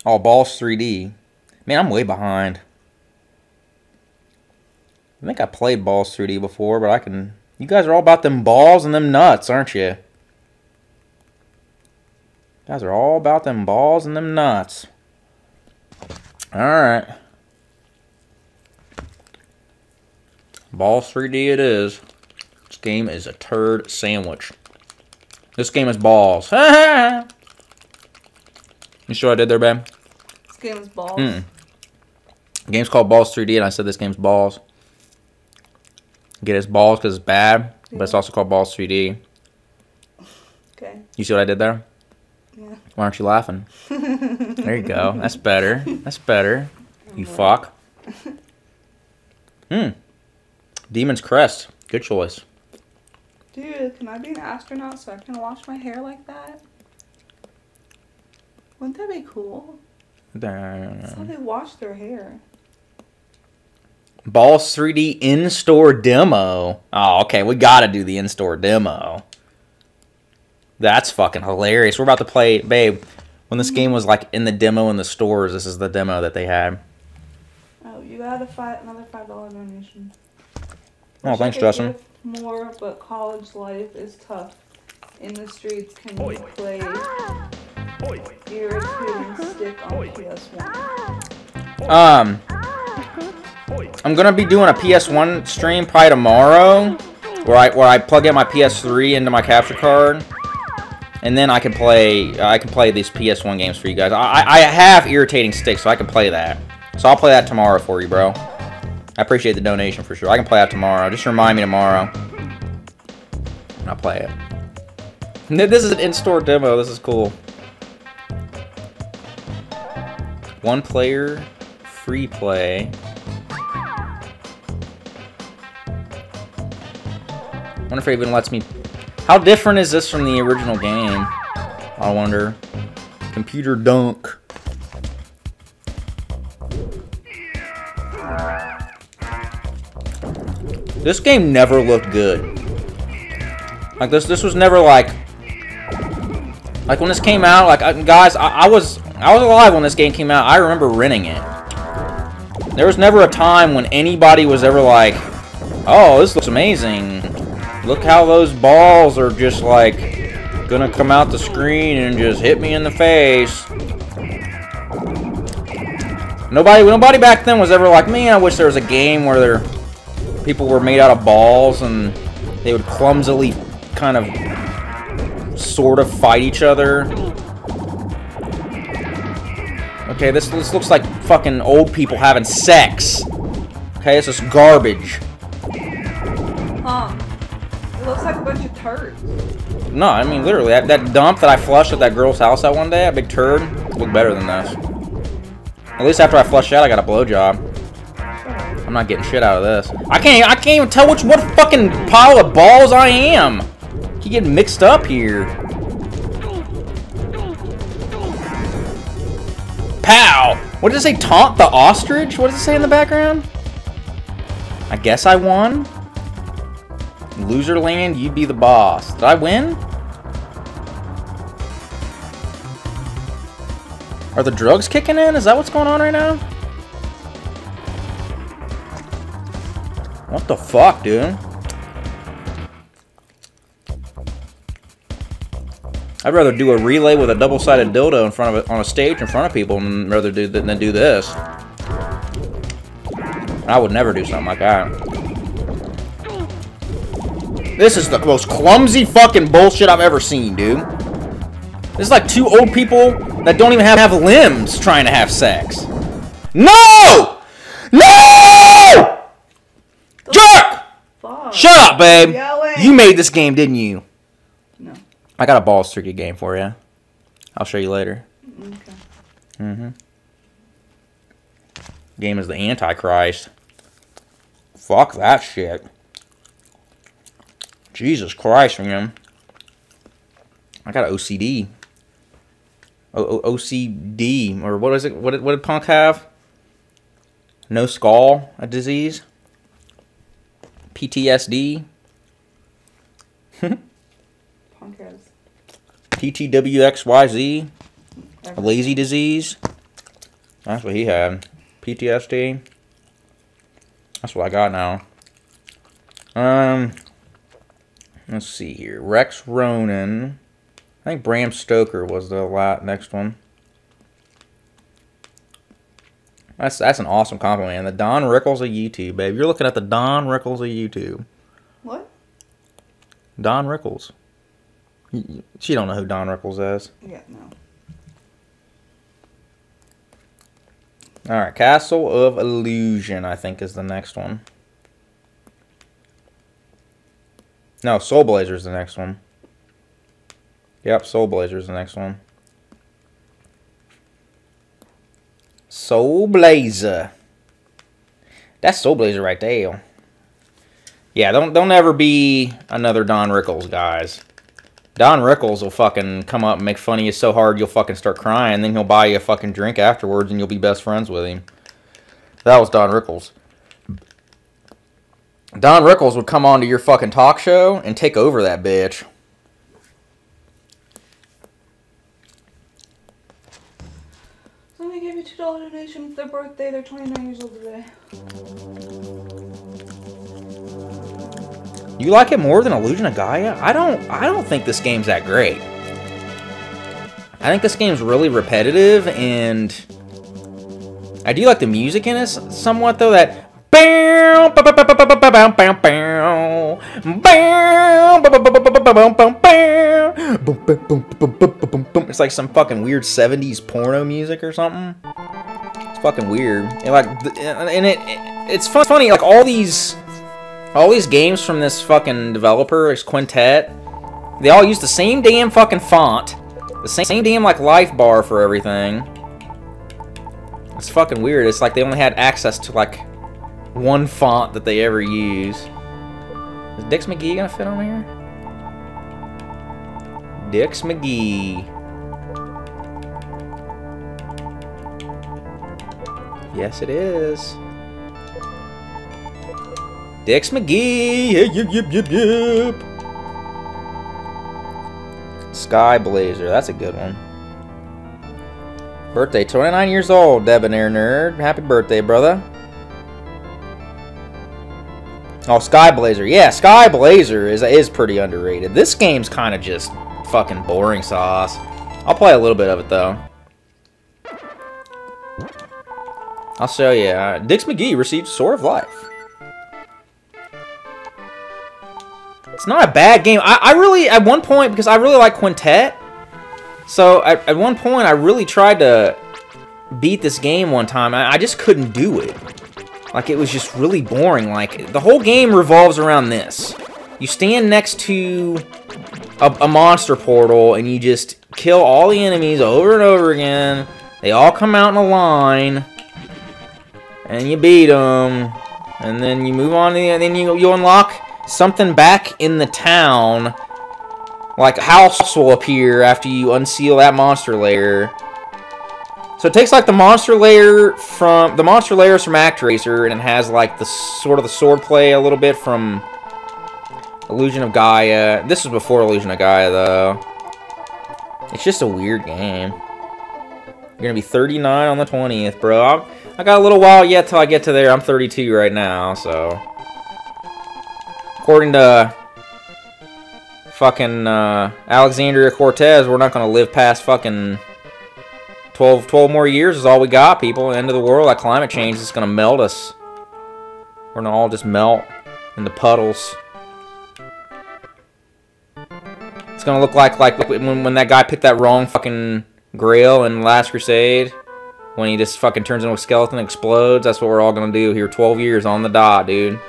Oh, Ballz 3D. Man, I'm way behind. I think I played Ballz 3D before, but I can... You guys are all about them balls and them nuts, aren't you? Guys are all about them balls and them nuts. Alright. Ballz 3D it is. This game is a turd sandwich. This game is balls. [LAUGHS] you sure I did there, babe? This game is balls. Mm. The game's called Ballz 3D, and I said this game's balls. Get it's balls because it's bad, but it's also called Ballz 3D. Okay. You see what I did there? Why aren't you laughing? There you go. That's better. That's better. You fuck. Hmm. Demon's Crest. Good choice. Dude, can I be an astronaut so I can wash my hair like that? Wouldn't that be cool? That's how they wash their hair. Ballz 3D in-store demo. Oh, okay. We gotta do the in-store demo. That's fucking hilarious. We're about to play, babe. When this mm-hmm. game was like in the demo in the stores, this is the demo that they had. Oh, you got a five, another five dollar donation. Oh, Wish thanks, Justin. More, but college life is tough. In the streets, can you play irritating stick on PS1? Um, I'm gonna be doing a PS1 stream probably tomorrow, where I where I plug in my PS3 into my capture card, and then I can play uh, I can play these PS1 games for you guys. I I I have irritating sticks, so I can play that. So I'll play that tomorrow for you, bro. I appreciate the donation for sure. I can play that tomorrow. Just remind me tomorrow. And I'll play it. [LAUGHS] This is an in-store demo. This is cool. One player, free play. wonder if it even lets me. How different is this from the original game? I wonder. Computer dunk. This game never looked good. Like this, this was never like, like when this came out. Like guys, I, I was, I was alive when this game came out. I remember renting it. There was never a time when anybody was ever like, "Oh, this looks amazing. Look how those balls are just like gonna come out the screen and just hit me in the face." Nobody, nobody back then was ever like, "Man, I wish there was a game where there people were made out of balls and they would clumsily kind of sort of fight each other." Okay, this, this looks like fucking old people having sex. Okay, this is garbage. Huh. Looks like a bunch of turds. No, I mean literally that, that dump that I flushed at that girl's house that one day, that big turd, looked better than this. At least after I flushed out, I got a blowjob. I'm not getting shit out of this. I can't. I can't even tell which what fucking pile of balls I am. Keep getting mixed up here. Pow! What does it say? Taunt the ostrich? What does it say in the background? I guess I won. Loser land, you'd be the boss. Did I win? Are the drugs kicking in? Is that what's going on right now? What the fuck, dude? I'd rather do a relay with a double-sided dildo in front of it on a stage in front of people than rather do than do this. I would never do something like that. This is the most clumsy fucking bullshit I've ever seen, dude. This is like two old people that don't even have, have limbs trying to have sex. No! No! Jerk! Fuck. Shut up, babe. You made this game, didn't you? No. I got a balls tricky game for you. I'll show you later. Okay. Mm-hmm. Game is the Antichrist. Fuck that shit. Jesus Christ, man. I got OCD. O- o- OCD, or what is it? What did, what did Punk have? No skull, a disease. PTSD. [LAUGHS] Punk has PTWXYZ. A everything. lazy disease. That's what he had. PTSD. That's what I got now. Um, let's see here. Rex Ronan. I think Bram Stoker was the next one. That's that's an awesome compliment. The Don Rickles of YouTube, babe. You're looking at the Don Rickles of YouTube. What? Don Rickles. She don't know who Don Rickles is. Yeah, no. All right, Castle of Illusion, I think, is the next one. No, Soul Blazer is the next one. Yep, Soul Blazer is the next one. Soul Blazer. That's Soul Blazer right there. Yeah, don't don't ever be another Don Rickles, guys. Don Rickles will fucking come up and make fun of you so hard you'll fucking start crying. Then he'll buy you a fucking drink afterwards and you'll be best friends with him. That was Don Rickles. Don Rickles would come on to your fucking talk show and take over that bitch. Somebody gave me two dollar donation for their birthday. They're twenty nine years old today. You like it more than Illusion of Gaia? I don't. I don't think this game's that great. I think this game's really repetitive, and I do like the music in it somewhat, though. That it's like some fucking weird 70s porno music or something. It's fucking weird. And like, and it, it's funny, like all these, all these games from this fucking developer, this quintet, they all use the same damn fucking font, the same, same damn like life bar for everything. It's fucking weird. It's like they only had access to like one font that they ever use. Is Dix McGee gonna fit on here? Dix McGee. Yes, it is. Dix McGee. Yep, yep, yep, yep, yep. Sky Blazer. That's a good one. Birthday, 29 years old, Debonair Nerd. Happy birthday, brother. Oh, Sky Blazer. Yeah, Sky Blazer is is pretty underrated. This game's kind of just fucking boring sauce. I'll play a little bit of it though. I'll show you. Uh, Dix McGee received Sword of Life. It's not a bad game. I, I really, at one point, because I really like Quintet, so at, at one point I really tried to beat this game one time. I, I just couldn't do it. Like, it was just really boring. Like, the whole game revolves around this. You stand next to a, a monster portal, and you just kill all the enemies over and over again. They all come out in a line, and you beat them. And then you move on, and then you, you unlock something back in the town. Like, a house will appear after you unseal that monster lair. So it takes like the monster layer from the monster layers from ActRaiser, and it has like the sort of the sword play a little bit from Illusion of Gaia. This was before Illusion of Gaia though. It's just a weird game. You're gonna be 39 on the 20th, bro. I'm, I got a little while yet till I get to there. I'm 32 right now, so according to fucking uh, Alexandria Cortez, we're not gonna live past fucking 12, 12 more years is all we got, people. End of the world. That climate change is going to melt us. We're going to all just melt in the puddles. It's going to look like like when, when that guy picked that wrong fucking grail in Last Crusade. When he just fucking turns into a skeleton explodes. That's what we're all going to do here. 12 years on the dot, dude.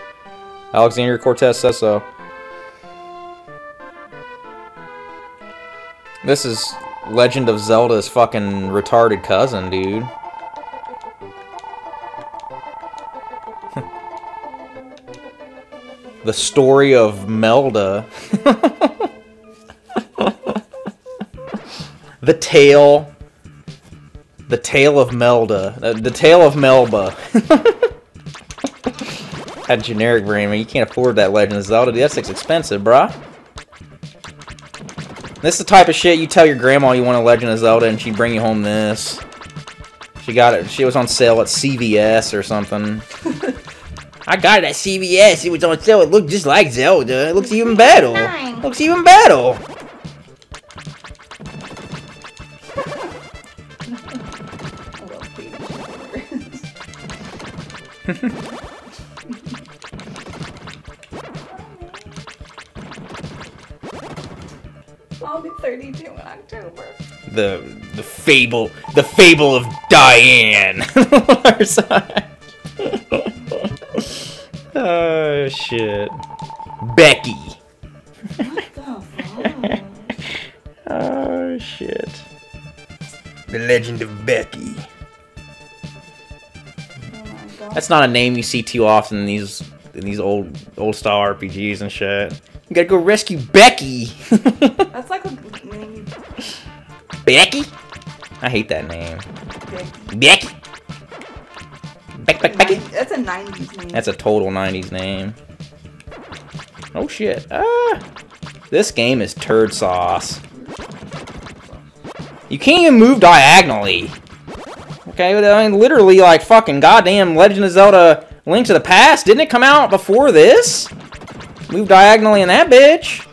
Alexandria Cortez says so. This is Legend of Zelda's fucking retarded cousin, dude. [LAUGHS] the story of Melda. [LAUGHS] the tale. The tale of Melda. Uh, the tale of Melba. [LAUGHS] that generic brand, man. You can't afford that Legend of Zelda. That's expensive, bruh. This is the type of shit you tell your grandma you want a Legend of Zelda and she'd bring you home this. She got it. She was on sale at CVS or something. [LAUGHS] I got it at CVS. It was on sale. It looked just like Zelda. It looks even better. Looks even better. [LAUGHS] [LAUGHS] I'll be 32 in October. The the fable the fable of Diane. [LAUGHS] [LAUGHS] oh shit. Becky. What the fuck? Oh shit. The legend of Becky. Oh. That's not a name you see too often in these in these old old style RPGs and shit. You gotta go rescue Becky. [LAUGHS] That's like a name Becky? I hate that name. Becky. Becky. Beck, Beck, Becky. That's a 90s name. That's a total 90s name. Oh shit. Ah. This game is turd sauce. You can't even move diagonally. Okay, I mean, literally, like, fucking goddamn Legend of Zelda Link to the Past. Didn't it come out before this? Move diagonally in that bitch.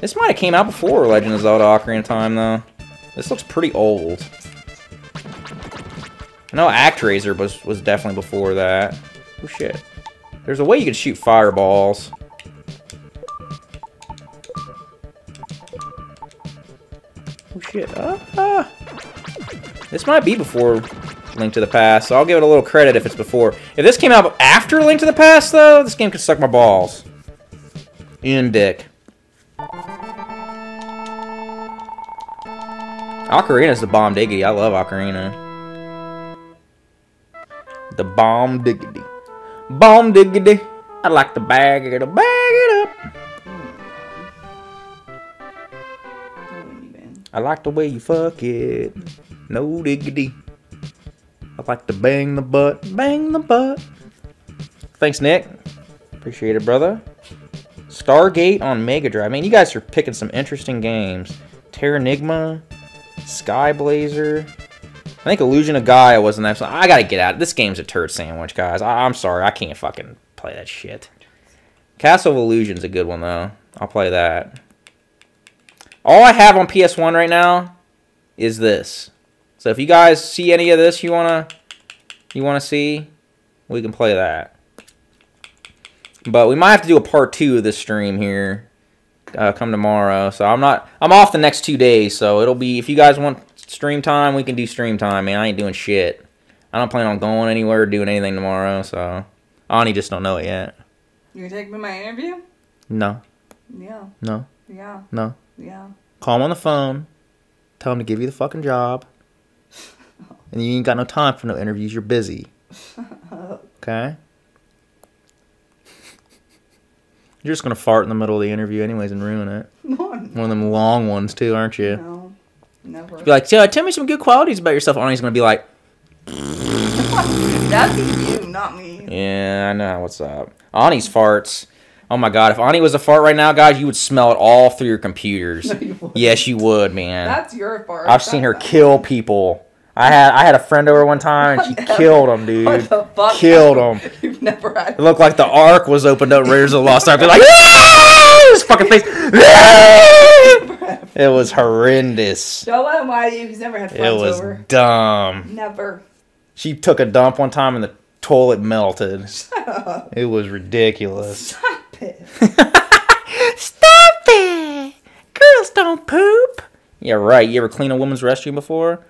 This might have came out before Legend of Zelda Ocarina of Time, though. This looks pretty old. I know ActRaiser was, was definitely before that. Oh, shit. There's a way you can shoot fireballs. Oh, shit. Ah, ah. This might be before Link to the Past, so I'll give it a little credit if it's before. If this came out after Link to the Past, though, this game could suck my balls. Ian Dick. Ocarina's the bomb diggity. I love Ocarina. The bomb diggity. Bomb diggity. I like to bag it up, bag it up. I like the way you fuck it. No diggity. I like to bang the butt, bang the butt. Thanks, Nick. Appreciate it, brother. Stargate on Mega Drive. Man, you guys are picking some interesting games. Terranigma, Skyblazer. I think Illusion of Gaia wasn't that. I gotta get out. This game's a turd sandwich, guys. I- I'm sorry. I can't fucking play that shit. Castle of Illusion's a good one, though. I'll play that. All I have on PS1 right now is this. So if you guys see any of this you wanna you wanna see, we can play that. But we might have to do a part two of this stream here. Uh, come tomorrow. So I'm not I'm off the next two days, so it'll be if you guys want stream time, we can do stream time, man. I ain't doing shit. I don't plan on going anywhere or doing anything tomorrow, so Ani just don't know it yet. You gonna take me my interview? No, Yeah, no, yeah, no. yeah. Call him on the phone. Tell him to give you the fucking job. [LAUGHS] And you ain't got no time for no interviews. You're busy. [LAUGHS] Okay? You're just gonna fart in the middle of the interview anyways and ruin it. [LAUGHS] No, I'm One of them long ones too, aren't you? No, never. Be like, so, tell me some good qualities about yourself. Ani's gonna be like, [LAUGHS] That'd be you, not me. yeah, I know what's up. Ani's farts. Oh my god, if Ani was a fart right now, guys, you would smell it all through your computers. [LAUGHS] No, you wouldn't. Yes, you would, man. That's your part. I've seen her kill people. I had I had a friend over one time and she killed him, dude. What the fuck? Killed him. [LAUGHS] You've never had. It looked like the ark was opened up, Raiders of the Lost Ark. They're like, [LAUGHS] "Ah!" his fucking face. It was horrendous. Don't let him lie to you. He's never had It friends was over. dumb. Never. She took a dump one time and the toilet melted. It was ridiculous. Stop it. [LAUGHS] Stop it! Girls don't poop. Yeah, right. You ever clean a woman's restroom before?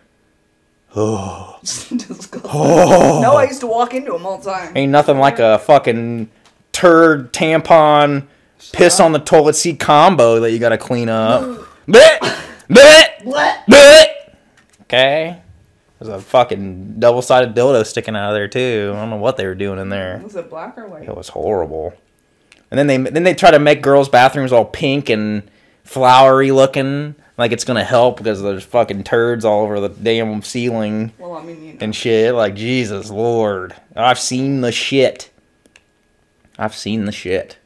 [LAUGHS] Oh. [SIGHS] Oh. No, I used to walk into them all the time. Ain't nothing like a fucking turd tampon piss up. on the toilet seat combo that you gotta clean up. Okay. There's a fucking double-sided dildo sticking out of there too. I don't know what they were doing in there. Was it black or white? It was horrible. And then they then they try to make girls' bathrooms all pink and flowery looking, like it's gonna help because there's fucking turds all over the damn ceiling Well, I mean, you know. and shit. Like Jesus Lord, I've seen the shit. I've seen the shit.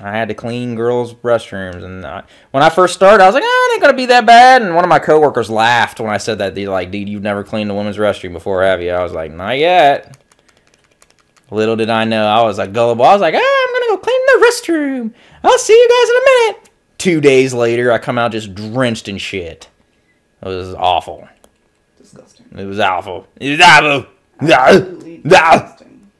I had to clean girls' restrooms, and I, when I first started, I was like, "Oh, it ain't gonna be that bad." And one of my coworkers laughed when I said that. They're like, "Dude, you've never cleaned a women's restroom before, have you?" I was like, "Not yet." Little did I know, I was like gullible. I was like, "Ah, I'm gonna go clean the restroom. I'll see you guys in a minute." Two days later, I come out just drenched in shit. It was awful. Disgusting. It was awful. It was awful. Absolutely disgusting.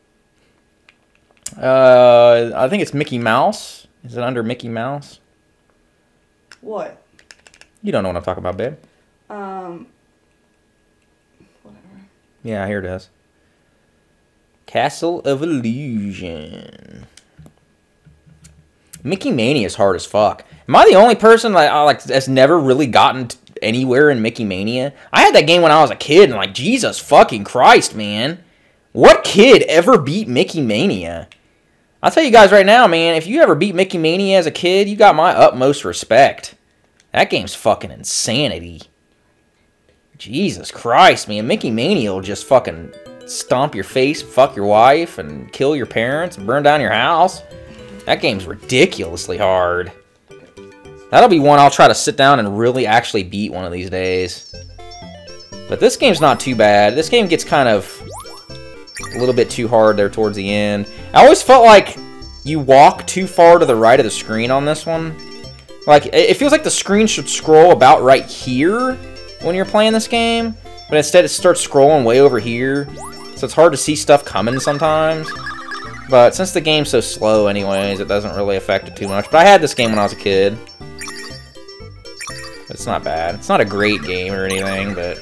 Uh, I think it's Mickey Mouse. Is it under Mickey Mouse? What? You don't know what I'm talking about, babe. Um. Whatever. Yeah, here it is. Castle of Illusion. Mickey Mania is hard as fuck. Am I the only person that like that's never really gotten anywhere in Mickey Mania? I had that game when I was a kid, and like Jesus fucking Christ, man, what kid ever beat Mickey Mania? I'll tell you guys right now, man. If you ever beat Mickey Mania as a kid, you got my utmost respect. That game's fucking insanity. Jesus Christ, man. Mickey Mania will just fucking stomp your face, fuck your wife, and kill your parents, and burn down your house. That game's ridiculously hard. That'll be one I'll try to sit down and really actually beat one of these days. But this game's not too bad. This game gets kind of a little bit too hard there towards the end. I always felt like you walk too far to the right of the screen on this one. Like, it feels like the screen should scroll about right here when you're playing this game, but instead it starts scrolling way over here, so it's hard to see stuff coming sometimes. But since the game's so slow anyways, it doesn't really affect it too much. But I had this game when I was a kid. It's not bad. It's not a great game or anything, but...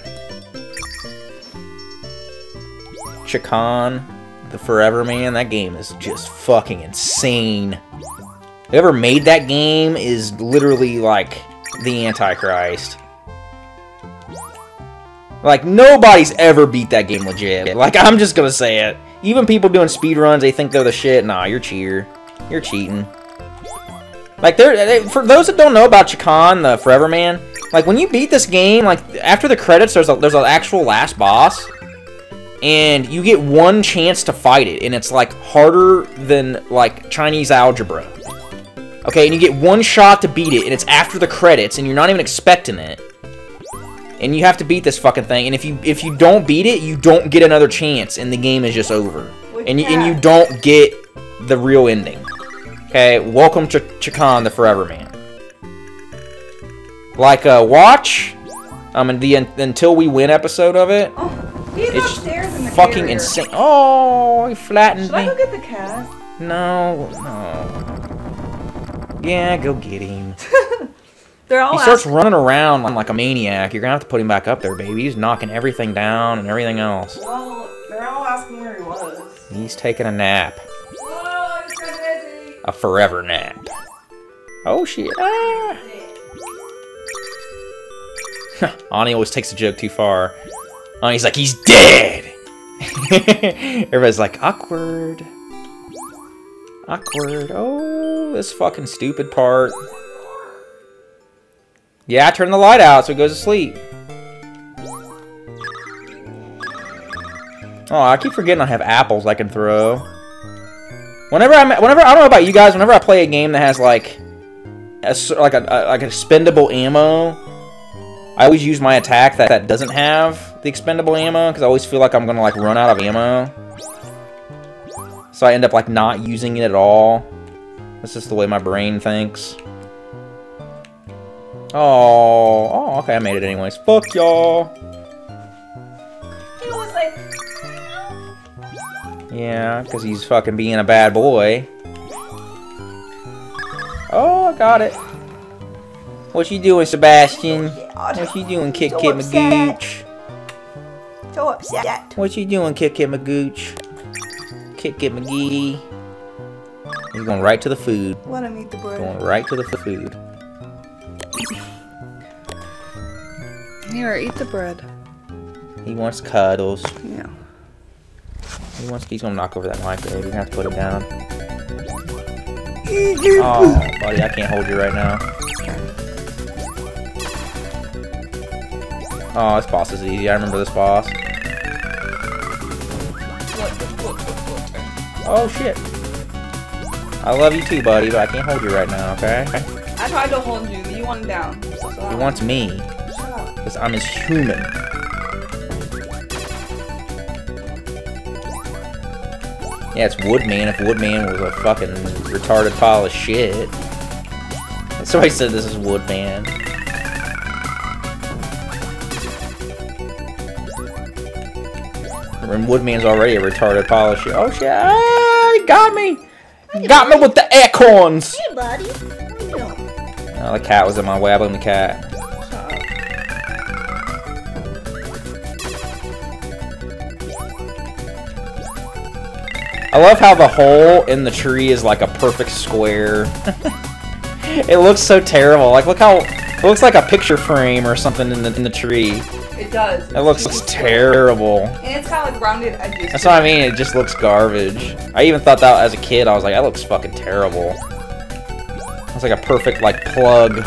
Chakan, the Forever Man, that game is just fucking insane. Whoever made that game is literally like the Antichrist. Like nobody's ever beat that game legit. Like I'm just gonna say it. Even people doing speedruns, they think they're the shit. Nah, you're cheater. You're cheating. Like they- for those that don't know about Chakan, the Forever Man, like when you beat this game, like after the credits, there's a there's an actual last boss, and you get one chance to fight it, and it's like harder than like Chinese algebra. Okay, and you get one shot to beat it, and it's after the credits, and you're not even expecting it. And you have to beat this fucking thing, and if you if you don't beat it, you don't get another chance, and the game is just over. And you, and you don't get the real ending. Okay, welcome to Chakan the Forever Man. Like uh, watch, um, in the Until We Win episode of it. Oh, he's It's upstairs in the fucking carrier. insane. Oh, he flattened Should I me. go get the cat? No, no. Yeah, go get him. [LAUGHS] They're all He starts asking- running around like a maniac. You're gonna have to put him back up there, baby. He's knocking everything down and everything else. Well, they're all asking where he was. He's taking a nap. Whoa, it's so busy. A forever nap. Oh shit. Ah. [LAUGHS] Ani always takes the joke too far. Ani's like, he's dead! [LAUGHS] Everybody's like, awkward. Awkward. Oh, this fucking stupid part. Yeah, I turned the light out so it goes to sleep. Oh, I keep forgetting I have apples I can throw. Whenever I'm, whenever I don't know about you guys, whenever I play a game that has like, a, like a, a like expendable ammo, I always use my attack that that doesn't have the expendable ammo because I always feel like I'm gonna like run out of ammo. So I end up like not using it at all. That's just the way my brain thinks. Oh, oh, okay, I made it anyways. Fuck y'all. He was like, Yeah, because he's fucking being a bad boy. Oh, I got it. What you doing, Sebastian? What you doing, Kit Kit. Magooch? so upset. What you doing, Kit Kit Magooch? Kit Kit McGee. He's going right to the food. Let him eat the bread. Going right to the food. Here, eat the bread. He wants cuddles. Yeah. He wants. He's gonna knock over that mic, baby. You're gonna have to put him down. [LAUGHS] Oh, buddy, I can't hold you right now. Oh, this boss is easy. I remember this boss. Oh shit. I love you too, buddy, but I can't hold you right now. Okay? I tried to hold you. You want down. He wants me. Shut up. Because I'm his human. Yeah, it's Woodman if Woodman was a fucking retarded pile of shit. Somebody said this is Woodman. And Woodman's already a retarded pile of shit. Oh shit! Ah, got me! Got me with the acorns! Hey, buddy. Oh, the cat was in my way. I blame the cat. I love how the hole in the tree is like a perfect square. [LAUGHS] it looks so terrible. Like, look how it looks like a picture frame or something in the in the tree. It does. It looks It's terrible. And it's kind of like rounded edges. That's what I mean. It just looks garbage. I even thought that as a kid. I was like, that looks fucking terrible. Like a perfect like plug.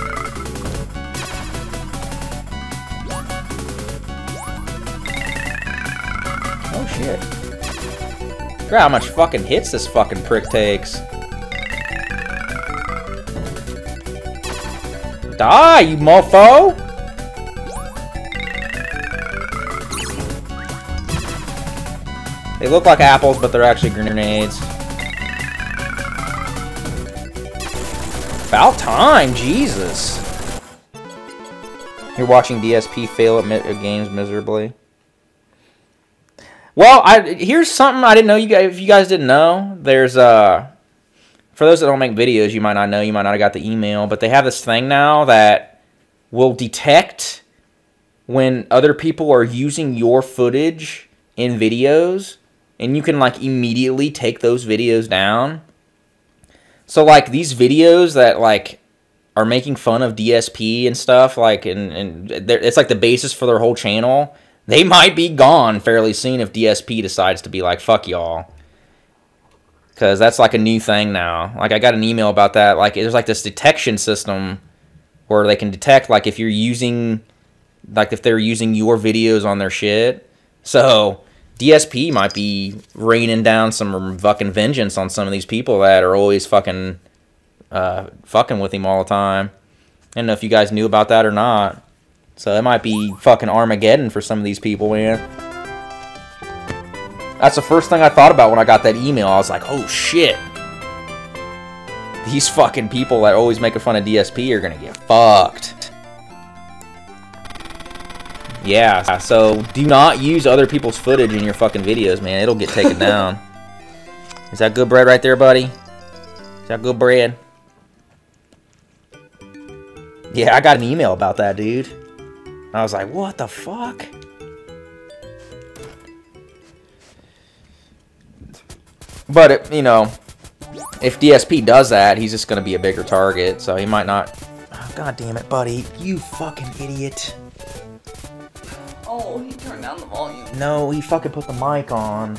Oh shit. Look how much fucking hits this fucking prick takes. Die, you mofo! They look like apples, but they're actually grenades. About time, Jesus. You're watching DSP fail at mi- at games miserably. Well, I here's something I didn't know you guys. If you guys didn't know, there's uh, for those that don't make videos, you might not know. You might not have got the email, but they have this thing now that will detect when other people are using your footage in videos, and you can like immediately take those videos down. So like these videos that like are making fun of DSP and stuff, like and and it's like the basis for their whole channel. They might be gone fairly soon if DSP decides to be like fuck y'all. Cause that's like a new thing now. Like I got an email about that. Like there's like this detection system where they can detect like if you're using like if they're using your videos on their shit. So DSP might be raining down some fucking vengeance on some of these people that are always fucking uh, fucking with him all the time. I don't know if you guys knew about that or not. So it might be fucking Armageddon for some of these people, man. That's the first thing I thought about when I got that email. I was like, oh shit. These fucking people that always making fun of DSP are gonna get fucked. Yeah, so do not use other people's footage in your fucking videos, man. It'll get taken [LAUGHS] down. Is that good bread right there, buddy? Is that good bread? Yeah, I got an email about that, dude. I was like, what the fuck? But, it, you know, if DSP does that, he's just going to be a bigger target, so he might not... Oh, God damn it, buddy. You fucking idiot. No, he fucking put the mic on.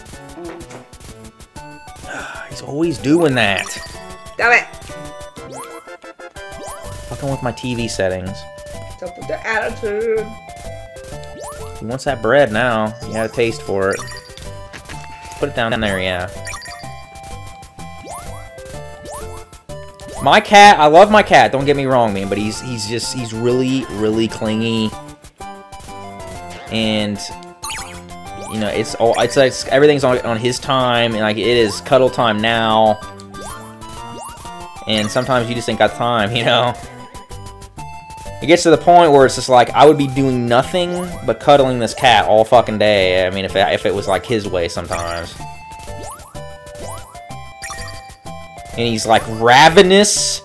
[SIGHS] He's always doing that. Damn it! Fucking with my TV settings. What's up with the attitude? He wants that bread now. You had a taste for it. Put it down there, yeah. My cat, I love my cat. Don't get me wrong, man, but he's he's just he's really really clingy, and you know it's all it's like everything's on on his time, and like it is cuddle time now. And sometimes you just ain't got time, you know. It gets to the point where it's just like I would be doing nothing but cuddling this cat all fucking day. I mean, if it, if it was like his way sometimes. And he's like ravenous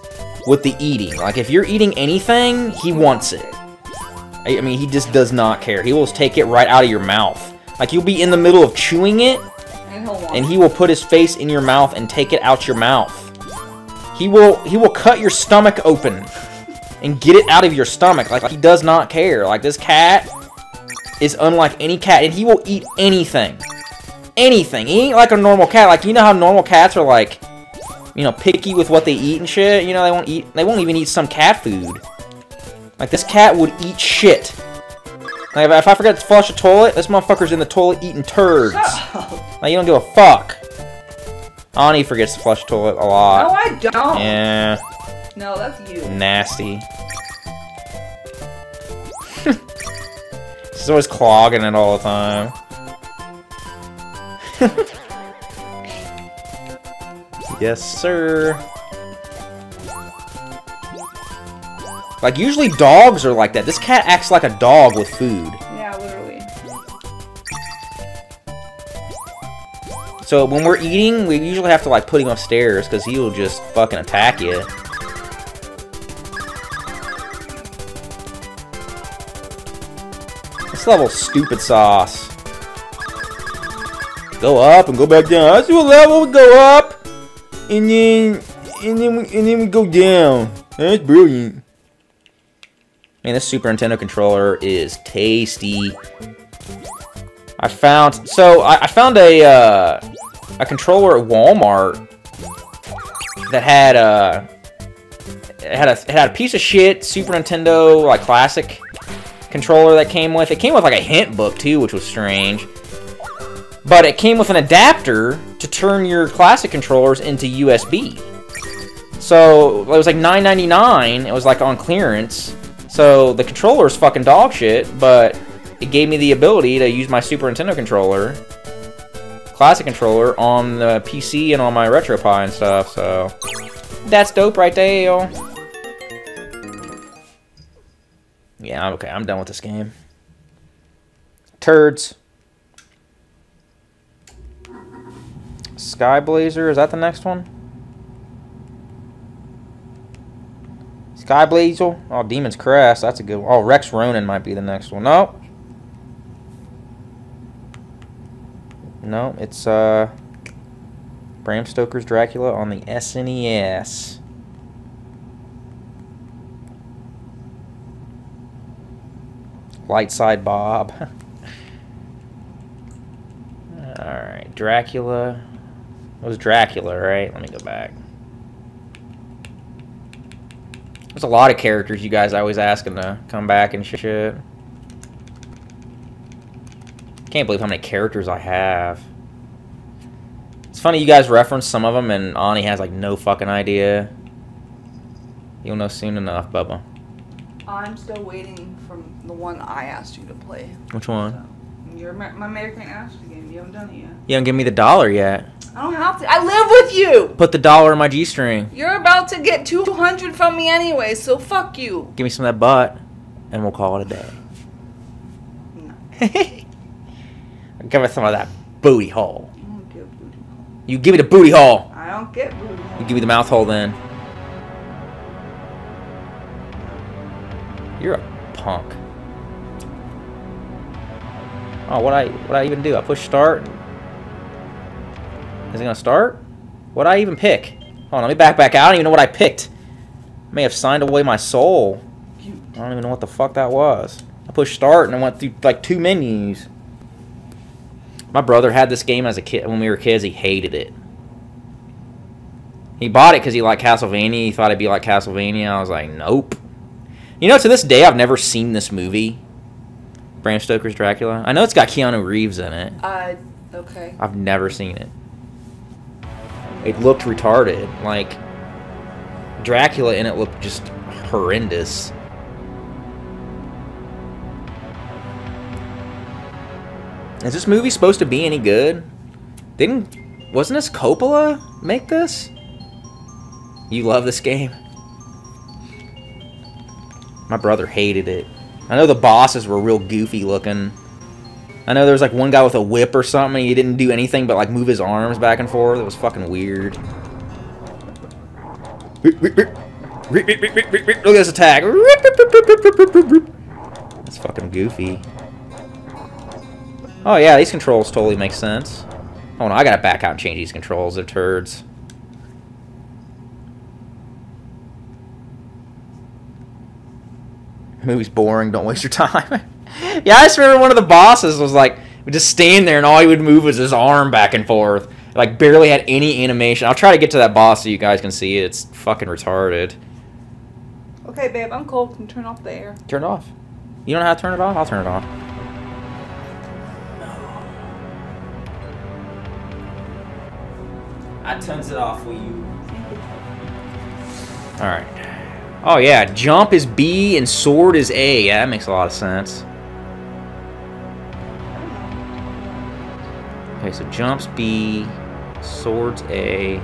with the eating. Like if you're eating anything, he wants it. I, I mean, he just does not care. He will take it right out of your mouth. Like you'll be in the middle of chewing it, And and he will put his face in your mouth and take it out your mouth. He will he will cut your stomach open and get it out of your stomach. Like, he does not care. Like, this cat is unlike any cat, and he will eat anything. Anything. He ain't like a normal cat. Like, you know how normal cats are, like, you know, picky with what they eat and shit? You know, they won't eat, they won't even eat some cat food. Like, this cat would eat shit. Like, if I forget to flush a toilet, this motherfucker's in the toilet eating turds. Like, you don't give a fuck. Ani forgets to flush the toilet a lot. No. I don't. Yeah, No, that's you. nasty. [LAUGHS] She's always clogging it all the time. [LAUGHS] yes, sir. Like, usually dogs are like that. This cat acts like a dog with food. Yeah, literally. So when we're eating, we usually have to like put him upstairs because he'll just fucking attack you. This level stupid sauce. Go up and go back down. That's what level we go up, and then and then we, and then we go down. That's brilliant. Man, this Super Nintendo controller is tasty. I found so I, I found a uh, a controller at Walmart that had a it had a it had a piece of shit Super Nintendo like classic controller that came with it came with like a hint book too, which was strange. But it came with an adapter to turn your classic controllers into USB. So it was like $9.99. It was like on clearance. So the controller is fucking dog shit, but it gave me the ability to use my Super Nintendo controller, classic controller, on the PC and on my RetroPie and stuff. So that's dope right there. Yeah, okay, I'm done with this game. Turds. Skyblazer, is that the next one? Skyblazer? Oh, Demon's Crest, that's a good one. Oh, Rex Ronan might be the next one. No. No, it's uh Bram Stoker's Dracula on the SNES. Lightside Bob. [LAUGHS] Alright, Dracula. It was Dracula, right? Let me go back. There's a lot of characters you guys always asking to come back and shit. Can't believe how many characters I have. It's funny you guys reference some of them and Ani has like no fucking idea. You'll know soon enough, Bubba. I'm still waiting from the one I asked you to play. Which one? So, your my American Ashley game. You haven't done it yet. You haven't given me the dollar yet. I don't have to. I live with you. Put the dollar in my G-string. You're about to get 200 from me anyway, so fuck you. Give me some of that butt, and we'll call it a day. No, [LAUGHS] Give us some of that booty hole. I don't get booty. hole. You give me the booty hole. I don't get booty. You give me the mouth hole then. You're a punk. Oh, what I what I even do? I push start. Is it gonna start? What'd I even pick? Hold on, let me back back out. I don't even know what I picked. I May have signed away my soul. I don't even know what the fuck that was. I pushed start and I went through like two menus. My brother had this game as a kid when we were kids. He hated it. He bought it because he liked Castlevania. He thought it'd be like Castlevania. I was like, nope. You know, to this day, I've never seen this movie, Bram Stoker's Dracula. I know it's got Keanu Reeves in it. Uh, okay. I've never seen it. It looked retarded. Like, Dracula in it looked just horrendous. Is this movie supposed to be any good? Didn't wasn't this Coppola make this? You love this game? My brother hated it. I know the bosses were real goofy looking. I know there was like one guy with a whip or something. He didn't do anything but like move his arms back and forth. It was fucking weird. Look at this attack. That's fucking goofy. Oh yeah, these controls totally make sense. Oh no, I gotta back out and change these controls. They're turds. The movie's boring. Don't waste your time. [LAUGHS] [LAUGHS] yeah, I just remember one of the bosses was like would just stand there and all he would move was his arm back and forth. Like barely had any animation. I'll try to get to that boss so you guys can see it. It's fucking retarded. Okay, babe, I'm cold. Can turn off the air? Turn it off. You don't know how to turn it off? I'll turn it off. I turns it off for you. Alright. Oh yeah, jump is B and sword is A. Yeah, that makes a lot of sense. Okay, so jumps B, swords A.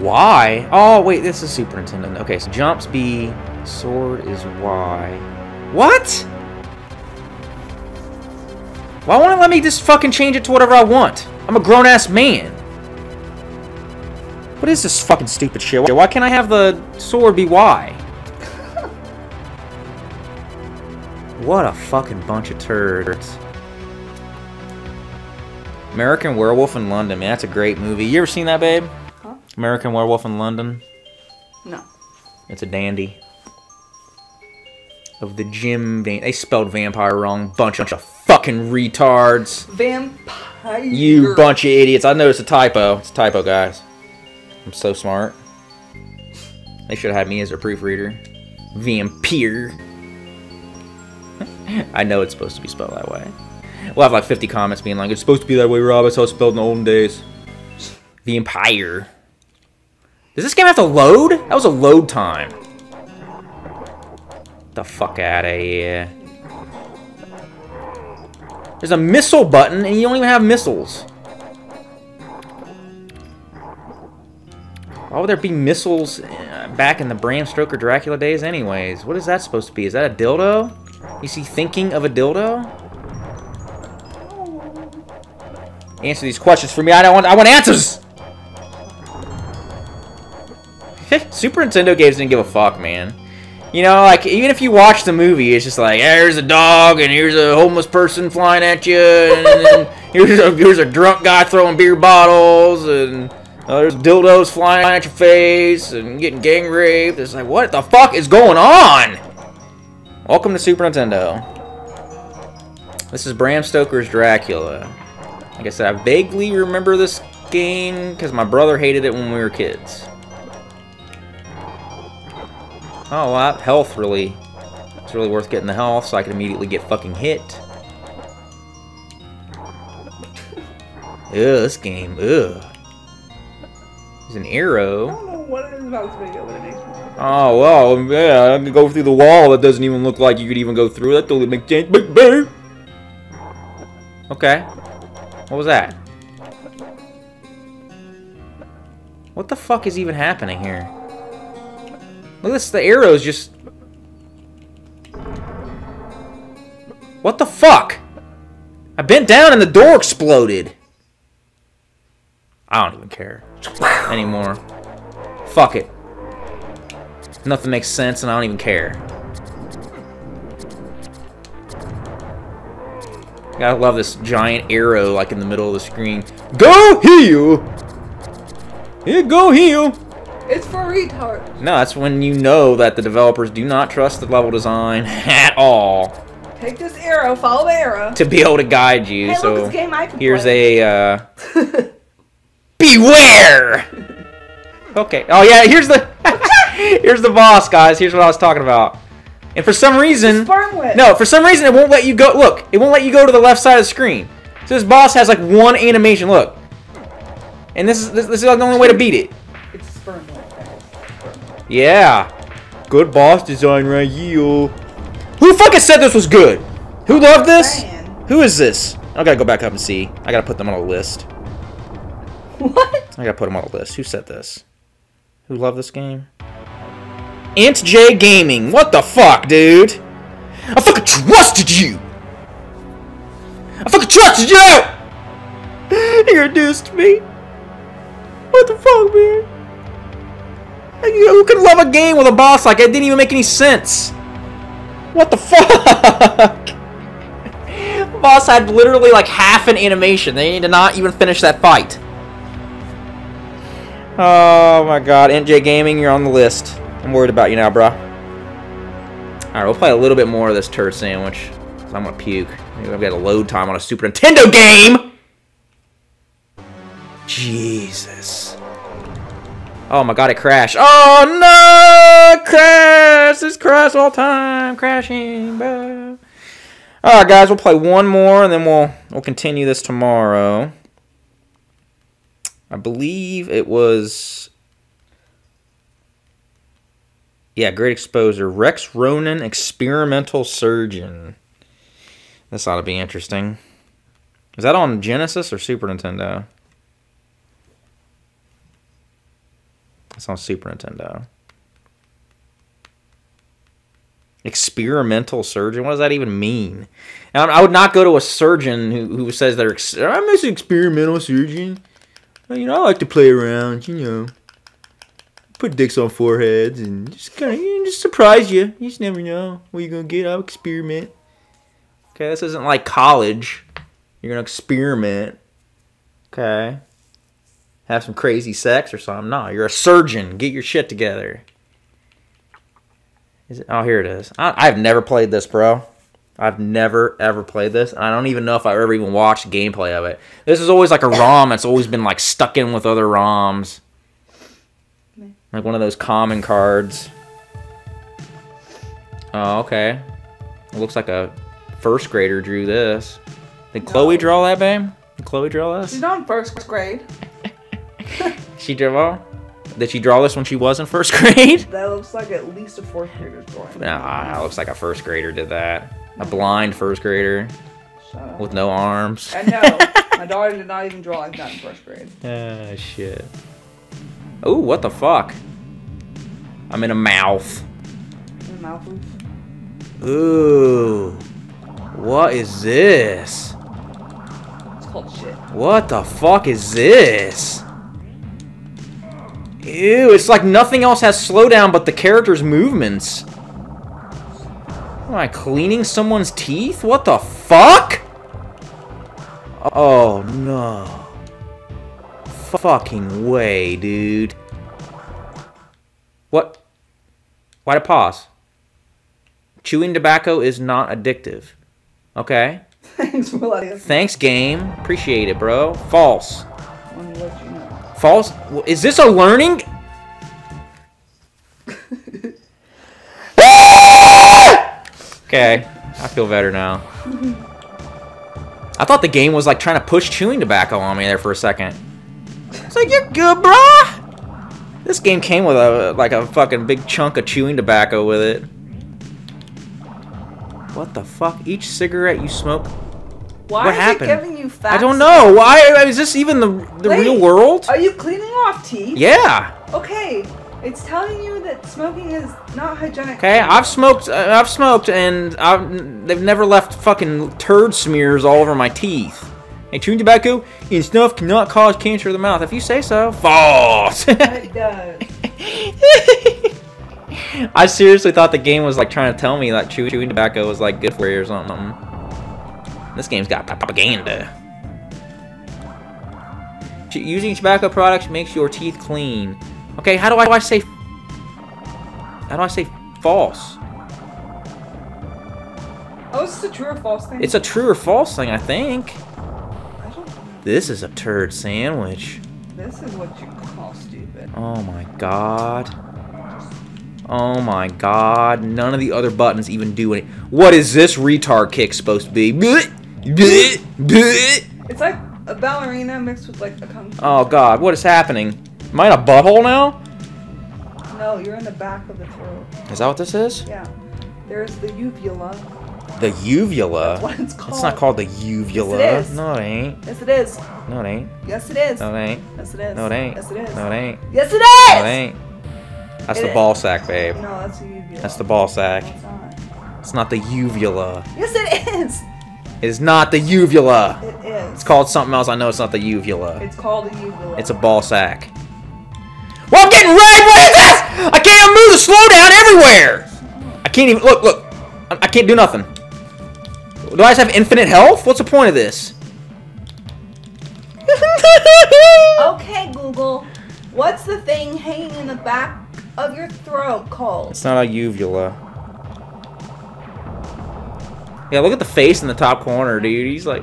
Y? Oh, wait, this is Super Nintendo. Okay, so jumps B, sword is Y. What? Why won't it let me just fucking change it to whatever I want? I'm a grown-ass man. What is this fucking stupid shit? Why can't I have the sword be Y? What a fucking bunch of turds. American Werewolf in London, man, that's a great movie. You ever seen that, babe? Huh? American Werewolf in London. No. It's a dandy. Of the Jim Van- They spelled vampire wrong. Bunch of fucking retards. Vampire. You bunch of idiots. I noticed a typo. It's a typo, guys. I'm so smart. They should have had me as a proofreader. Vampire. [LAUGHS] I know it's supposed to be spelled that way. We'll have like 50 comments being like, it's supposed to be that way, Rob. That's how it's spelled in the olden days. The Empire. Does this game have to load? That was a load time. The fuck out of here. There's a missile button, and you don't even have missiles. Why would there be missiles uh, back in the Bram Stoker Dracula days anyways? What is that supposed to be? Is that a dildo? Is he thinking of a dildo? Answer these questions for me. I don't want I want answers! [LAUGHS] Super Nintendo games didn't give a fuck, man. You know, like, even if you watch the movie, it's just like, here's a dog, and here's a homeless person flying at you, and then here's a, here's a drunk guy throwing beer bottles, and uh, there's dildos flying at your face, and getting gang raped. It's like, what the fuck is going on? Welcome to Super Nintendo. This is Bram Stoker's Dracula. Like I said, I vaguely remember this game, because my brother hated it when we were kids. Oh, well, health really... It's really worth getting the health so I can immediately get fucking hit. [LAUGHS] Ugh, this game, ugh. There's an I arrow. don't know what it is about this video, but it makes me. Oh, well, yeah, I can go through the wall that doesn't even look like you could even go through. That totally makes sense. Okay. What was that? What the fuck is even happening here? Look at this, the arrows just... What the fuck? I bent down and the door exploded. I don't even care anymore. Fuck it. Nothing makes sense and I don't even care. Gotta love this giant arrow like in the middle of the screen. Go heal! Yeah, go heal! It's for retards. No, that's when you know that the developers do not trust the level design [LAUGHS] at all Take this arrow, follow the arrow. to be able to guide you. Hey, so look, this game I can here's play. a uh, [LAUGHS] beware. [LAUGHS] Okay. Oh yeah, here's the here's the boss, guys. Here's what I was talking about. And for some reason, no, for some reason it won't let you go. Look, it won't let you go to the left side of the screen. So this boss has like one animation. Look, and this is this, this is like the only way to beat it. It's sperm web. Yeah. Good boss design right here. Who fucking said this was good? Who loved this? Man. Who is this? I gotta go back up and see. I gotta put them on a list. [LAUGHS] What? I gotta put them on a list. Who said this? Who loved this game? Int J Gaming. What the fuck, dude? I fucking trusted you! I fucking trusted you! You reduced me. What the fuck, man? Who could love a game with a boss like that? It didn't even make any sense. What the fuck? [LAUGHS] boss had literally like half an animation. They did not even finish that fight. Oh my god, NJ Gaming, you're on the list. I'm worried about you now, bruh. Alright, we'll play a little bit more of this turd sandwich. Cause I'm gonna puke. Maybe I've got a load time on a Super Nintendo game! Jesus. Oh my god, it crashed. Oh no! Crash! It's crashed all time. Crashing, bro. Alright guys, we'll play one more and then we'll we'll continue this tomorrow. I believe it was yeah, great exposure. Rex Ronan, experimental surgeon. This ought to be interesting. Is that on Genesis or Super Nintendo? It's on Super Nintendo. Experimental surgeon? What does that even mean? Now, I would not go to a surgeon who, who says they're. I'm an experimental surgeon. You know, I like to play around, you know. Put dicks on foreheads and just kind of just surprise you. You just never know what you're to get. I'll experiment. Okay, this isn't like college. You're to experiment. Okay have some crazy sex or something. No, you're a surgeon. Get your shit together. Is it? Oh, here it is. I, I've never played this, bro. I've never ever played this. I don't even know if I've ever even watched gameplay of it. This is always like a ROM that's always been like stuck in with other ROMs. Like one of those common cards. Oh, okay. It looks like a first grader drew this. Did Chloe draw that, babe? Did Chloe draw this? She's not in first grade. [LAUGHS] She draw? Did she draw this when she was in first [LAUGHS] grade? That looks like at least a fourth grader's drawing. Nah, it looks like a first grader did that. A blind first grader with no arms. I know. [LAUGHS] My daughter did not even draw like that in first grade. Ah, shit. Oh, what the fuck? I'm in a mouth. In the mouth. Ooh. What is this? It's called shit. What the fuck is this? Ew, it's like nothing else has slowdown but the character's movements. Am I cleaning someone's teeth? What the fuck? Oh, no. Fucking way, dude. What? Why'd it pause? Chewing tobacco is not addictive. Okay. [LAUGHS] Thanks for letting us Thanks, game. Appreciate it, bro. False. want to let you know. False? Is this a learning? [LAUGHS] okay, I feel better now. [LAUGHS] I thought the game was like trying to push chewing tobacco on me there for a second. It's like you're good, bruh. This game came with a like a fucking big chunk of chewing tobacco with it. What the fuck? Each cigarette you smoke Why What is happened? it giving you fat? I don't know. Why is this even the the Wait. real world? Are you cleaning off teeth? Yeah. Okay. It's telling you that smoking is not hygienic. Okay, I've smoked. Uh, I've smoked, and I've, they've never left fucking turd smears all over my teeth. Hey, chewing tobacco and snuff cannot cause cancer of the mouth. If you say so, false. It does. [LAUGHS] I seriously thought the game was like trying to tell me that chew- chewing tobacco was like good for you or something. This game's got propaganda. Using tobacco products makes your teeth clean. Okay, how do I, how do I say? How do I say false? Oh, is this a true or false thing? It's a true or false thing, I think. I don't know. This is a turd sandwich. This is what you call stupid. Oh my god. Oh my god. None of the other buttons even do any. What is this retard kick supposed to be? It's like a ballerina mixed with like a kung. Oh god, what is happening? Am I in a butthole now? No, you're in the back of the throat. Is that what this is? Yeah. There's the uvula. The uvula. That's what it's called. It's not called the uvula. Yes, it is. No, it ain't. Yes, it is. No, it ain't. Yes, it is. No, it ain't. Yes, it is. No, it ain't. Yes, it is. No, it ain't. Yes, it No, it is. ain't. That's It the is. ball sack, babe. No, that's the uvula. That's the ball No, sack. it's not. It's not the uvula. Yes, it is. It's not the uvula. It is. It's called something else. I know it's not the uvula. It's called a uvula. It's a ball sack. Well, I'm getting red. What is this? I can't even move the slowdown everywhere. I can't even look. Look. I, I can't do nothing. Do I just have infinite health? What's the point of this? [LAUGHS] Okay, Google. What's the thing hanging in the back of your throat called? It's not a uvula. Yeah, look at the face in the top corner, dude. He's like,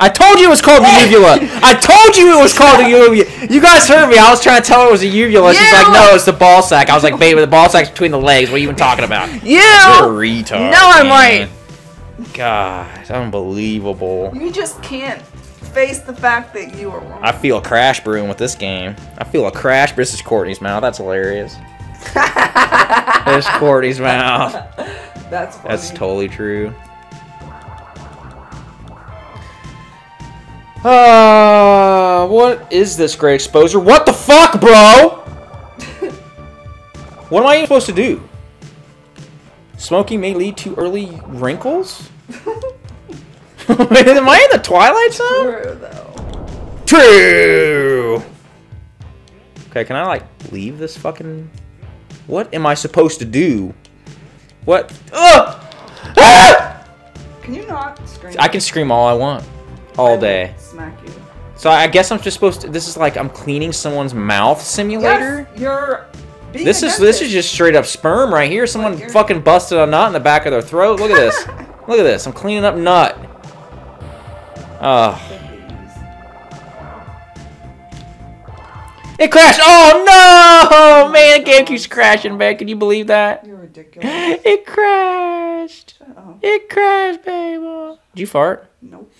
I told you it was called the uvula. I told you it was called the [LAUGHS] uvula. You guys heard me. I was trying to tell her it was a uvula. She's like, no, it's the ball sack. I was like, baby, the ball sack's between the legs. What are you even talking about? You! You're a retard. No, I'm man. God, unbelievable. You just can't face the fact that you were wrong. I feel a crash brewing with this game. I feel a crash. This is Courtney's mouth. That's hilarious. [LAUGHS] There's Courtney's mouth. That's funny. That's totally true. Uh, what is this great exposure? What the fuck, bro? [LAUGHS] what am I even supposed to do? Smoking may lead to early wrinkles? [LAUGHS] am I in the Twilight Zone? True, though. True. Okay, can I like leave this fucking? What am I supposed to do? What? Ugh! Ah! Can you not scream? I can scream all I want, all I day. Smack you. So I guess I'm just supposed to. This is like I'm cleaning someone's mouth simulator. Yes, you're. Being This is this is just straight up sperm right here. Someone you're- fucking busted a nut in the back of their throat. Look at this. [LAUGHS] Look at this. I'm cleaning up nut. Oh, it crashed. Oh no, man! The game keeps crashing, man. Can you believe that? You're ridiculous. [GASPS] It crashed. Oh, It crashed, baby. Did you fart? nope.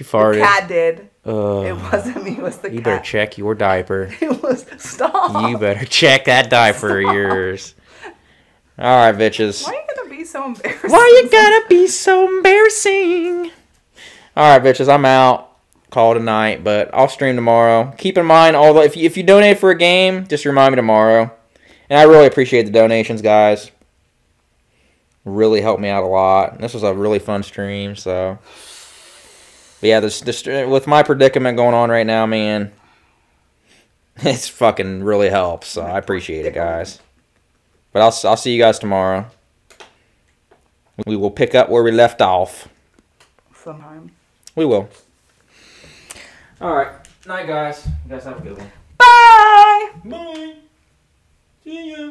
She The cat did. Ugh. It wasn't me. It was the You better check your diaper. [LAUGHS] It was. Stop. You better check that diaper of yours. All right, bitches. Why are you gonna be so embarrassed? Why you gotta be so embarrassing? All right, bitches. I'm out. Call tonight, but I'll stream tomorrow. Keep in mind, although if you, if you donate for a game, just remind me tomorrow. And I really appreciate the donations, guys. Really helped me out a lot. This was a really fun stream, so. But yeah, this, this with my predicament going on right now, man, it's fucking really helps. So I appreciate it, guys. But I'll I'll see you guys tomorrow. We will pick up where we left off. Sometime. We will. All right. Night, guys. You guys have a good one. Bye. Bye. See ya.